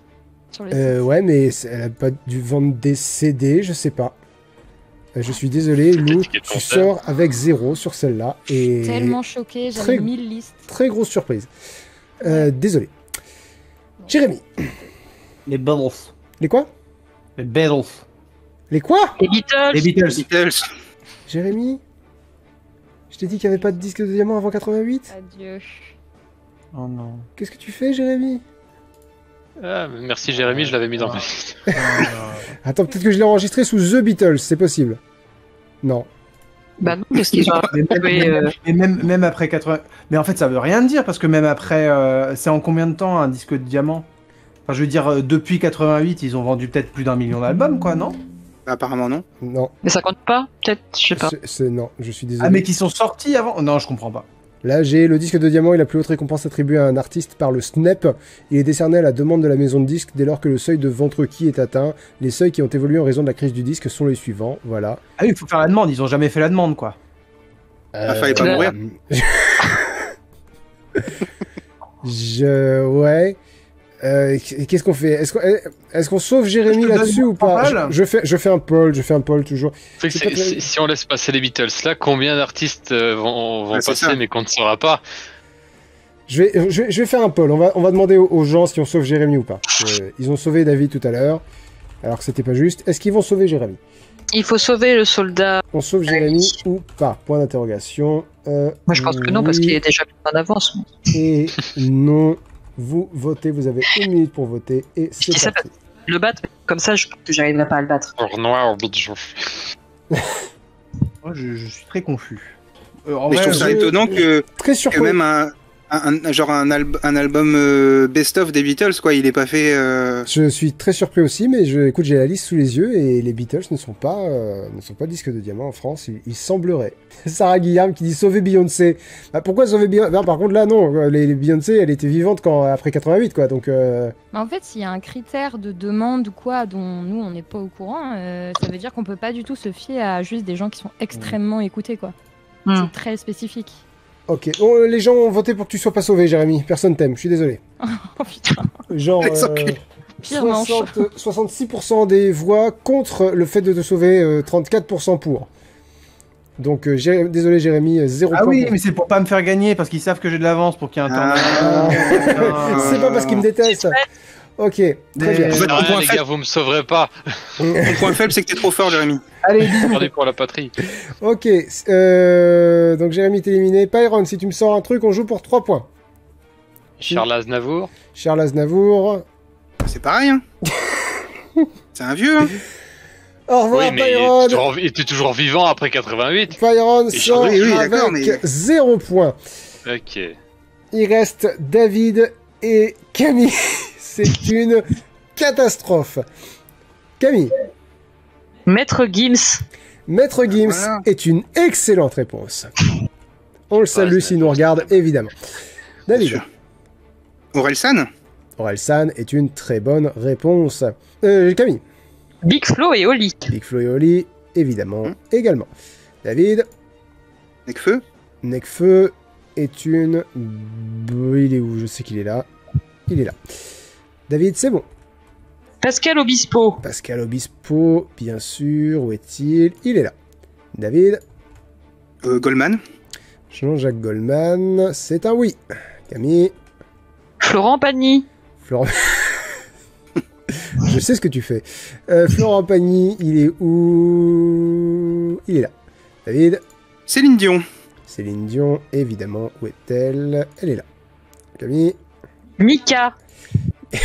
sur le Euh, ouais, mais elle a pas dû vendre des CD, je sais pas. Euh, Je suis désolé, Lou, tu sors avec zéro sur celle-là. Et Tellement choquée, très- j'avais mille listes. très grosse surprise. Euh, désolé. Jérémy, Les Beatles. les quoi? Les Beatles. Les quoi? Les Beatles. Les Beatles. Beatles. Jérémy? Je t'ai dit qu'il n'y avait pas de disque de diamant avant 88 Adieu. Oh non. Qu'est-ce que tu fais, Jérémy? Ah, merci Jérémy, je l'avais mis dans ma liste. [LAUGHS] Attends, peut-être que je l'ai enregistré sous The Beatles, c'est possible. Non. Bah non, parce qu'ils ont Mais même, euh, mais même, même après 80. Mais en fait, ça veut rien dire parce que même après. euh, c'est en combien de temps un disque de diamant? Enfin, je veux dire, euh, depuis 88, ils ont vendu peut-être plus d'un million d'albums, quoi, non? Apparemment non. Non, Mais ça compte pas Peut-être, je sais pas. c'est- non, je suis désolé. Ah, mais qui sont sortis avant? Non, je comprends pas. Là, j'ai le disque de diamant et la plus haute récompense attribuée à un artiste par le SNEP. Il est décerné à la demande de la maison de disques dès lors que le seuil de vente requis est atteint. Les seuils qui ont évolué en raison de la crise du disque sont les suivants. Voilà. Ah oui, il faut faire la demande, ils ont jamais fait la demande, quoi. Ah, fallait pas Euh, mourir. [LAUGHS] Je. Ouais. Euh, Qu'est-ce qu'on fait? Est-ce qu'on est sauve Jérémy là-dessus ou pas? je, fais, je fais un poll, je fais un poll toujours. Très- si on laisse passer les Beatles là, combien d'artistes euh, vont, vont Ouais, c'est passer ça. mais qu'on ne saura pas? Je vais, je, vais- je vais faire un poll. On va, on va demander aux, aux gens si on sauve Jérémy ou pas. Euh, ils ont sauvé David tout à l'heure, alors que c'était pas juste. Est-ce qu'ils vont sauver Jérémy? Il faut sauver le soldat. On sauve Jérémy ou pas? Point d'interrogation. Euh, Moi, je pense que non, parce qu'il est déjà en avance. Et non. Vous votez, vous avez une minute pour voter et c'est ça parti. Le battre, comme ça, je pense que j'arriverai pas à le battre. Or noir, bitch. [LAUGHS] Moi, je, je suis très confus. Euh, en Mais je vrai, trouve ça je- étonnant que, Très que même un, un- genre un, alb- un album euh, best-of des Beatles, quoi, il est pas fait. euh, Je suis très surpris aussi, mais je, écoute, j'ai la liste sous les yeux et les Beatles ne sont pas, euh, ne sont pas disques de diamant en France. Il, il semblerait. [LAUGHS] Sarah Guillaume qui dit sauver Beyoncé. Bah, pourquoi sauver Beyoncé Par contre, là, non. Les, les Beyoncé, elle était vivante quand après 88, quoi. Donc, euh, Mais en fait, s'il y a un critère de demande ou quoi dont nous on n'est pas au courant, euh, ça veut dire qu'on peut pas du tout se fier à juste des gens qui sont extrêmement écoutés quoi. Hmm. C'est très spécifique. Ok. Bon, euh, les gens ont voté pour que tu sois pas sauvé, Jérémy. Personne t'aime. Je suis désolé. [LAUGHS] Oh putain, Genre. Les euh, enculés. pire manche. 60 66% des voix contre le fait de te sauver, euh, 34% pour. Donc, euh, Jéré- désolé Jérémy, euh, zéro Ah point oui, pour- mais c'est pour pas me faire gagner parce qu'ils savent que j'ai de l'avance pour qu'il y ait un temps. Ah. [LAUGHS] C'est pas parce qu'il me déteste. Ok, très Mais- bien. En fait, Non, ton rien, point les faible- gars, vous me sauverez pas. [LAUGHS] Ton point faible, c'est que t'es trop fort, Jérémy. Allez. [LAUGHS] Regardez pour la patrie. Ok, euh, donc Jérémy est éliminé. Pyron, si tu me sors un truc, on joue pour 3 points. Charles Aznavour. Charles Aznavour. C'est pareil, hein. [LAUGHS] c'est un vieux, hein. Au revoir Oui, mais il Pyron. était, toujours, il était toujours vivant après 88. Pyron Et sort oui, avec mais- 0 points. Ok. Il reste David et Camille. C'est une catastrophe. Camille, Maître Gims. Maître Gims Voilà. est une excellente réponse. On le salue Ouais, s'il nous regarde, évidemment. David. Orelsan Orelsan est une très bonne réponse. Euh, Camille, Big Flo et Oli. Big Flo et Oli, évidemment, Hmm. également. David, Necfeu Necfeu est une... B- Il est où? Je sais qu'il est là. Il est là. David, c'est bon. Pascal Obispo. Pascal Obispo, bien sûr. Où est-il? Il est là. David, euh, Goldman Jean-Jacques Goldman, c'est un oui. Camille, Florent Pagny. Florent... [LAUGHS] Je sais ce que tu fais. Euh, Florent Pagny, il est où? Il est là. David, Céline Dion Céline Dion, évidemment. Où est-elle? Elle est là. Camille, Mika. [LAUGHS]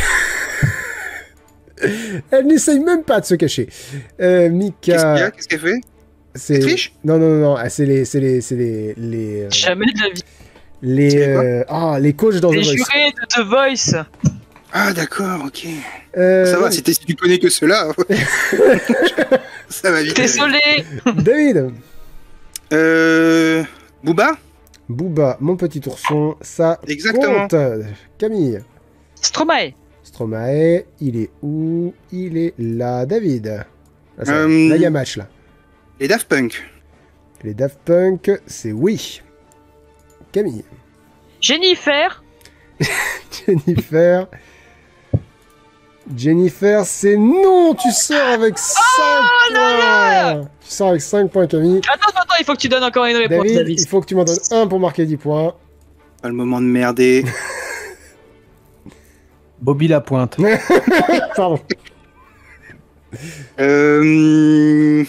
elle n'essaye même pas de se cacher. Euh, Mika, Qu'est-ce qu'elle fait? C'est... Triche? Non, non, non, non, ah, c'est les... C'est les... C'est les... Les... euh, Jamais de la vie. Les, euh, ah, les coachs dans Les The Voice. jurés de The Voice. Ah, d'accord, ok. Euh, Ça va, si, si tu connais que ceux-là, [LAUGHS] ça va vite. Désolé. David, Euh. Booba? Booba, mon petit ourson, ça Exactement. compte. Camille, Stromae. Stromae, il est où? Il est là. David, ça va. Euh, Là, il y a match, là. Les Daft Punk Les Daft Punk, c'est oui. Camille, Jennifer. [LAUGHS] Jennifer. Jennifer, c'est non Tu sors avec 5 points Tu sors avec 5 points, Camille. Attends, attends, attends, il faut que tu donnes encore une réponse, David, David. il faut que tu m'en donnes un pour marquer 10 points. Pas le moment de merder. [LAUGHS] Bobby Lapointe. [LAUGHS] Pardon. Euh.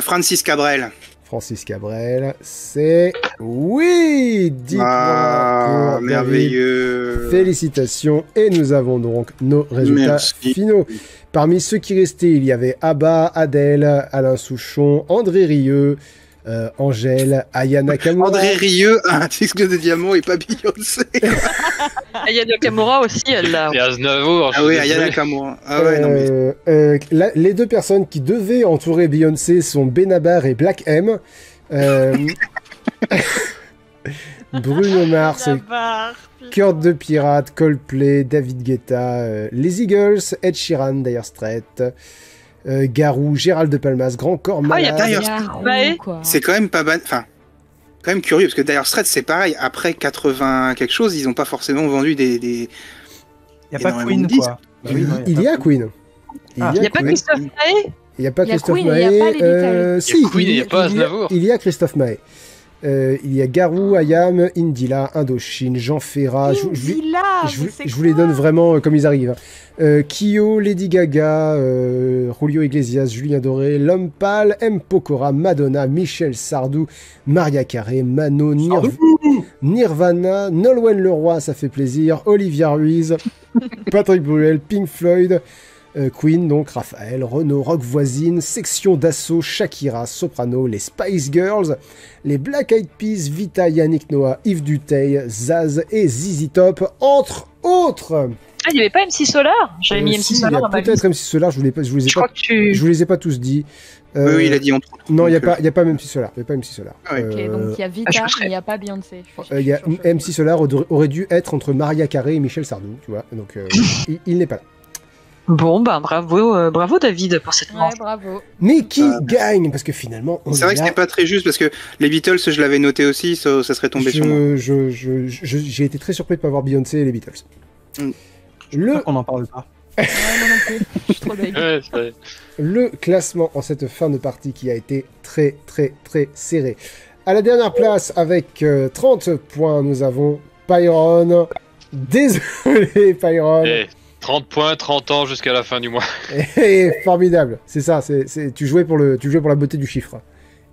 Francis Cabrel. Francis Cabrel, c'est oui 10 Ah, David. merveilleux. Félicitations. Et nous avons donc nos résultats Merci. finaux. Parmi ceux qui restaient, il y avait Abba, Adèle, Alain Souchon, André Rieu, euh, Angèle, Aya Nakamura. André Rieu a [LAUGHS] un disque de diamant et pas Beyoncé. [LAUGHS] Aya Nakamura aussi, elle l'a. Et Aznavour. Ah oui, suis Aya désolé. Nakamura. Ah ouais, non mais. Euh, euh, la- les deux personnes qui devaient entourer Beyoncé sont Benabar et Black M. Euh, [LAUGHS] Bruno Mars, Kurt de Pirate, Coldplay, David Guetta, euh, les Eagles, Ed Sheeran, Dire Straits, euh, Garou, Gérald de Palmas, Grand Corps Ah, il y a Malade. C'est quand même pas ban... Enfin, quand même curieux, parce que d'ailleurs, Straits, c'est pareil. Après 80 quelque chose, ils ont pas forcément vendu des. des... Il n'y a pas Queen, quoi. Ah oui, Il, y a Queen. Il Ah. N'y a pas. Christophe Maé Il n'y a pas Il y a Christophe Queen, il y a Maé. pas les Beatles. euh, Il y a si, Queen, il y a pas il y a Christophe Maé. Euh, il y a Garou, Ayam, Indila, Indochine, Jean Ferrat. Je, je- Indila, je, vous- c'est je vous les donne vraiment euh, comme ils arrivent. hein. Euh, Kyo, Lady Gaga, euh, Julio Iglesias, Julien Doré, L'Homme Pâle, M. Pokora, Madonna, Michel Sardou, Maria Carré, Mano, Nir- Nirvana, Nolwenn Leroy, ça fait plaisir, Olivia Ruiz, [LAUGHS] Patrick Bruel, Pink Floyd, euh, Queen, donc Raphaël, Renault, Rock Voisine, Section d'Assaut, Shakira, Soprano, les Spice Girls, les Black Eyed Peas, Vita, Yannick Noah, Yves Duteil, Zaz et ZZ Top, entre autres. Ah, il n'y avait pas MC Solar? J'avais mis Euh, MC si, il y Solar a dans ma peut-être. MC Solar, je vous les, pas- je vous que tu. je vous les ai pas tous dit. Euh, Oui, oui, il a dit entre autres. Non, il n'y a euh, pas, il y a pas MC Solar, il y a pas MC Solar. Ouais. Ok, Euh, donc il y a Ah, Vita, je mais il n'y a pas Beyoncé. Euh. MC Solar aurait aurait dû être entre Maria Carré et Michel Sardou, tu vois. Donc euh, [LAUGHS] il, il n'est pas là. Bon, bah bravo, euh, bravo David pour cette Ouais, manche. bravo. Mais qui Ah. gagne Parce que finalement, on C'est vrai est que c'était pas très juste parce que les Beatles, je l'avais noté aussi, ça, ça serait tombé sur moi. Je, je, je- je- j'ai été très surpris de pas voir Beyoncé et les Beatles. Mm. Le, qu'on n'en parle pas [LAUGHS] Ouais, moi non plus. Je suis trop deg. Ouais, c'est- le classement en cette fin de partie qui a été très très très serré. À la dernière place avec euh, 30 points, nous avons Pyron. Désolé Pyron. Eh, 30 points, 30 ans jusqu'à la fin du mois. [LAUGHS] Et formidable. C'est ça, c'est, c'est- tu, jouais pour le, tu jouais pour la beauté du chiffre.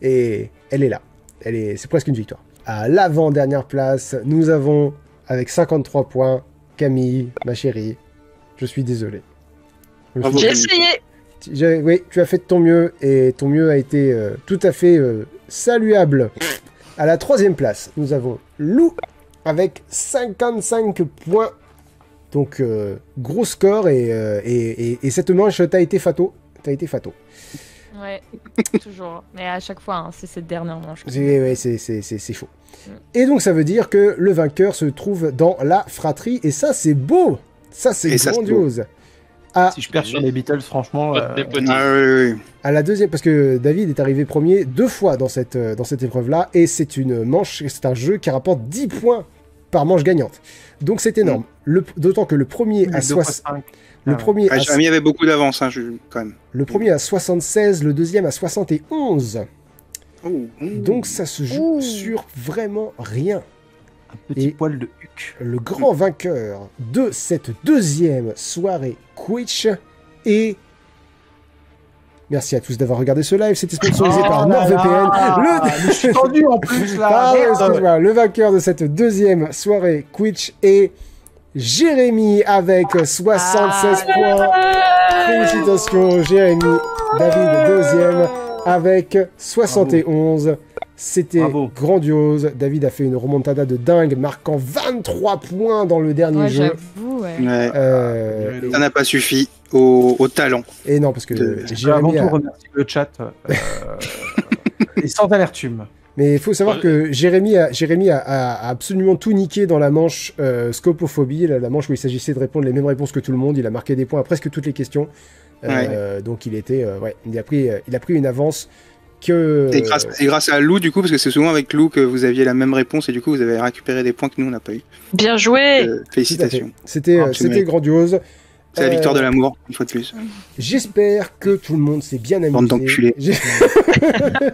Et elle est là. Elle est, c'est presque une victoire. À l'avant-dernière place, nous avons, avec 53 points, Camille, ma chérie. Je suis désolé. Je Bravo. suis- J'ai essayé j'ai- oui, tu as fait de ton mieux et ton mieux a été euh, tout à fait euh, saluable. À la troisième place, nous avons Lou avec 55 points. Donc, euh, gros score et, euh, et, et- et cette manche, t'as été fato. T'as été fato. Ouais, toujours. Mais à chaque fois, hein, c'est cette dernière manche. C'est ouais, c'est- c'est- c'est- c'est chaud. Et donc, ça veut dire que le vainqueur se trouve dans la fratrie. Et ça, c'est beau. Ça, c'est ça, grandiose. À, Si je perds sur les Beatles, franchement. Euh. Ah, oui, oui, oui. à la deuxième, parce que David est arrivé premier deux fois dans cette, euh, dans cette épreuve-là, et c'est une manche, c'est un jeu qui rapporte 10 points par manche gagnante. Donc c'est énorme. Le- D'autant que le premier à, deux fois soix- cinq. le Ah ouais. premier Ah, à- Jérémy avait beaucoup d'avance, hein, je- quand même. le premier à 76, le deuxième à 71. Oh, oh. Donc ça se joue sur vraiment rien. Un petit Et- poil de huc. Le grand vainqueur de cette deuxième soirée Twitch est... Merci à tous d'avoir regardé ce live, c'était sponsorisé Oh par NordVPN. Le... mais je suis tendu en plus là. Pardon, merde. excuse-moi. Le vainqueur de cette deuxième soirée Twitch est Jérémy avec 76 points. Félicitations Jérémy. David deuxième avec 71. C'était grandiose. David a fait une remontada de dingue, marquant 23 points dans le dernier Ouais, jeu. j'avoue, ouais. Ouais. Euh, Ça n'a pas suffi au, au talent. et, non, parce que De- vais avant Jérémy tout a, remercier le chat. euh, [LAUGHS] et sans amertume. Mais il faut savoir que Jérémy, a, Jérémy a, a- a absolument tout niqué dans la manche euh, Scopophobie, la, la manche où il s'agissait de répondre les mêmes réponses que tout le monde. Il a marqué des points à presque toutes les questions. Euh, Donc il était, euh, ouais, il a pris, euh, il a pris une avance que. Et, grâce, et grâce à Lou, du coup, parce que c'est souvent avec Lou que vous aviez la même réponse et du coup, vous avez récupéré des points que nous, on n'a pas eu. Bien joué Euh, félicitations. C'était, Ah, tu c'était grandiose. C'est la Euh, victoire de l'amour, une fois de plus. J'espère que tout le monde s'est bien Bande amusé. d'enculés. J'ai- [LAUGHS]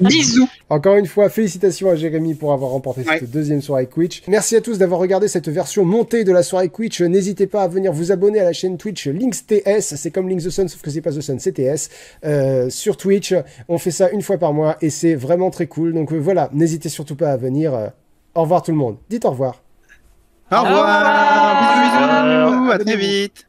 Bisous Encore une fois, félicitations à Jérémy pour avoir remporté Ouais. cette deuxième soirée Twitch. Merci à tous d'avoir regardé cette version montée de la soirée Twitch. N'hésitez pas à venir vous abonner à la chaîne Twitch Links TS. C'est comme Links the Sun, sauf que c'est pas The Sun, c'est TS. Euh, sur Twitch, on fait ça une fois par mois et c'est vraiment très cool. Donc euh, voilà, n'hésitez surtout pas à venir. Euh, au revoir tout le monde. Dites au revoir. Au revoir, revoir. Bisous, bisous, à très vite